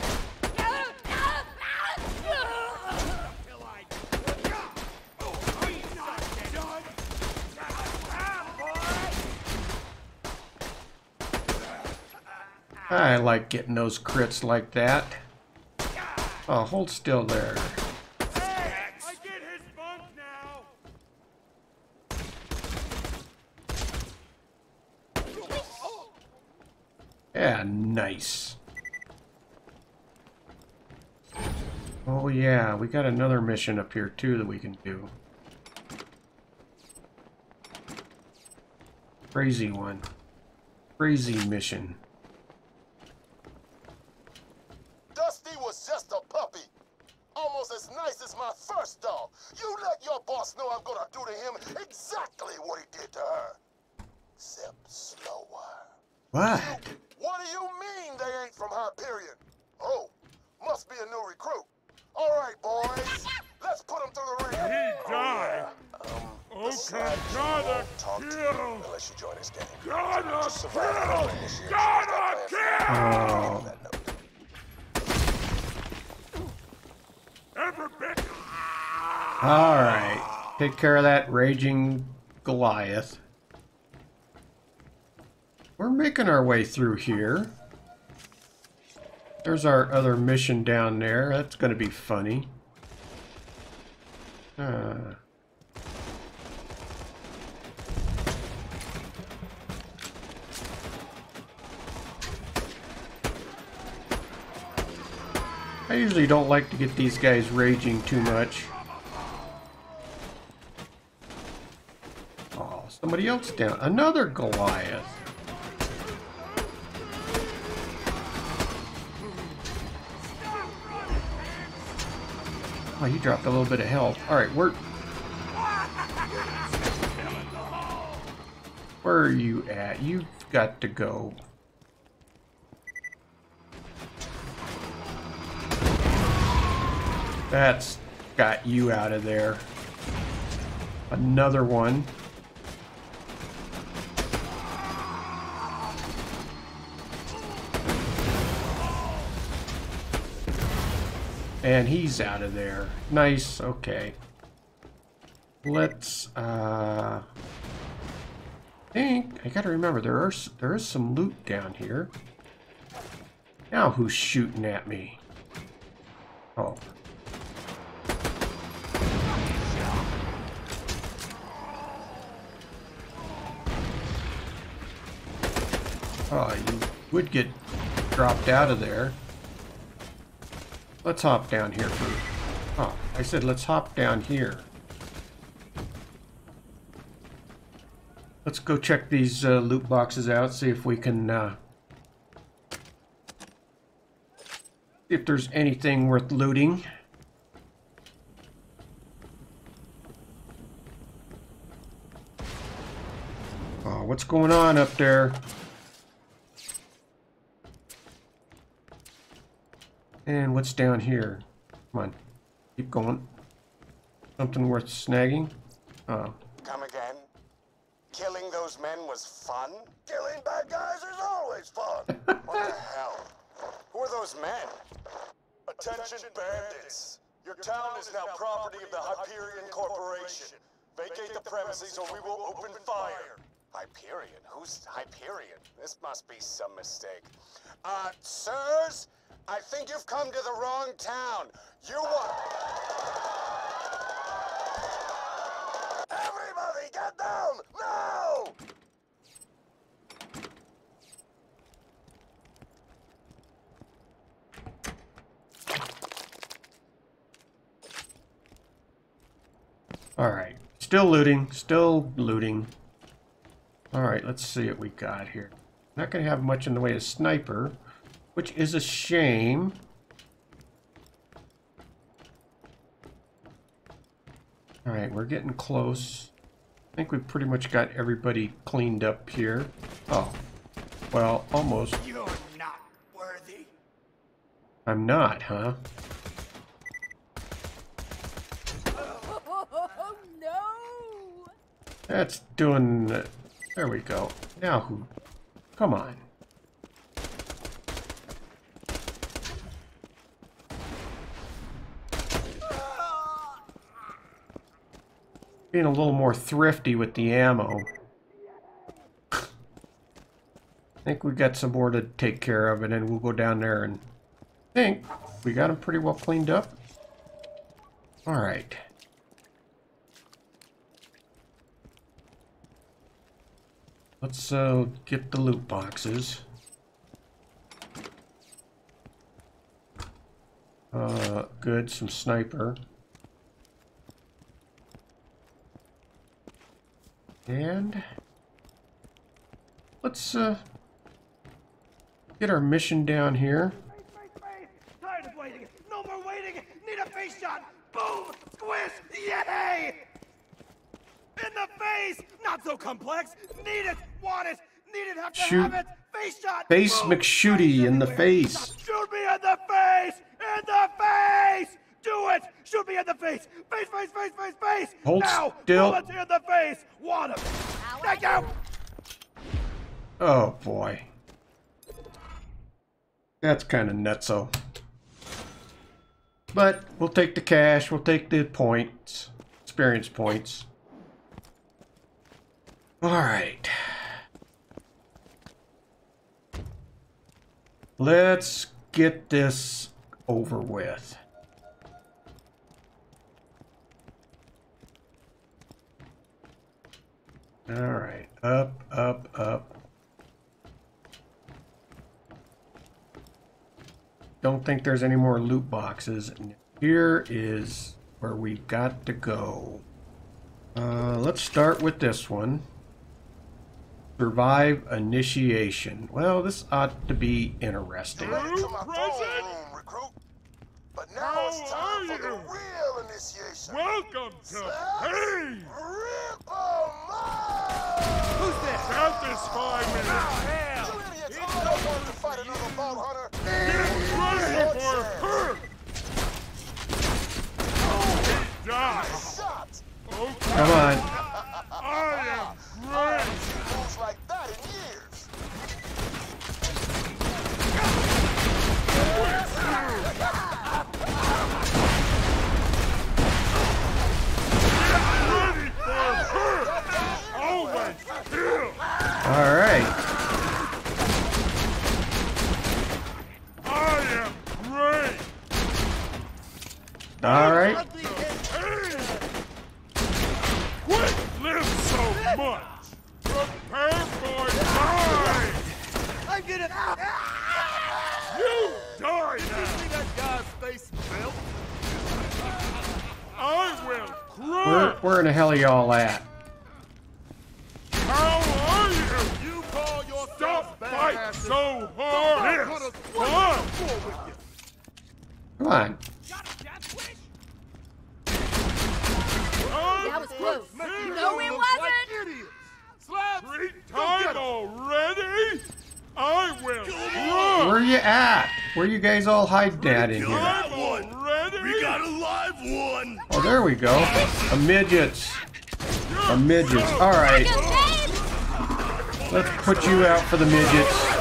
I like getting those crits like that. Oh, hold still there. Yeah, nice. Oh yeah, we got another mission up here too that we can do. Crazy one. Crazy mission. Dusty was just a puppy. Almost as nice as my first dog. You let your boss know I'm gonna do to him exactly what he did to her. Except slower. What? What do you mean they ain't from Hyperion? Oh, must be a new recruit. All right, boys. Let's put him through the ringer. He died. Um, Okay, gotta talk to you kill. unless you join his gang. Gotta Just survive the kill. initiation. Gotta kill. Oh. Ever been? All right. Take care of that raging Goliath. We're making our way through here. There's our other mission down there. That's going to be funny. Uh, I usually don't like to get these guys raging too much. Oh, somebody else down. Another Goliath. Oh, he dropped a little bit of health. Alright, where... Where are you at? You've got to go. That's got you out of there. Another one. And he's out of there. Nice, okay. Let's, uh... Think, I gotta remember, there are there is some loot down here. Now who's shooting at me? Oh. Oh, you would get dropped out of there. Let's hop down here for... Oh, I said let's hop down here. Let's go check these uh, loot boxes out, see if we can... Uh, if there's anything worth looting. Oh, what's going on up there? And what's down here? Come on. Keep going. Something worth snagging? Oh. Come again? Killing those men was fun? Killing bad guys is always fun. what the hell? Who are those men? Attention bandits. Your town is now property of the Hyperion Corporation. Vacate the premises or we will open fire. Hyperion? Who's Hyperion? This must be some mistake. Uh, sirs? I think you've come to the wrong town. You want... Everybody get down! Now! Alright. Still looting. Still looting. Alright, let's see what we got here. Not going to have much in the way of sniper, which is a shame. Alright, we're getting close. I think we've pretty much got everybody cleaned up here. Oh. Well, almost. You're not worthy. I'm not, huh? Oh no! That's doing... There we go. Now who? Come on. Being a little more thrifty with the ammo. I think we got some more to take care of, and then we'll go down there and think we got them pretty well cleaned up. All right. Let's uh, get the loot boxes. Uh, good, some sniper. And let's uh, get our mission down here. Tired of waiting. No more waiting. Need a face shot. Boom. Squish. Yay. In the face. Not so complex. Need it. Want it. Need it. Have to Shoot. have it. face shot! Face McShooty in the face. Shoot me in the face! In the face! Do it! Shoot me in the face! Face, face, face, face, face! Hold now! still. Bullets in the face! Him! Thank you! Oh boy. That's kind of nutso. But we'll take the cash, we'll take the points, experience points. Alright. Let's get this over with. Alright, up, up, up. Don't think there's any more loot boxes. Here is where we've got to go. Uh, let's start with this one. Survive initiation. Well, this ought to be interesting. Ready to my recruit. But now it's time for the real initiation. Welcome to Hey! Who's this? Satisfy me! Ah, you idiots all don't want to fight another bow hunter. Get ready for her! Die! Shot! Come on. I am great! Always kill! All right. I am great! All right. Quit live so much! Prepare for die! I'm gonna. You die now. You See that guy's face melt? I will Where, where in the hell are y'all at? Stop badass fighting so hard! Put This us fun! fool with you. Come on. That was close. No, it wasn't. Three time already? I will run! Where you at? Where you guys all hiding at in here? I'm? We got a live one! Oh, there we go. A midgets. A midgets. All right. Let's put you out for the midgets.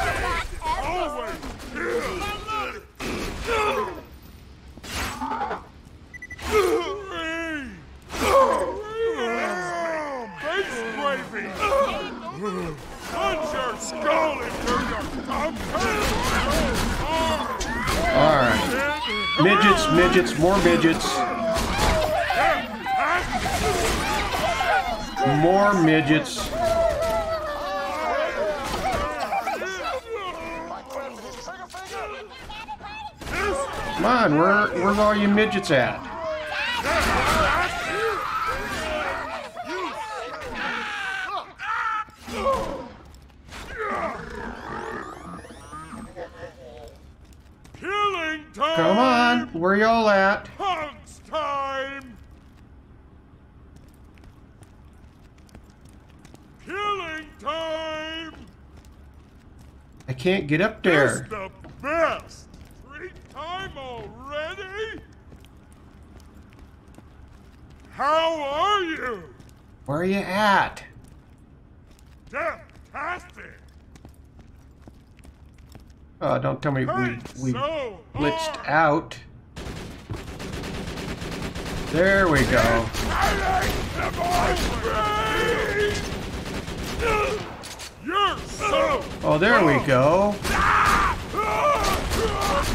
Midgets, more midgets. More midgets. Come on, where, where's all you midgets at? Killing time! Come on, where y'all at? Time! Killing time! I can't get up It's there. the best! Time already? How are you? Where are you at? Death-tastic! Oh, don't tell me we, we glitched out. There we go. Oh, there we go.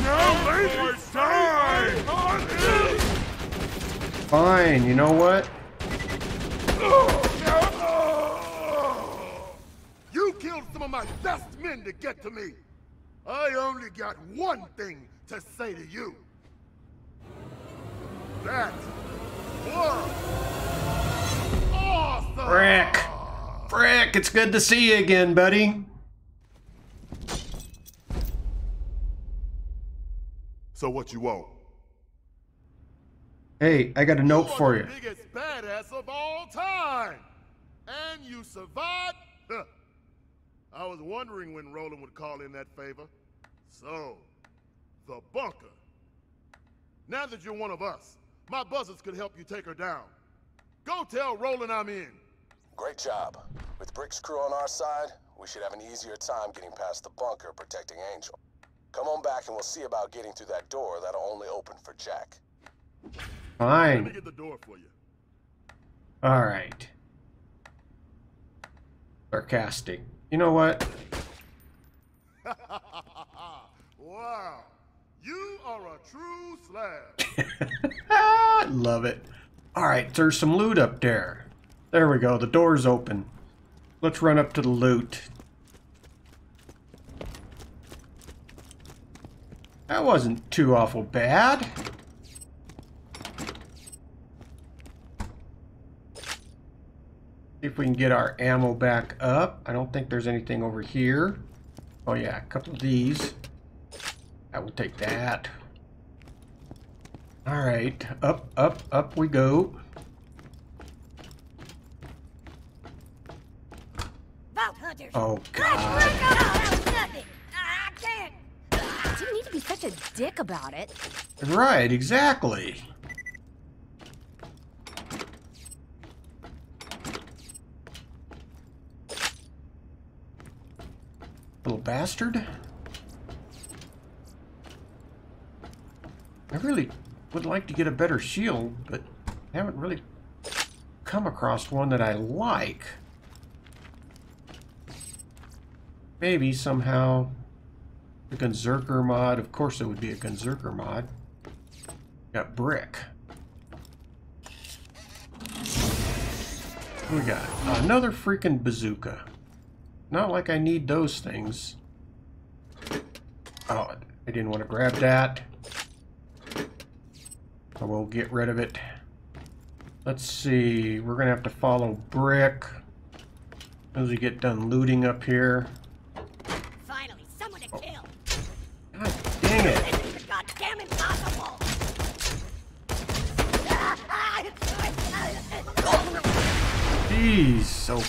Now ladies die! Fine, you know what? You killed some of my best men to get to me. I only got one thing to say to you. That was awesome! Frick. Frick, it's good to see you again, buddy. So what you want? Hey, I got a note for you. Biggest badass of all time. And you survived? Huh. I was wondering when Roland would call in that favor. So, the bunker. Now that you're one of us, my buzzards could help you take her down. Go tell Roland I'm in. Great job. With Brick's crew on our side, we should have an easier time getting past the bunker protecting Angel. Come on back and we'll see about getting through that door that'll only open for Jack. Fine. Let me get the door for you. All right. Sarcastic. You know what? wow. You are a true slab. Ah, love it. All right, there's some loot up there. There we go. The door's open. Let's run up to the loot. That wasn't too awful bad. See if we can get our ammo back up. I don't think there's anything over here. Oh yeah, a couple of these. I will take that. All right, up, up, up we go. Oh Oh, God! that was nothing! I can't! You didn't need to be such a dick about it. Right, exactly. Little bastard. I really would like to get a better shield, but haven't really come across one that I like. Maybe somehow the Gunzerker mod, of course it would be a Gunzerker mod. Got brick. We got? Another freaking bazooka. Not like I need those things. Oh, I didn't want to grab that. I will get rid of it. Let's see. We're going to have to follow brick. As we get done looting up here.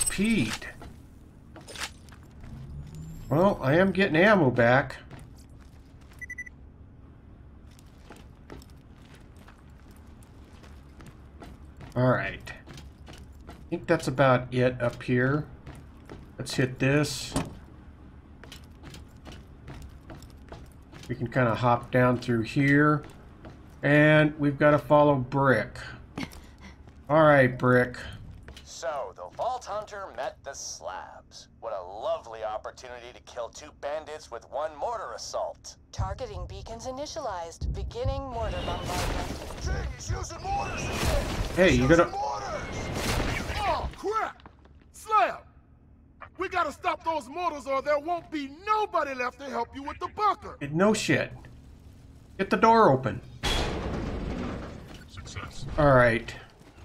Pete. Well, I am getting ammo back. Alright. I think that's about it up here. Let's hit this. We can kind of hop down through here. And we've got to follow Brick. Alright, Brick. So, the Vault Hunter met the slabs. What a lovely opportunity to kill two bandits with one mortar assault. Targeting beacons initialized. Beginning mortar bombardment. He's using mortars again! Hey, you gotta... Oh, crap! Slab! We gotta stop those mortars or there won't be nobody left to help you with the bunker! No shit. Get the door open. Success. Alright.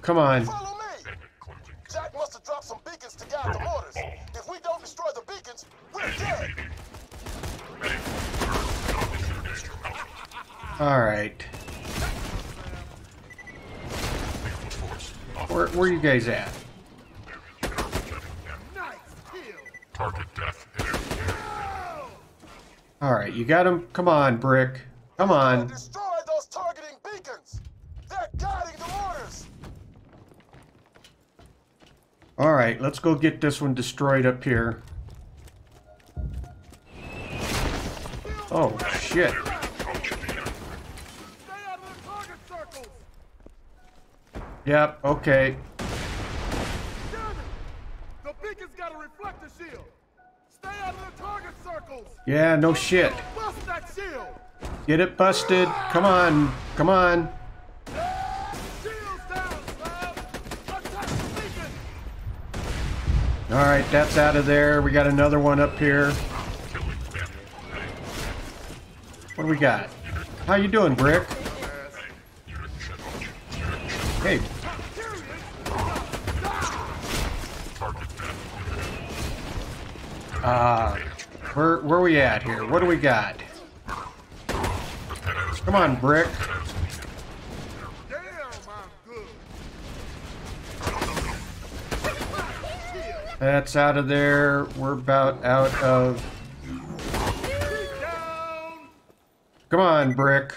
Come on. Follow me! Jack must have dropped some beacons to guide the mortars. If we don't destroy the beacons, we're dead! Alright. Where, where you guys at? Target death. Alright, you got him? Come on, Brick. Come on. Destroy those targeting beacons! They're guiding the mortars! Alright, let's go get this one destroyed up here. Oh, shit. Yep, okay. Yeah, no shit. Get it busted. Come on. Come on. Alright, that's out of there. We got another one up here. What do we got? How you doing, Brick? Hey. Uh, where, where we at here? What do we got? Come on, Brick. That's out of there. We're about out of... Come on, Brick.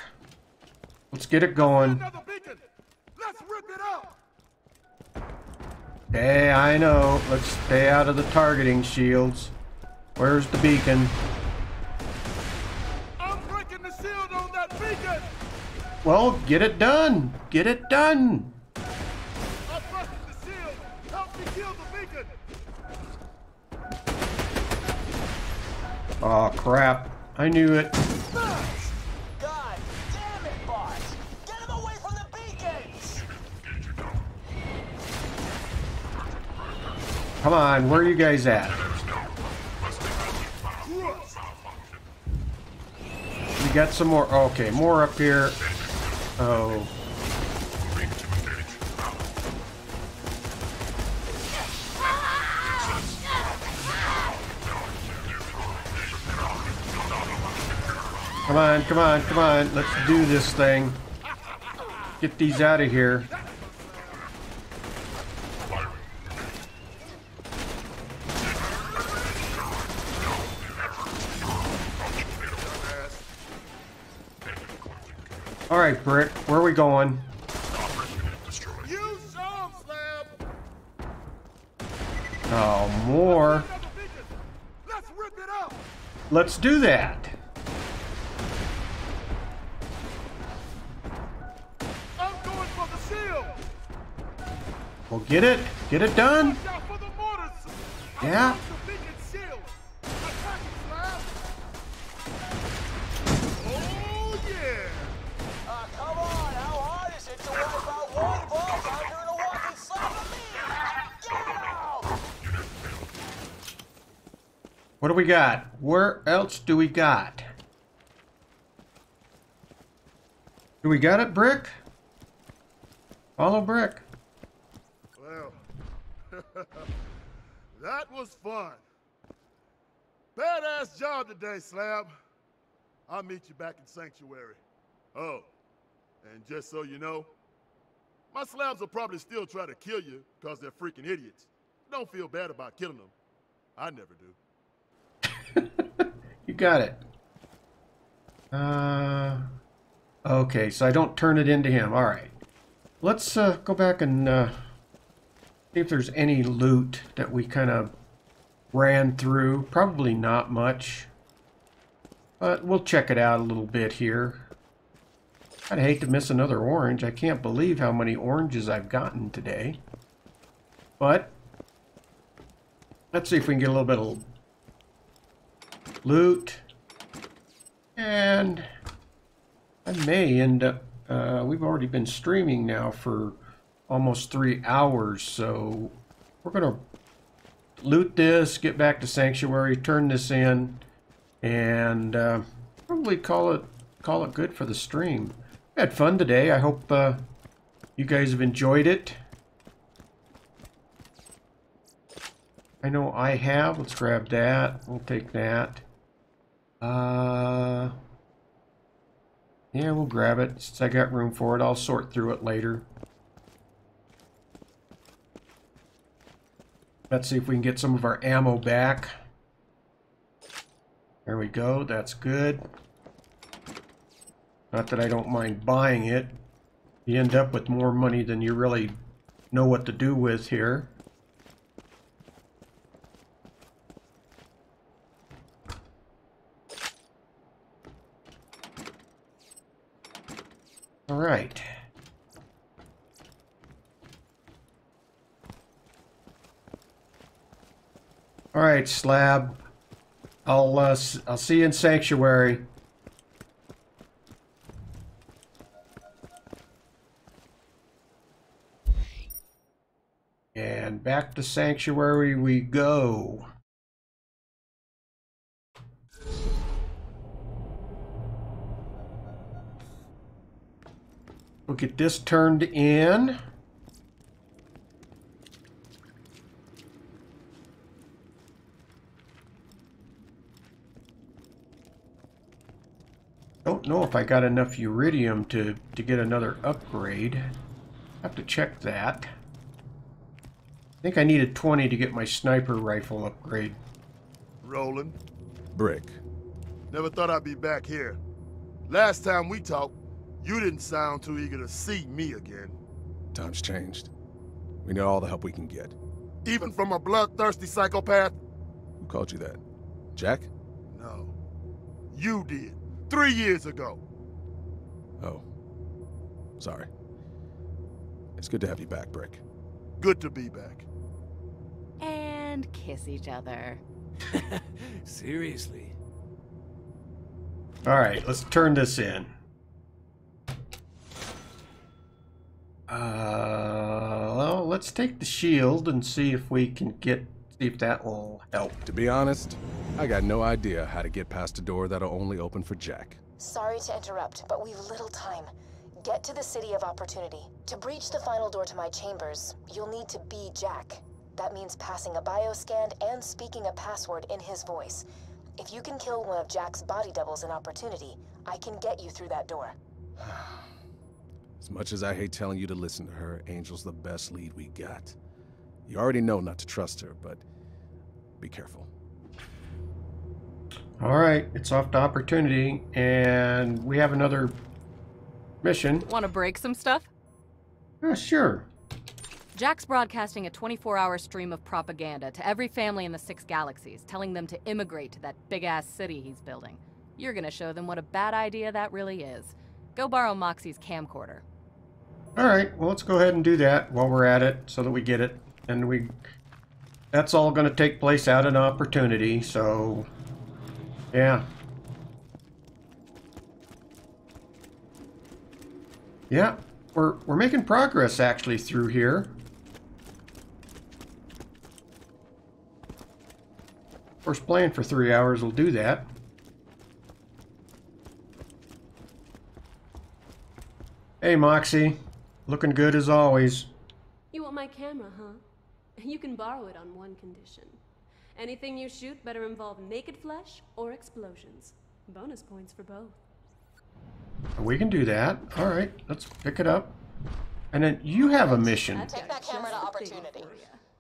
Let's get it going. Hey, I know. Let's stay out of the targeting shields. Where's the beacon? I'm breaking the shield on that beacon! Well, get it done. Get it done. I'm busting the shield! Help me kill the beacon! Oh crap. I knew it. God damn it! Get him away from the beacons! Come on, where are you guys at? We got some more. Okay, more up here. Oh. Come on, come on, come on. Let's do this thing. Get these out of here. All right, Brick, where are we going? You show 'em, Slab! Oh, more. Let's rip it up! Let's do that. A walking slab of meat? Get him! What do we got? Where else do we got? Do we got it, Brick? Follow Brick. That was fun. Badass job today, Slab. I'll meet you back in Sanctuary. Oh, and just so you know, my slabs will probably still try to kill you because they're freaking idiots. Don't feel bad about killing them. I never do. You got it. Uh, okay, so I don't turn it into him. All right. Let's uh, go back and uh, see if there's any loot that we kind of ran through. Probably not much. But we'll check it out a little bit here. I'd hate to miss another orange. I can't believe how many oranges I've gotten today. But let's see if we can get a little bit of loot. And I may end up, uh, we've already been streaming now for almost three hours, so we're going to loot this, get back to Sanctuary, turn this in, and uh, probably call it call it good for the stream. I had fun today. I hope uh, you guys have enjoyed it. I know I have. Let's grab that. We'll take that. Uh, yeah, we'll grab it. Since I got room for it, I'll sort through it later. Let's see if we can get some of our ammo back. There we go. That's good. Not that I don't mind buying it. You end up with more money than you really know what to do with here. All right. All right, Slab. I'll uh, I'll see you in Sanctuary. And back to Sanctuary we go. We'll get this turned in. Don't know if I got enough Eridium to, to get another upgrade. Have to check that. I think I needed 20 to get my sniper rifle upgrade. Roland. Brick. Never thought I'd be back here. Last time we talked, you didn't sound too eager to see me again. Times changed. We need all the help we can get. Even from a bloodthirsty psychopath? Who called you that? Jack? No. You did. Three years ago. Oh. Sorry. It's good to have you back, Brick. Good to be back. And kiss each other. Seriously. All right, let's turn this in. Uh, well, let's take the shield and see if we can get, see if that will help. To be honest, I got no idea how to get past a door that'll only open for Jack. Sorry to interrupt, but we've little time. Get to the City of Opportunity. To breach the final door to my chambers, you'll need to be Jack. That means passing a bioscan and speaking a password in his voice. If you can kill one of Jack's body doubles in Opportunity, I can get you through that door. As much as I hate telling you to listen to her, Angel's the best lead we got. You already know not to trust her, but be careful. All right, it's off to Opportunity, and we have another mission. Want to break some stuff? Yeah, sure. Jack's broadcasting a 24 hour stream of propaganda to every family in the six galaxies, telling them to immigrate to that big ass city he's building. You're gonna show them what a bad idea that really is. Go borrow Moxxi's camcorder. All right, well, let's go ahead and do that while we're at it so that we get it. And we, that's all going to take place out in Opportunity, so, yeah. Yeah, we're, we're making progress actually through here. Of course, playing for three hours will do that. Hey, Moxxi. Looking good as always. You want my camera, huh? You can borrow it on one condition. Anything you shoot better involve naked flesh or explosions. Bonus points for both. We can do that. All right, let's pick it up. And then you have a mission. Take that camera to Opportunity.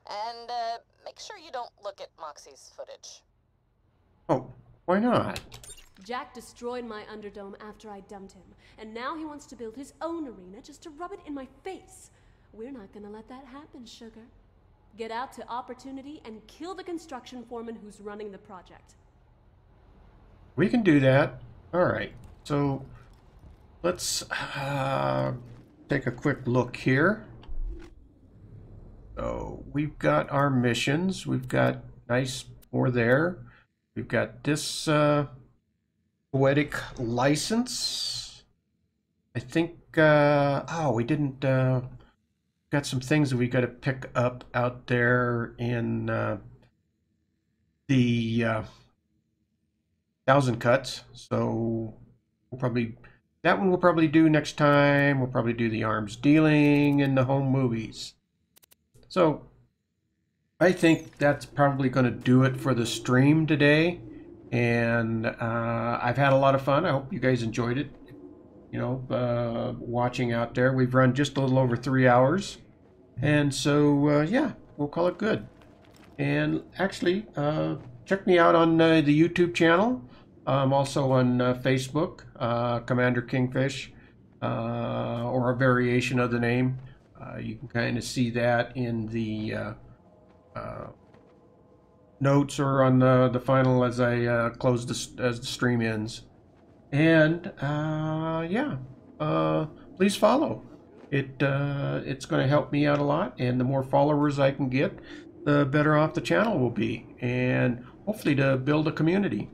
And uh, make sure you don't look at Moxxi's footage. Oh, why not? Jack destroyed my Underdome after I dumped him, and now he wants to build his own arena just to rub it in my face. We're not gonna let that happen, sugar. Get out to Opportunity and kill the construction foreman who's running the project. We can do that. All right. So let's uh, take a quick look here. So we've got our missions. We've got nice more there. We've got this uh, poetic license. I think. Uh, oh, we didn't. Got some things that we got to pick up out there in uh, the uh, thousand cuts. So we'll probably that one we'll probably do next time. We'll probably do the arms dealing and the home movies. So I think that's probably going to do it for the stream today. And uh, I've had a lot of fun. I hope you guys enjoyed it. You know, uh, watching out there. We've run just a little over three hours. And so, uh, yeah, we'll call it good. And actually, uh, check me out on uh, the YouTube channel. I'm also on uh, Facebook, uh, Commander Kingfish, uh, or a variation of the name. You can kind of see that in the notes or on the, the final as I close this as the stream ends. And yeah, please follow. It uh, it's going to help me out a lot, and the more followers I can get, the better off the channel will be, and hopefully to build a community.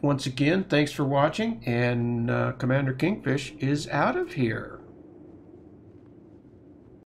Once again, thanks for watching, and uh, Commander Kingfish is out of here.